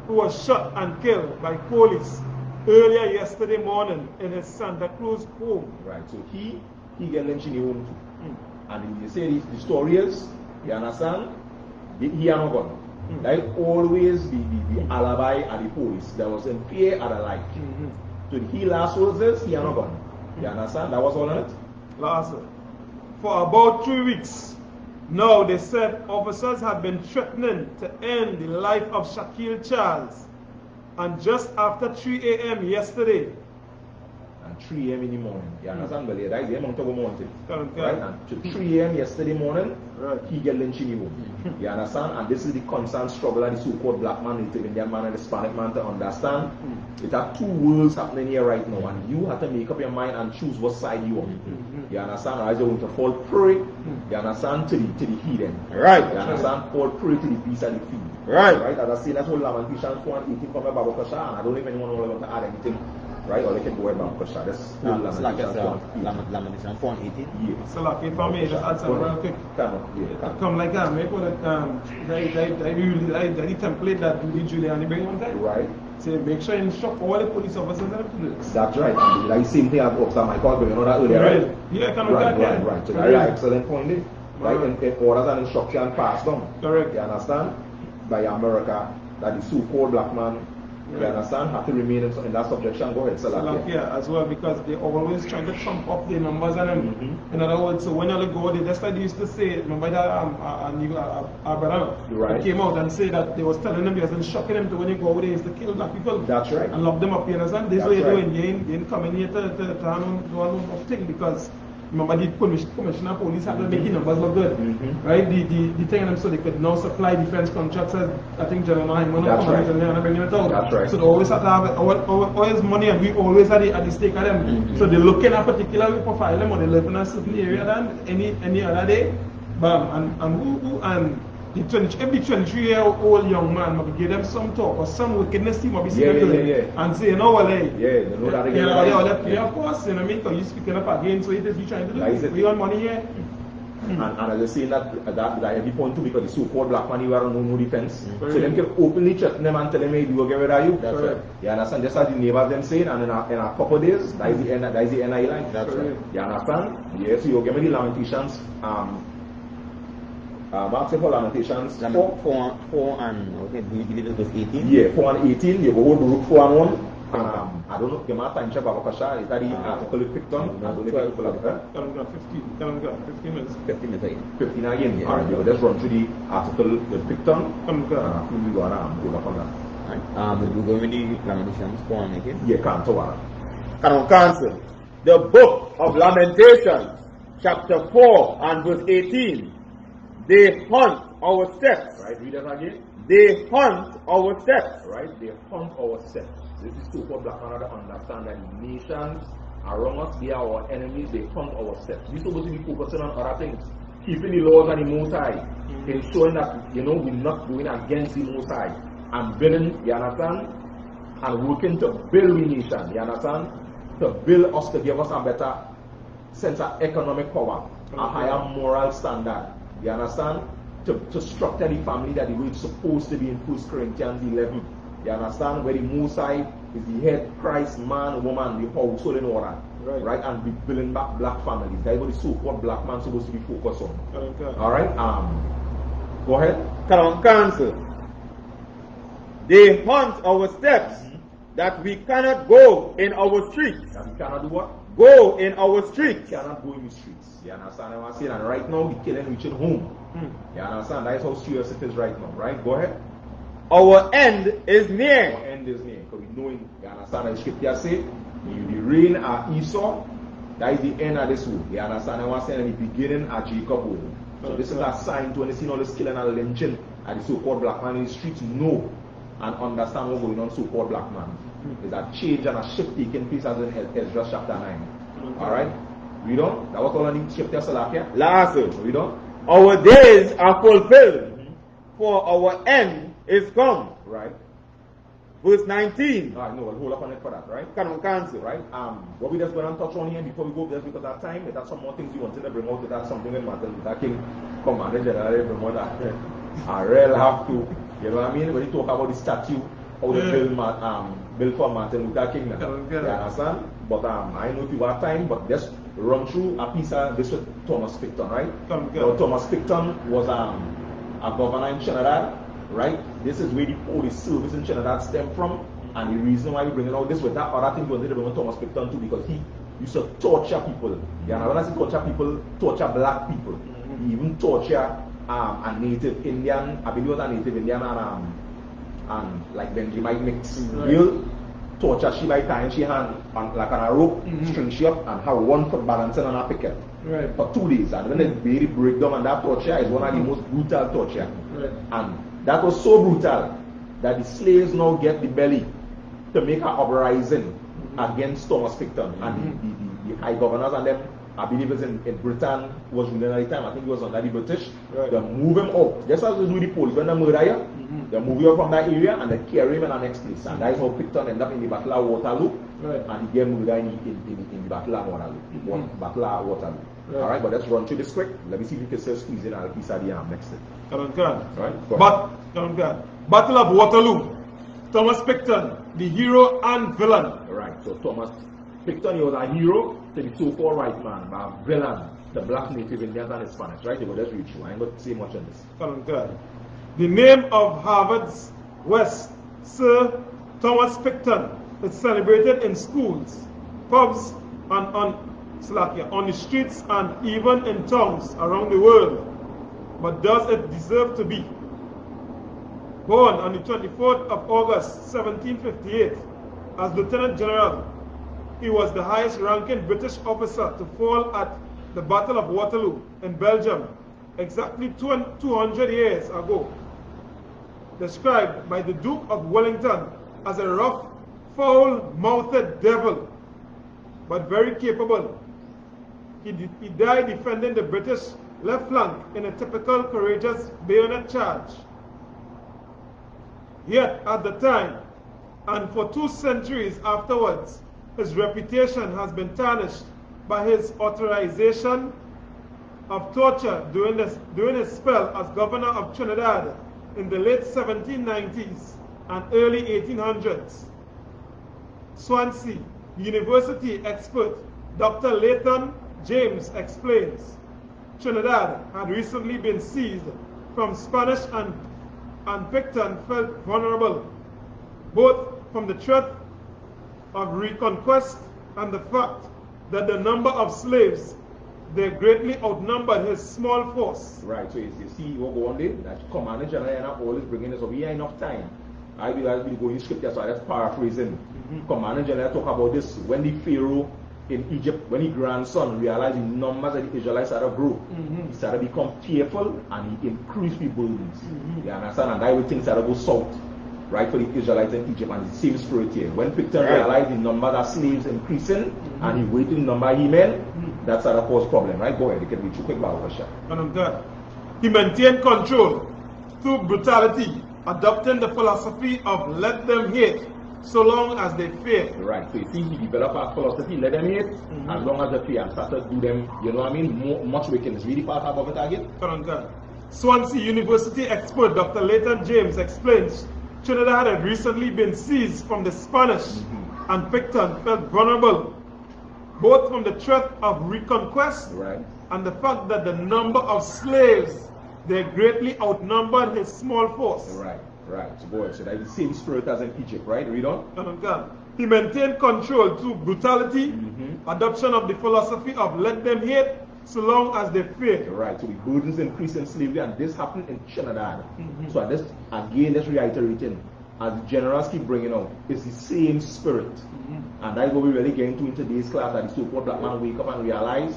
who was shot and killed by police earlier yesterday morning in his Santa Cruz home. Right. So he he get lynched in the home too. And you say the, the story is, you understand? He, he had no gun. Like hmm. always the, the, the alibi and the police. There was in fear hmm, hmm. and the like. So he last was this, he had no gun. You understand? That was all it? Last. For about three weeks now, they said officers have been threatening to end the life of Shaquille Charles. And just after 3 a.m. yesterday, And 3 a.m. in the morning. You understand? Well, yeah, that is the amount of. Correct, Right? And to 3 a.m. yesterday morning, Right. he get lynched in home. You understand? And this is the constant struggle of the so-called black man, the Indian man, and the Hispanic man to understand. It are two worlds happening here right now, and you have to make up your mind and choose what side you on. You understand? Or you're going to fall prey, you understand, to the to the heathen. Right. You understand? Fall prey to the beast and the fiend. Right. Right? As I say, that's what Lamentation 4 and 18 from Bible Kasha, and I don't know if anyone will want to add anything. Right? Or they can go about Kasha. That's Um, whole it's like Lamentation it's, 4 uh, and 18. Lam- Lamentation 4 and 18. Yeah. So like if I may just add something real quick. Come on, yeah, come on. Come like that, make one um they they they really like the template that Rudy Giuliani bring one time. Right. Say make sure you instruct all the police officers and everything. That's right. And like same thing as Officer Michael Bell, you know that earlier, right? Yeah, come on, right, that, right, yeah. right. So Correct. that's an excellent point there. Right? In, in orders and instruction passed down. Correct. You understand? By America, that the so-called black man, you understand, have to remain in, in that subjection. Go ahead, So Salak. like, yeah, as well because they always try to trump up the numbers and them. Mm-hmm. In other words, so when you go, they just like they used to say, remember that um, uh, uh, uh, uh, Right. came out and say that they was telling them, they was shocking them to when you go there is to kill black people. That's right. And lock them up, you understand? This That's way you're right. doing, you ain't, you ain't coming here to, to, to handle do all of thing because remember the commissioner police had to make numbers look good. Mhm. Right? The, the, the thing them so they could now supply defense contractors. I think General Hyman That's right. and bring them out. That's right. So they always have to have our, always money and we always at the, at the stake of them. Mm-hmm. So they look in a particular profile them or they live in a certain area than any any other day. Bam, and, and who, who and the 20, every 23 year old young man might give them some talk or some wickedness he might be Yeah, saying yeah, yeah, them and say, you know what, like, Yeah, they know that again. yeah, right? yeah, yeah, yeah, of course, you know what I mean? Because you're speaking up again, so it is you trying to do. Like we on money here. And, and as I say that, that, that every point too, because the so-called black man, you are no, no defense. Mm-hmm. So them can openly threaten them and tell them, hey, we will get rid of you. That's right. You understand? Just as the neighbors them saying, and in a, in a couple of days, that is the end, that is the NI line. That's right. You understand? Yes, so you give me the lamentations, um, uh, Mark say for lamentations, four, 4, 4 and, okay, do you believe it was 18? yeah, 4 and 18, you go hold the root 4 and 1. Um, I don't know, give me a time check, Babakasha, is that the Ah. article you picked on? I don't know if people have heard. Tell them 15, tell them got 15 minutes. 15 minutes again. 15 again. Yeah. Alright, we'll just run through the article with Picton. Come Uh, on. we go on and go up on that. Right. Um, we'll go with the Lamentations 4 and 18. Yeah, can't tell her. Canon Council. The book of Lamentations, chapter 4 and verse 18. They hunt our steps. Right, read that again. They hunt our steps. Right, they hunt our steps. This is to for Black Canada understand that the nations around us, they are our enemies, they hunt our steps. We're supposed to be focusing on other things. Keeping the laws and the Most High. Ensuring that, you know, we're not going against the Most High. And building, you understand? And working to build the nation, you understand? To build us, to give us a better sense of economic power, a higher moral standard. You understand? To, to structure the family that the way it's supposed to be in 1 Corinthians 11. You understand? Where the Most High is the head, Christ, man, woman, the household in order. Right. And be building back black families. That's what the so-called black man supposed to be focused on. Tell. Alright? Um, go ahead. Canon Council. They hunt our steps that we cannot go in our streets. And we cannot do what? Go in our streets. cannot go in the streets. You understand what I'm saying? And right now, the killing reaching home. Hmm. You understand? That's how serious it is right now, right? Go ahead. Our end is near. Our end is near. Because we know, in- you understand what the scripture say? You the reign at Esau, that is the end of this world. You understand what I'm saying? And the beginning at Jacob world. So this is a sign to when you see all this killing and lynching at the so-called black man in the streets, know and understand what's going on so-called black man. There's a change and a shift taking place as in Ezra chapter 9. Alright? Read on. That was all on the scripture, Salakia. Last. Read on. Our days are fulfilled, for our end is come. Right. Verse 19. Alright, no, we'll hold up on it for that, right? Canon Council. Right? Um, what we just going to touch on here before we go, just because of time, that's some more things we wanted to bring out. That's something that Martin Luther King, Commander General, bring out that I really have to, you know what I mean? When you talk about the statue, how they build, um, build for Martin Luther King now. You understand? But um, I know if you have time, but just run through a piece of this with Thomas Picton, right? Okay. Now, Thomas Picton was um, a governor in Trinidad, right? This is where the police service in Trinidad stem from. And the reason why we bring it out this with that other thing wanted to bring Thomas Picton too, because he used to torture people. Yeah, and when I say torture people, torture black people. He even torture um, a native Indian, I believe it was a native Indian and um, and like Benjamite mix. Right. Real torture she by tying she hand on, like on a rope, Mhm. string she up, and her one foot balancing on a picket Right. for two days. And when they really break down, and that torture is one of the mm-hmm. most brutal torture. Right. And that was so brutal that the slaves now get the belly to make an uprising mm-hmm. against Thomas Picton and the, mm-hmm. the, the, the high governors and them. I believe it's in, in Britain was ruling at the time. I think it was under the British. Right. They move him out. Just as they do the police when they murder you, Mhm. they move you from that area and they carry him in the next place. And that is how Picton ended up in the Battle of Waterloo. Right. And he get murdered in, in, in, in the Battle of Waterloo. Mhm. Battle of Waterloo. Right. All right, but let's run through this quick. Let me see if we can still squeeze in a piece of the arm next. Karan Khan. Right. Go But, Khan. Battle of Waterloo. Thomas Picton, the hero and villain. Right. So Thomas Picton, he was a hero to the so-called white man, but a villain, the black native Indians and Hispanics. Right? But let's read through. I ain't going to say much on this. Khan. The name of Harvard's West, Sir Thomas Picton, is celebrated in schools, pubs, and on Slovakia, on the streets and even in towns around the world. But does it deserve to be? Born on the 24th of August 1758 as Lieutenant General, he was the highest ranking British officer to fall at the Battle of Waterloo in Belgium exactly 200 years ago. Described by the Duke of Wellington as a rough, foul-mouthed devil, but very capable. He, he died defending the British left flank in a typical courageous bayonet charge. Yet at the time, and for two centuries afterwards, his reputation has been tarnished by his authorization of torture during, this, during his spell as governor of Trinidad in the late 1790s and early 1800s. Swansea University expert Dr. Leighton James explains Trinidad had recently been seized from Spanish and, and Picton felt vulnerable, both from the threat of reconquest and the fact that the number of slaves they greatly outnumbered his small force. Right, so you, you see what go on there? That Commander General and always bringing this up. We have enough time. I will I'll be going scripture, so that's paraphrasing. Commander General talk about this when the Pharaoh in Egypt, when his grandson realized the numbers of the Israelites started to grow, Mhm. he started to become fearful and he increased the burdens. Mhm. You understand? And that way things started to go south, right, for the Israelites in Egypt. And the same spirit here. When Picton Right. realized the number of slaves increasing and he waited the number he men, Mhm. That started to cause problem, right? Go ahead, you can be too quick about Russia. And I'm done. He maintained control through brutality, adopting the philosophy of let them hate so long as they fear. Right. So you see, he developed a philosophy, let them hate, Mhm. as long as they fear, and started to do them, you know what I mean, more, much wickedness. Really part above it again? Karangan. Swansea University expert Dr. Leighton James explains Trinidad had recently been seized from the Spanish and Picton felt vulnerable both from the threat of reconquest Right. and the fact that the number of slaves they greatly outnumbered his small force. Right. Right. So ahead. So that's the same spirit as in Egypt, right? Read on. Karangan. He maintained control through brutality, Mhm. adoption of the philosophy of let them hate so long as they fear. Right. So the burdens increase in slavery, and this happened in Trinidad. Mhm. So this again, let's reiterating, as the generals keep bringing out, it's the same spirit. Mm-hmm. And that's what we really get into in today's class that the so-called black man wake up and realize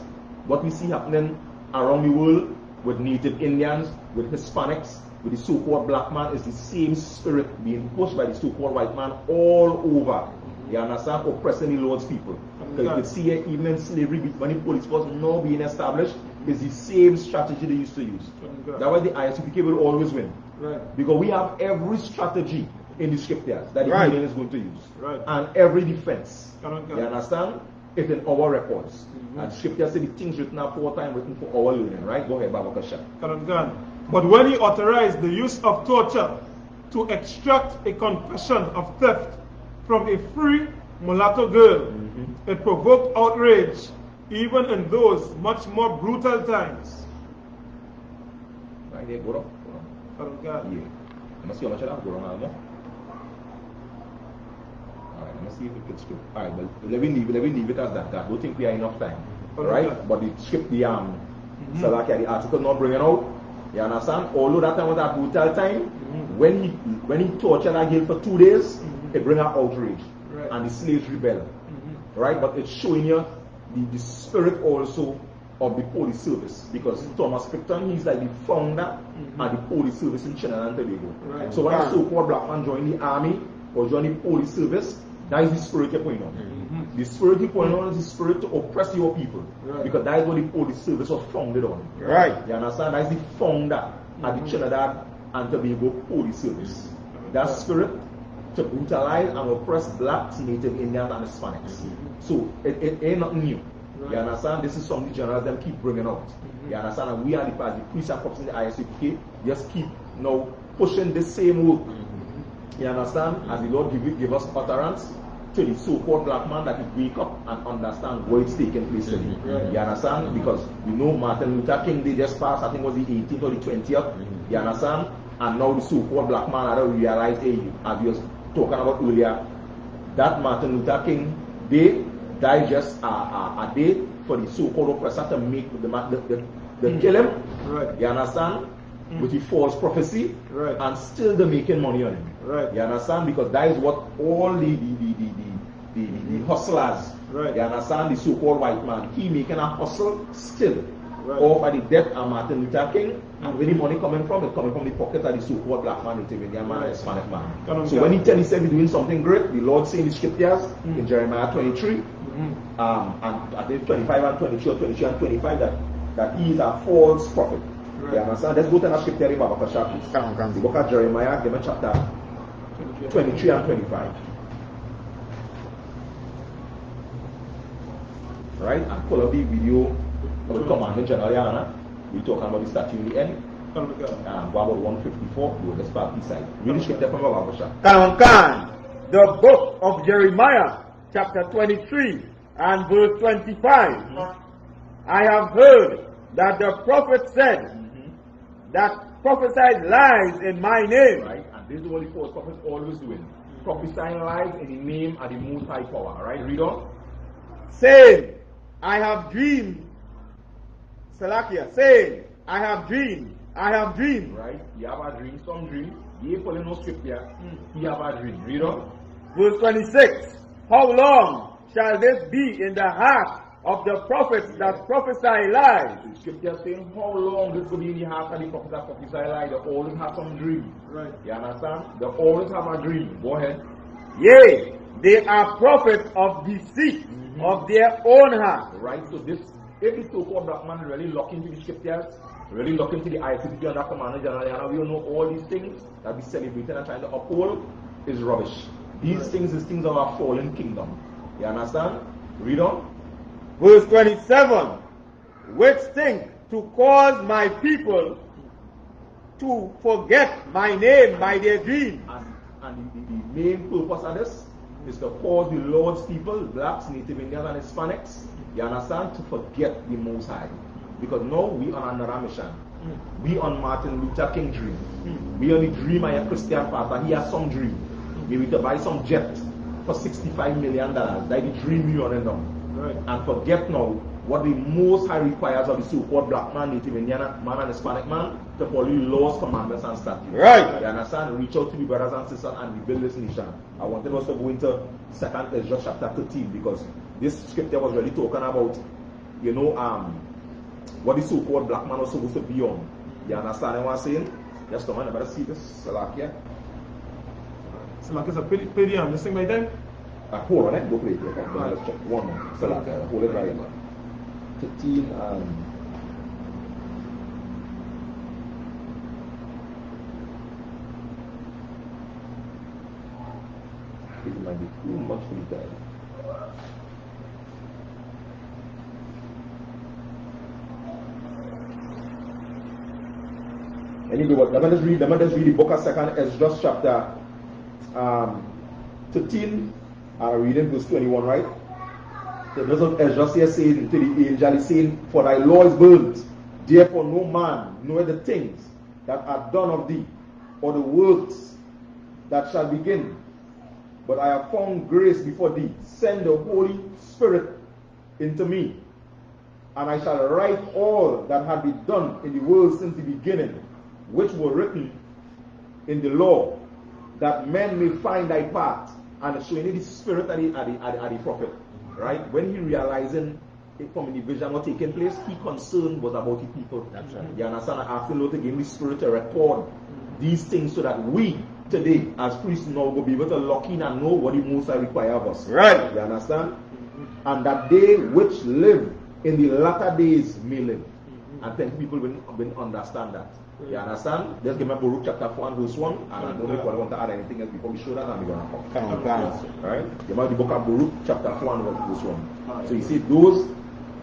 what we see happening around the world with native Indians, with Hispanics, with the so-called black man is the same spirit being pushed by the so-called white man all over. Mm-hmm. You understand? Oppressing the Lord's people. Mm-hmm. Because you can see even in slavery, when the police force now being established, is the same strategy they used to use. That's why the ISUPK will always win. Right. Because we have every strategy in the scriptures that the Right. Union is going to use. Right. And every defense. You understand? It's in our records. Mhm. And scripture say the things written aforetime written for our learning, right? Go ahead, Babakasha. Karangan. But when he authorized the use of torture to extract a confession of theft from a free mulatto girl, Mhm. it provoked outrage even in those much more brutal times. Right there, go on. Go on. Yeah. Me see how much of that go on now. Alright, let me see if it fits through. Alright, but let me leave it, let me leave it as that. I don't think we have enough time. Okay. Right? But the script, the um, Mhm. so like the article not bringing out. You understand? Although that time was a brutal time, Mhm. when he when he tortured that girl for two days, Mhm. it bring her outrage. Right. Right. and the slaves rebel. Right? But it's showing you the, the spirit also of the police service because Thomas Picton, he's like the founder of the police service in Trinidad and Tobago. Right. So when a so-called black man join the army or join the police service, that is the spirit you're putting on. Mm-hmm. The spirit you're putting on is the spirit to oppress your people. Right. Because that is what the police service was founded on. Right. You understand? That is the founder of the mm-hmm. Trinidad and Tobago Police Service. That spirit to brutalize and oppress blacks, native Indians, and Hispanics. Mm-hmm. So it, it ain't nothing new. Right. You understand? This is something generals them keep bringing out. You understand? And we are the party, priests and prophets in the ISUPK, just keep now pushing the same work. You understand? As the Lord give, give us utterance to the so-called black man that he wake up and understand what is taking place today. Right. You understand? Because we know Martin Luther King Day just passed, I think was the 18th or the 20th. You understand? And now the so-called black man had realized, hey, as you was talking about earlier, that Martin Luther King Day died just a, a, a day for the so-called oppressor to make the, the, the, the kill him. Right. You understand? With the false prophecy. Right. And still they're making money on it. Right. You understand? Because that is what all the the, the, the, the, the, the hustlers, Right. you understand, the so-called white man, he making a hustle still. Right. Off by the death of Martin Luther King, and where the money coming from? It's coming from the pocket of the so-called black man, Native Indian man. Hispanic man. So when he tell himself he's doing something great, the Lord say in the scriptures, Mm. in Jeremiah 23, Mhm. um, and I think 25 and 22 or 22 and 25 that, that he is a false prophet. Right. You understand? Let's go to the scripture in Baba Kasha, please. Come on, come on. The book of Jeremiah, give me chapter 23 and 25. Right? And pull up the video of the commandment general Yahanna. We're talking about the statue in the end. Come on, God. Um, go about 154, do the start beside. Read the scripture from Baba Kasha. Come on. The book of Jeremiah, chapter 23 and verse 25. I have heard that the prophet said that prophesied lies in my name. Right? And this is what the false prophets always doing. Prophesying lies in the name of the most high power. Right? Read on. saying, I have dreamed. Salakia, saying, I have dreamed, I have dreamed. Right? You have a dream, some dream. You following no scripture. He have a dream. Read on. Verse 26, How long shall this be in the heart of the prophets that prophesy lies? The scripture saying how long this will be in the heart of the prophets that prophesy lies. They always have some dream. Right. You understand? They always have a dream. Go ahead. Yea, they are prophets of deceit mm-hmm. of their own heart. Right? So this, every so-called black man really look into the scriptures, really look into the ICP under Commander General Yahanna, we all know all these things that we celebrating and trying to uphold is rubbish. These things is things of our fallen kingdom. You understand? Read on. Verse 27, which think to cause my people to forget my name by their dream. And, and the, the, main purpose of this is to cause the Lord's people, blacks, Native Indians, and Hispanics, you understand, to forget the Most High. Because now we on another mission. We on Martin Luther King dream. We on the dream of a Christian father. He has some dream. Maybe to buy some jet for $65 million. That's the dream you on it now. Right. And forget now what the Most High requires of the so-called black man, Native Indian man, and Hispanic man to follow the laws, commandments, and statutes. Right. You understand? Reach out to the brothers and sisters and rebuild this nation. I wanted us to go into Second Ezra chapter 13 because this scripture was really talking about, you know, um, what the so-called black man was supposed to be on. You understand what I'm saying? Just come on, I better see this. Salakia. So like it's a pretty, pretty um, this thing right on, eh? Go play it. Okay? Let's check. One more. Salakia. Hold it right 13 um, it might be too much time. Anyway, what, me just read, let me just read the book of Second Ezra chapter um, 13, Uh, and I read in verse 21, right? The verse of Ezra here saying to the angel, he's saying, For thy law is burnt, therefore no man knoweth the things that are done of thee, or the works that shall begin. But I have found grace before thee. Send the Holy Spirit into me, and I shall write all that had been done in the world since the beginning, which were written in the law, that men may find thy path and showing the spirit of the, of the, of the, the prophet, right? When he realizing it from the vision what taking place, he concerned was about the people. That's right. You understand? Asking Lord to give me spirit to record these things so that we today as priests now will be able to lock in and know what the most High require of us. Right. You understand? And that they which live in the latter days may live. Mm-hmm. And then people will, will understand that. You understand? Let's give me Baruch chapter 4 and verse 1. And I don't know if I want to add anything else before we show that and we're going to come. Come on, come on. Alright? Give me the book of Baruch chapter 4 and verse 1. So you see, those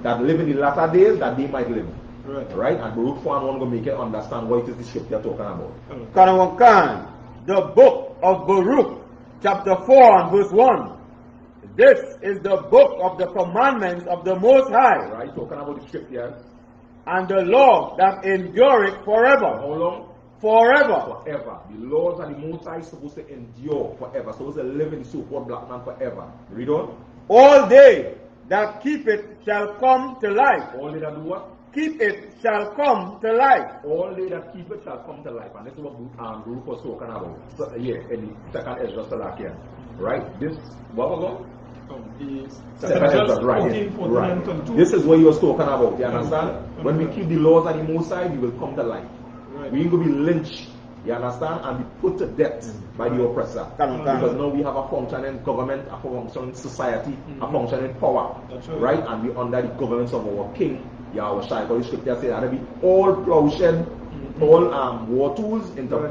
that live in the latter days, that they might live. Right. Right? And Baruch 4 and 1 going to make you understand what it is the scripture talking about. Kanawakan, the book of Baruch, chapter 4 and verse 1. This is the book of the commandments of the Most High, Right? Talking about the scripture. And the law that endureth forever. How forever. long? Forever. Forever. The laws and the Most High is supposed to endure forever. Supposed to live in so-called black man forever. Read on. All they that keep it shall come to life. All they that do what? Keep it shall come to life. All they that keep it shall come to life. And this is what um, was talking about. So, yeah, in the second Ezra Salakia. Right? This, what was it? Second Ezra, right, yeah, 14, 14, right. and 22. This is what he was talking about. You understand? When we keep the laws of the Most High, we will come to life. Right. We ain't going to be lynched. You understand? And be put to death mm. by the oppressor. Come on, Because now we have a functioning government, a functioning society, a functioning power. That's right. right? And we under the governance of our king, Yahawashi. Because the scripture says that we all plowshed, all um, war tools into Right.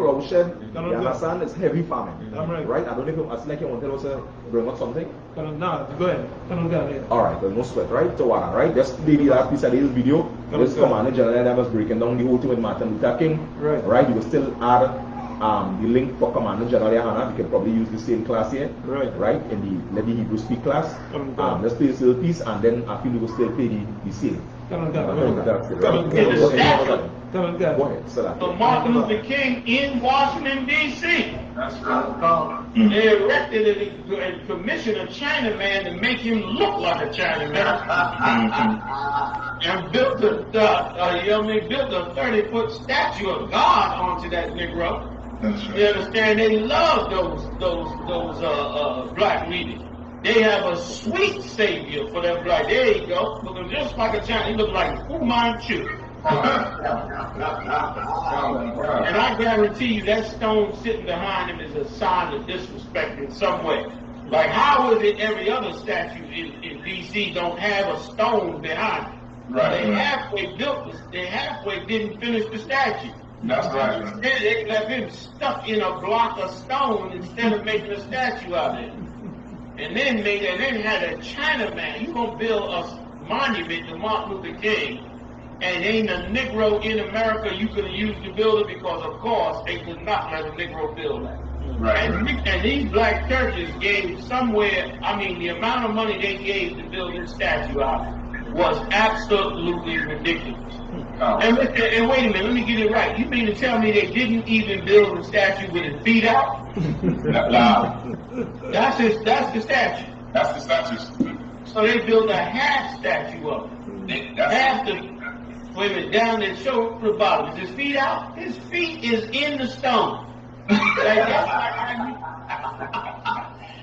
Come You understand? It's heavy farming. I'm right. Right? I don't know if I like you want to tell us, uh, bring up something. I- go ahead. Can I go ahead? Alright, there's no sweat, right? So what, right? Just the last piece of this video, this commander general that was breaking down the whole thing with Martin Luther King. Right. Right? You will still add um, the link for Commander General Yahanna. You can probably use the same class here. Right. Right? In the Let the Hebrew Speak class. Um, let's play this little piece and then I feel we will still play the, the same. Can I I go think ahead? that's it, Come right? On, Go go ahead, ahead. go ahead. Come on, Go go ahead, say that. of Martin Luther King in Washington, D.C. That's right. They erected a, a commission a Chinaman to make him look like a Chinaman. and built a, uh, uh, you know, what I mean, built a 30 foot statue of God onto that Negro. That's right. You understand? They love those those those uh, uh, black leaders. They have a sweet savior for that black. There you go, looking just like a Chinese. He looks like Fu Manchu. And I guarantee you that stone sitting behind him is a sign of disrespect in some way. Like how is it every other statue in, in DC don't have a stone behind it? Right, They right. halfway built this, they halfway didn't finish the statue. That's right. Instead, they left him stuck in a block of stone instead of making a statue out of it. And then made and then had a Chinaman. You gonna build a monument to Martin Luther King, and ain't a Negro in America you could use to build it because of course they could not let a Negro build that. Right. And, and these black churches gave somewhere, I mean, the amount of money they gave to build this statue out was absolutely ridiculous. Oh. And, and, and wait a minute, let me get it right. You mean to tell me they didn't even build the statue with his feet out? Now, That's his, that's the statue. that's the statue. So they built a half statue of it. They- that's- Half the, wait a minute, down there, show the bottom. Is his feet out? His feet is in the stone. Like that's how you,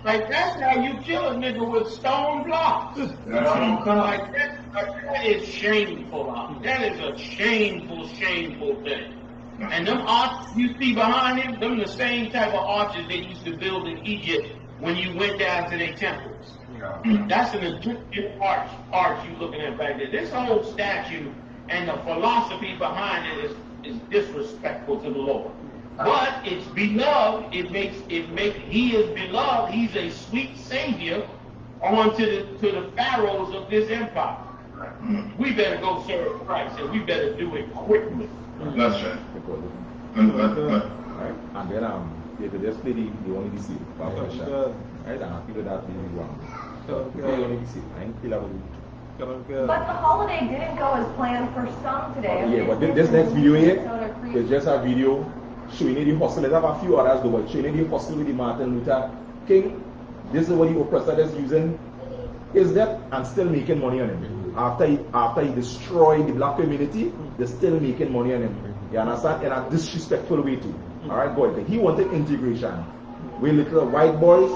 like that's how you kill a nigga with stone blocks. That's Like that, like that is shameful. That is a shameful, shameful thing. And them arches you see behind him, them the same type of arches they used to build in Egypt when you went down to their temples. Yeah. That's an Egyptian arch, arch you looking at back there. This whole statue and the philosophy behind it is, is disrespectful to the Lord. But it's beloved. It makes it make he is beloved. He's a sweet savior onto the to the pharaohs of this empire. We better go serve Christ, and we better do it quickly. That's right. Because, right? And then um, they could just play the, the only DC, Baba Shah. Right? And I feel that really wrong. Okay. Because the only DC, I ain't feel about it. Can I go But the holiday didn't go as planned for some today. Yeah, but this, this next video here is just a video showing the hustle. Let's have a few others though, but showing you the hustle with the Martin Luther King. This is what the oppressor is using his death and still making money on him. After he, after he destroyed the black community, they're still making money on him. You understand? In a disrespectful way too. Alright, boy. He wanted integration. We little white boys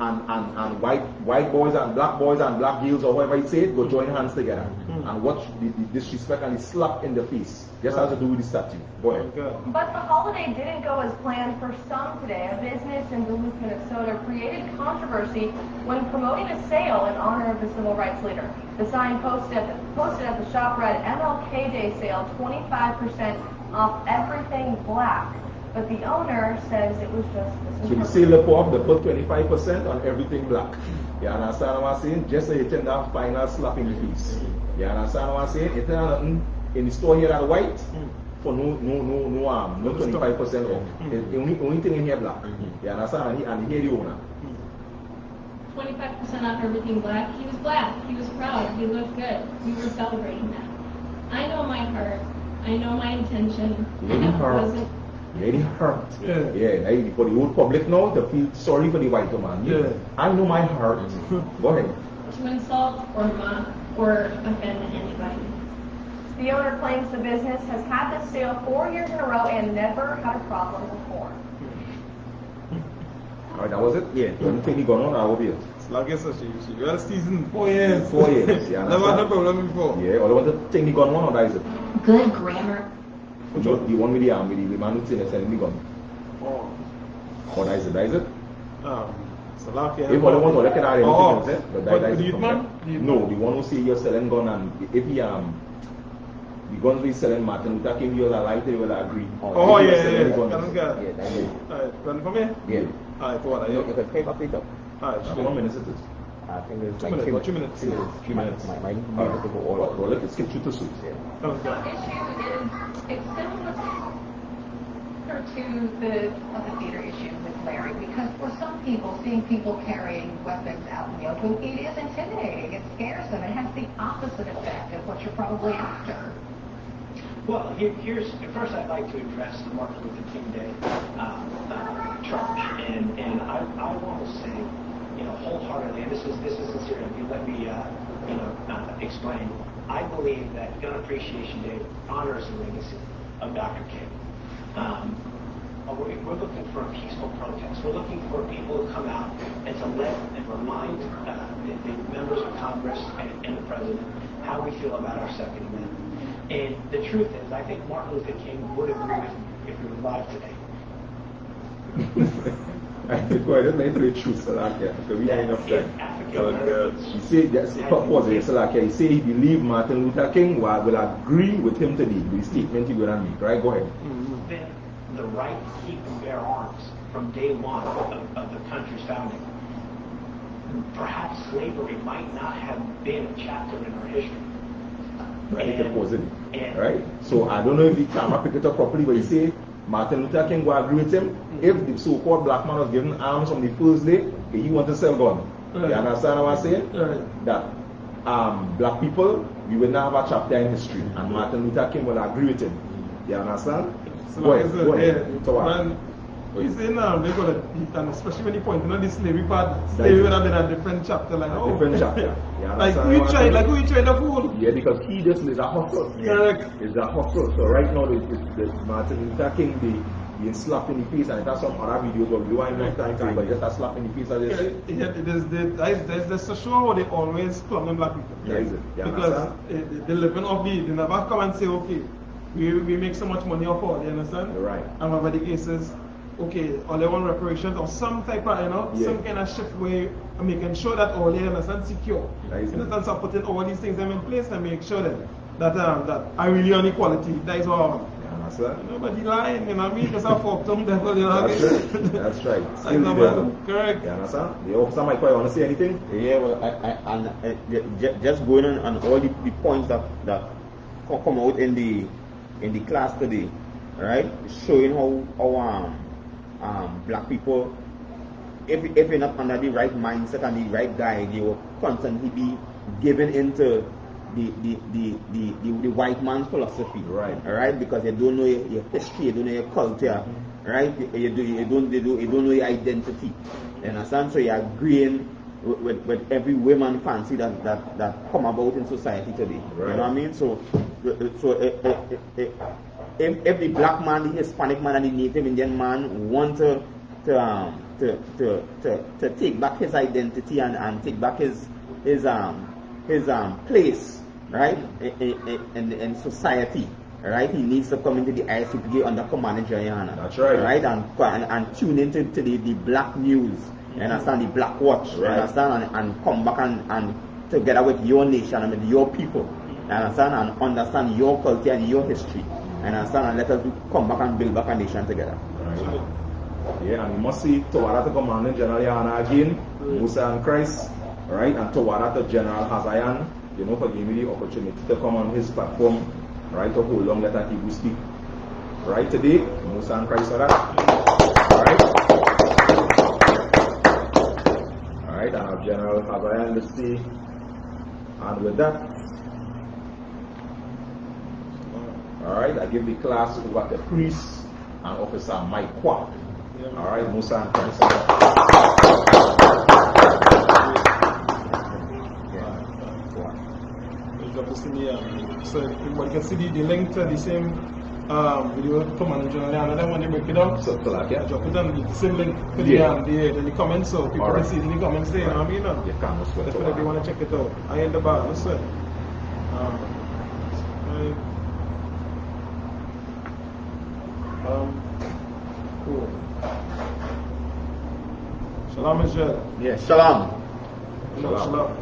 and, and, and white white boys and black boys and black girls or whoever you say it, go join hands together hmm. and watch the, the disrespect and the slap in the face. Just as to do with the statue. Go ahead. But the holiday didn't go as planned for some today. A business in Duluth, Minnesota created controversy when promoting a sale in honor of the civil rights leader. The sign posted at the, posted at the shop read MLK Day sale 25% off everything black. But the owner says it was just So the see sale pop, they put 25% on everything black. You understand what I'm saying? Just so you turn that final slap in the face. You understand what I'm saying? You turn nothing mm, in the store here that white hmm. for no no no no um no 25% off. Hmm. The only only thing in here black. Hmm. You understand? And he and he here the owner. 25% off everything black. He was black. He was proud. He looked good. We were celebrating that. I know my heart. I know my intention. Lady That wasn't Lady hurt. Yeah. Yeah. now for the whole public now to feel sorry for the white man. Yeah. I know my heart. Go ahead. to insult or mock or offend anybody. The owner claims the business has had this sale four years in a row and never had a problem before. Alright, that was it? Yeah. You want to take the gun on or over? Like I said, she, she got a season four years. Four years. Yeah. Never had understand? no problem before. Yeah. Or you want to take the gun on or that is it? Good grammar. Which one? The one with the arm, with the, the man who's selling the gun. Oh. Or that is it? That is it? Um, Salaki. If you want to look at anything Oh. else, eh? But But that, that the is man? there. The youth No, the one who say you're selling gun and if he um the guns we selling Martin Luther King you will alive, they will agree. Oh, If yeah, yeah, yeah. guns- Can I get- Yeah, that is. Alright, run for me? Yeah. Alright, what are you? You can pay back it up. Alright, sure. many minutes is? I think it's Two like minutes, three about two minutes. Three minutes. Three minutes. My, my, my, Alright. to go all Well, well, let's skip through to suits. Okay. The issue is, it's similar to the other theater issue with Larry, because for some people, seeing people carrying weapons out in the open, it is intimidating. It scares them. It has the opposite effect of what you're probably after. Well, here, here's first. I'd like to address the Martin Luther King Day um, uh, charge, and and I, I want to say, you know, wholeheartedly, and this is this is sincere. If you let me, uh, you know, uh, explain, I believe that Gun Appreciation Day honors the legacy of Dr. King. Um, we're, we're looking for a peaceful protest. We're looking for people to come out and to let and remind uh, the, the members of Congress and, and the President how we feel about our Second Amendment. And the truth is, I think Martin Luther King would agree with me if he were alive today. I think well, let me play truth Salakia because we have enough time. He said that's pause it, Salakia. He said he believed Martin Luther King will, will agree with him today, the statement he gonna make. Right, go ahead. Mm-hmm. Then the right to keep and bear arms from day one of, of the country's founding. Perhaps slavery might not have been a chapter in our history. Right, he can pause it. and- Right? So I don't know if the camera picked it up properly, but he say Martin Luther King will agree with him if the so-called black man was given arms on the first day, he wanted to sell gun. You Right. understand what I'm saying? Right. That um, black people, we will now have a chapter in history, and Martin Luther King will agree with him. You understand? So go ahead, go ahead. yeah, man, you say now, they got it, and especially when you point out the slavery part, slavery would have been a different chapter, like, oh. different chapter. You like, who you try, like, who you try to fool? Yeah, because he just is a hustle. It's a hustle. So right now, the, the, the Martin Luther King, the being slapped in the face, and it has some other videos, but we won't have time to, but just a slap in the face. I Yeah, it, it is the, that is, that's, that's for sure how they always plumbing black people. Yeah, is it? You because understand? they living off the, they never come and say, okay, we, we make so much money off all, you understand? Right. And whatever the case is, okay, all they want reparations or some type of, you know, Yeah. some kind of shift where I'm making sure that all they understand secure. That is In it. the sense of putting all these things in place and make sure that, that, um, that I really on equality. That is what I want. Nobody lying, you know what I mean? Because I fucked them, devil, you know what I That's mean? right. That's right. Like, Still no, the devil. Correct. You understand? The officer might quite want to say anything? Yeah, well, I, I, and uh, ju- ju- just going on, on all the, the points that, that come out in the in the class today, right? Showing how how um, um, black people, if if you're not under the right mindset and the right guide, you will constantly be given into the the, the, the, the, white man's philosophy, Right. All right, because you don't know your, your history, you don't know your culture, right? You, do, you don't you, do, you don't know your identity. You understand? So you're agreeing with, with, with every woman fancy that, that, that come about in society today. You know what I mean? So, so uh, uh, uh, uh, if, if the black man, the Hispanic man, and the Native Indian man want to to um to to to, to take back his identity and, and take back his his um his um place right? In, in, in, in society right? He needs to come into the ISUPK under command of Yahanna That's right. right? And and, and tune into to the, the black news. You mm-hmm. understand? The black watch. You Right. understand? And, and come back and, and together with your nation and with your people. You understand? And understand your culture and your history. You understand? And let us come back and build back a nation together. Right. Yeah, and we must see Tawara to Commandant General Yahanna again, mm. Musa and Christ, right? And Tawara to General Hazayan, you know, for giving me the opportunity to come on his platform, right, to hold long let and he will speak. Right today, Musa and Christ for that. Alright? Alright, and our General to see. And with that, alright, I give the class over to priest and officer Mike Kwak. All right, Musa and Prince. We'll drop the, um, so everybody can see the, the link to the same um, video in general and then when they break it down, so, so like, yeah. drop it on the same link to the, Yeah. um, the, the, the comments so people Alright. can see it in the comments there, you know what I mean? Uh, You can't sweat what they want to check it out. I end the bar, let's. Um, right. um, cool. Shalom Israel. Yeah, shalom. Shalom. Shalom.